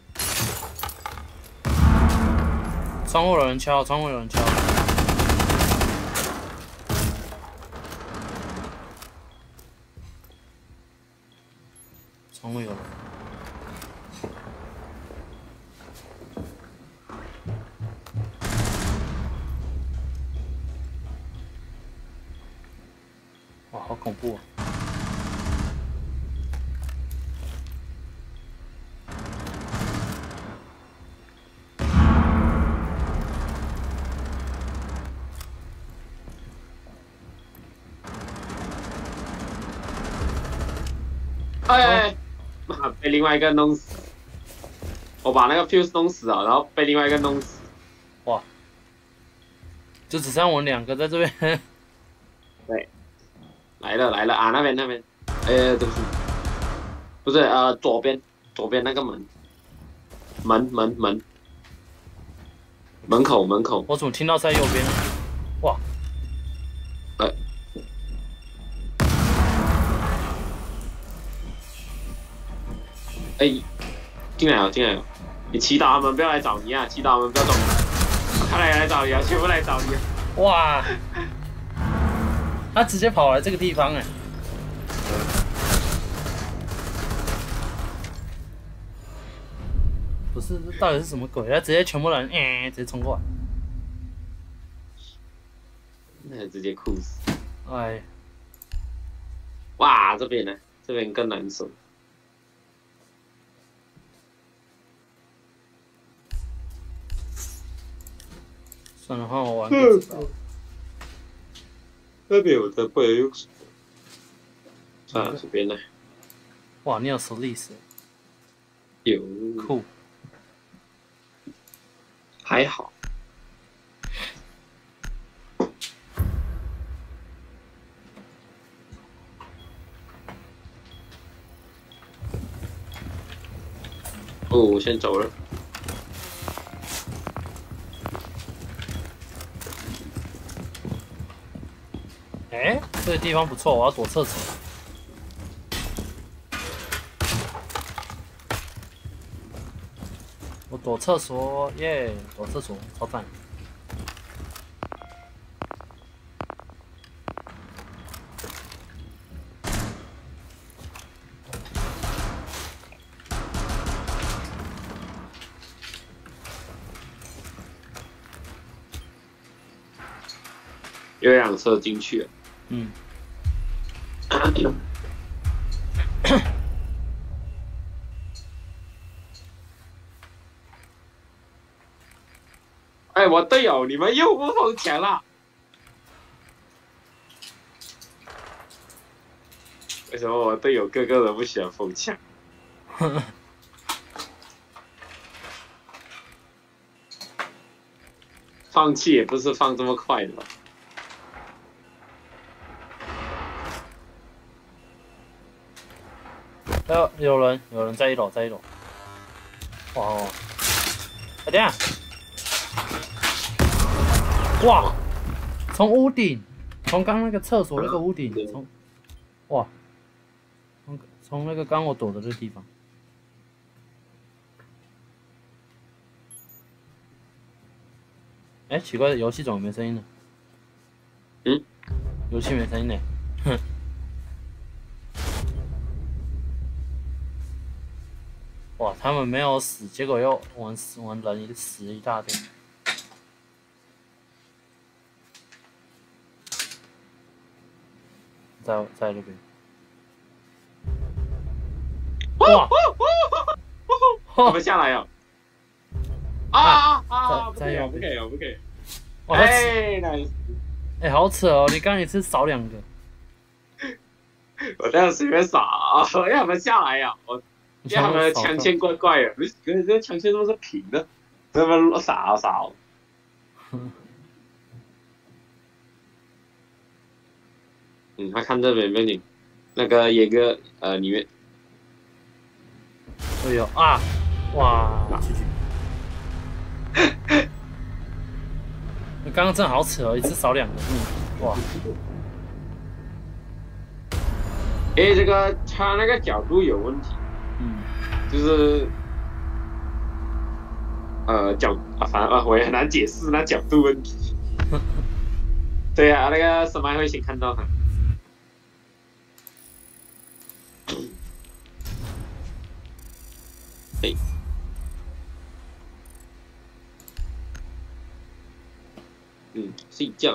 窗户有人敲，窗户有人敲。窗户有人。哇，好恐怖啊！哎妈被另外一个弄死。我把那个 fuse 弄死了，然后被另外一个弄死。哇就只剩我们两个在这边。对来了来了啊，那边那边，哎，对不起，不是呃左边左边那个门，门门门，门口门口，我怎么听到在右边？哎，进来了，进来了！你祈祷他们不要来找你啊！祈祷他们不要找你。他来来找你啊，全部来找你啊！哇！他直接跑来这个地方哎、不是，这到底是什么鬼？他直接全部人，哎、直接冲过来，那直接哭死！哎，哇，这边呢？这边更难受。算了，换我玩不知道。那边我的不能用手。算了，随便来。哇，你有实力死，有酷。还好。哦，我先走了。哎、这个地方不错，我要躲厕所。我躲厕所，耶！躲厕所，超赞。有辆车进去。嗯，哎，我队友，你们又不封墙了？为什么我队友个个都不喜欢封墙？放弃也不是放这么快的吧？有有人，有人在一楼，在一楼。哇哦！哎，等一下，哇！从屋顶，从刚那个厕所那个屋顶，从哇，从从那个刚我躲的这个地方。哎，奇怪，游戏怎么没声音呢？嗯，游戏没声音呢。哼。哇，他们没有死，结果又玩死玩人死一大堆。在在这边。哇！我们下来呀！啊啊啊！不可以啊，在在右边不可以啊，不给！哇，哎哎、好扯哦！你刚刚一次少两个，我这样随便撒啊，让他们下来呀！我你让他们的枪线怪怪的，不是，可是这枪线都是平的，这么撒啊撒哦。嗯，他看这边美女，那个野哥呃里面哎呦啊！哇，出去！你刚刚真的好扯哦，一次少两个，嗯，哇，哎，这个他那个角度有问题，嗯，就是呃角啊，反正啊我也很难解释那角度问题。对啊，那个什么会先看到他。哎，嗯，睡觉。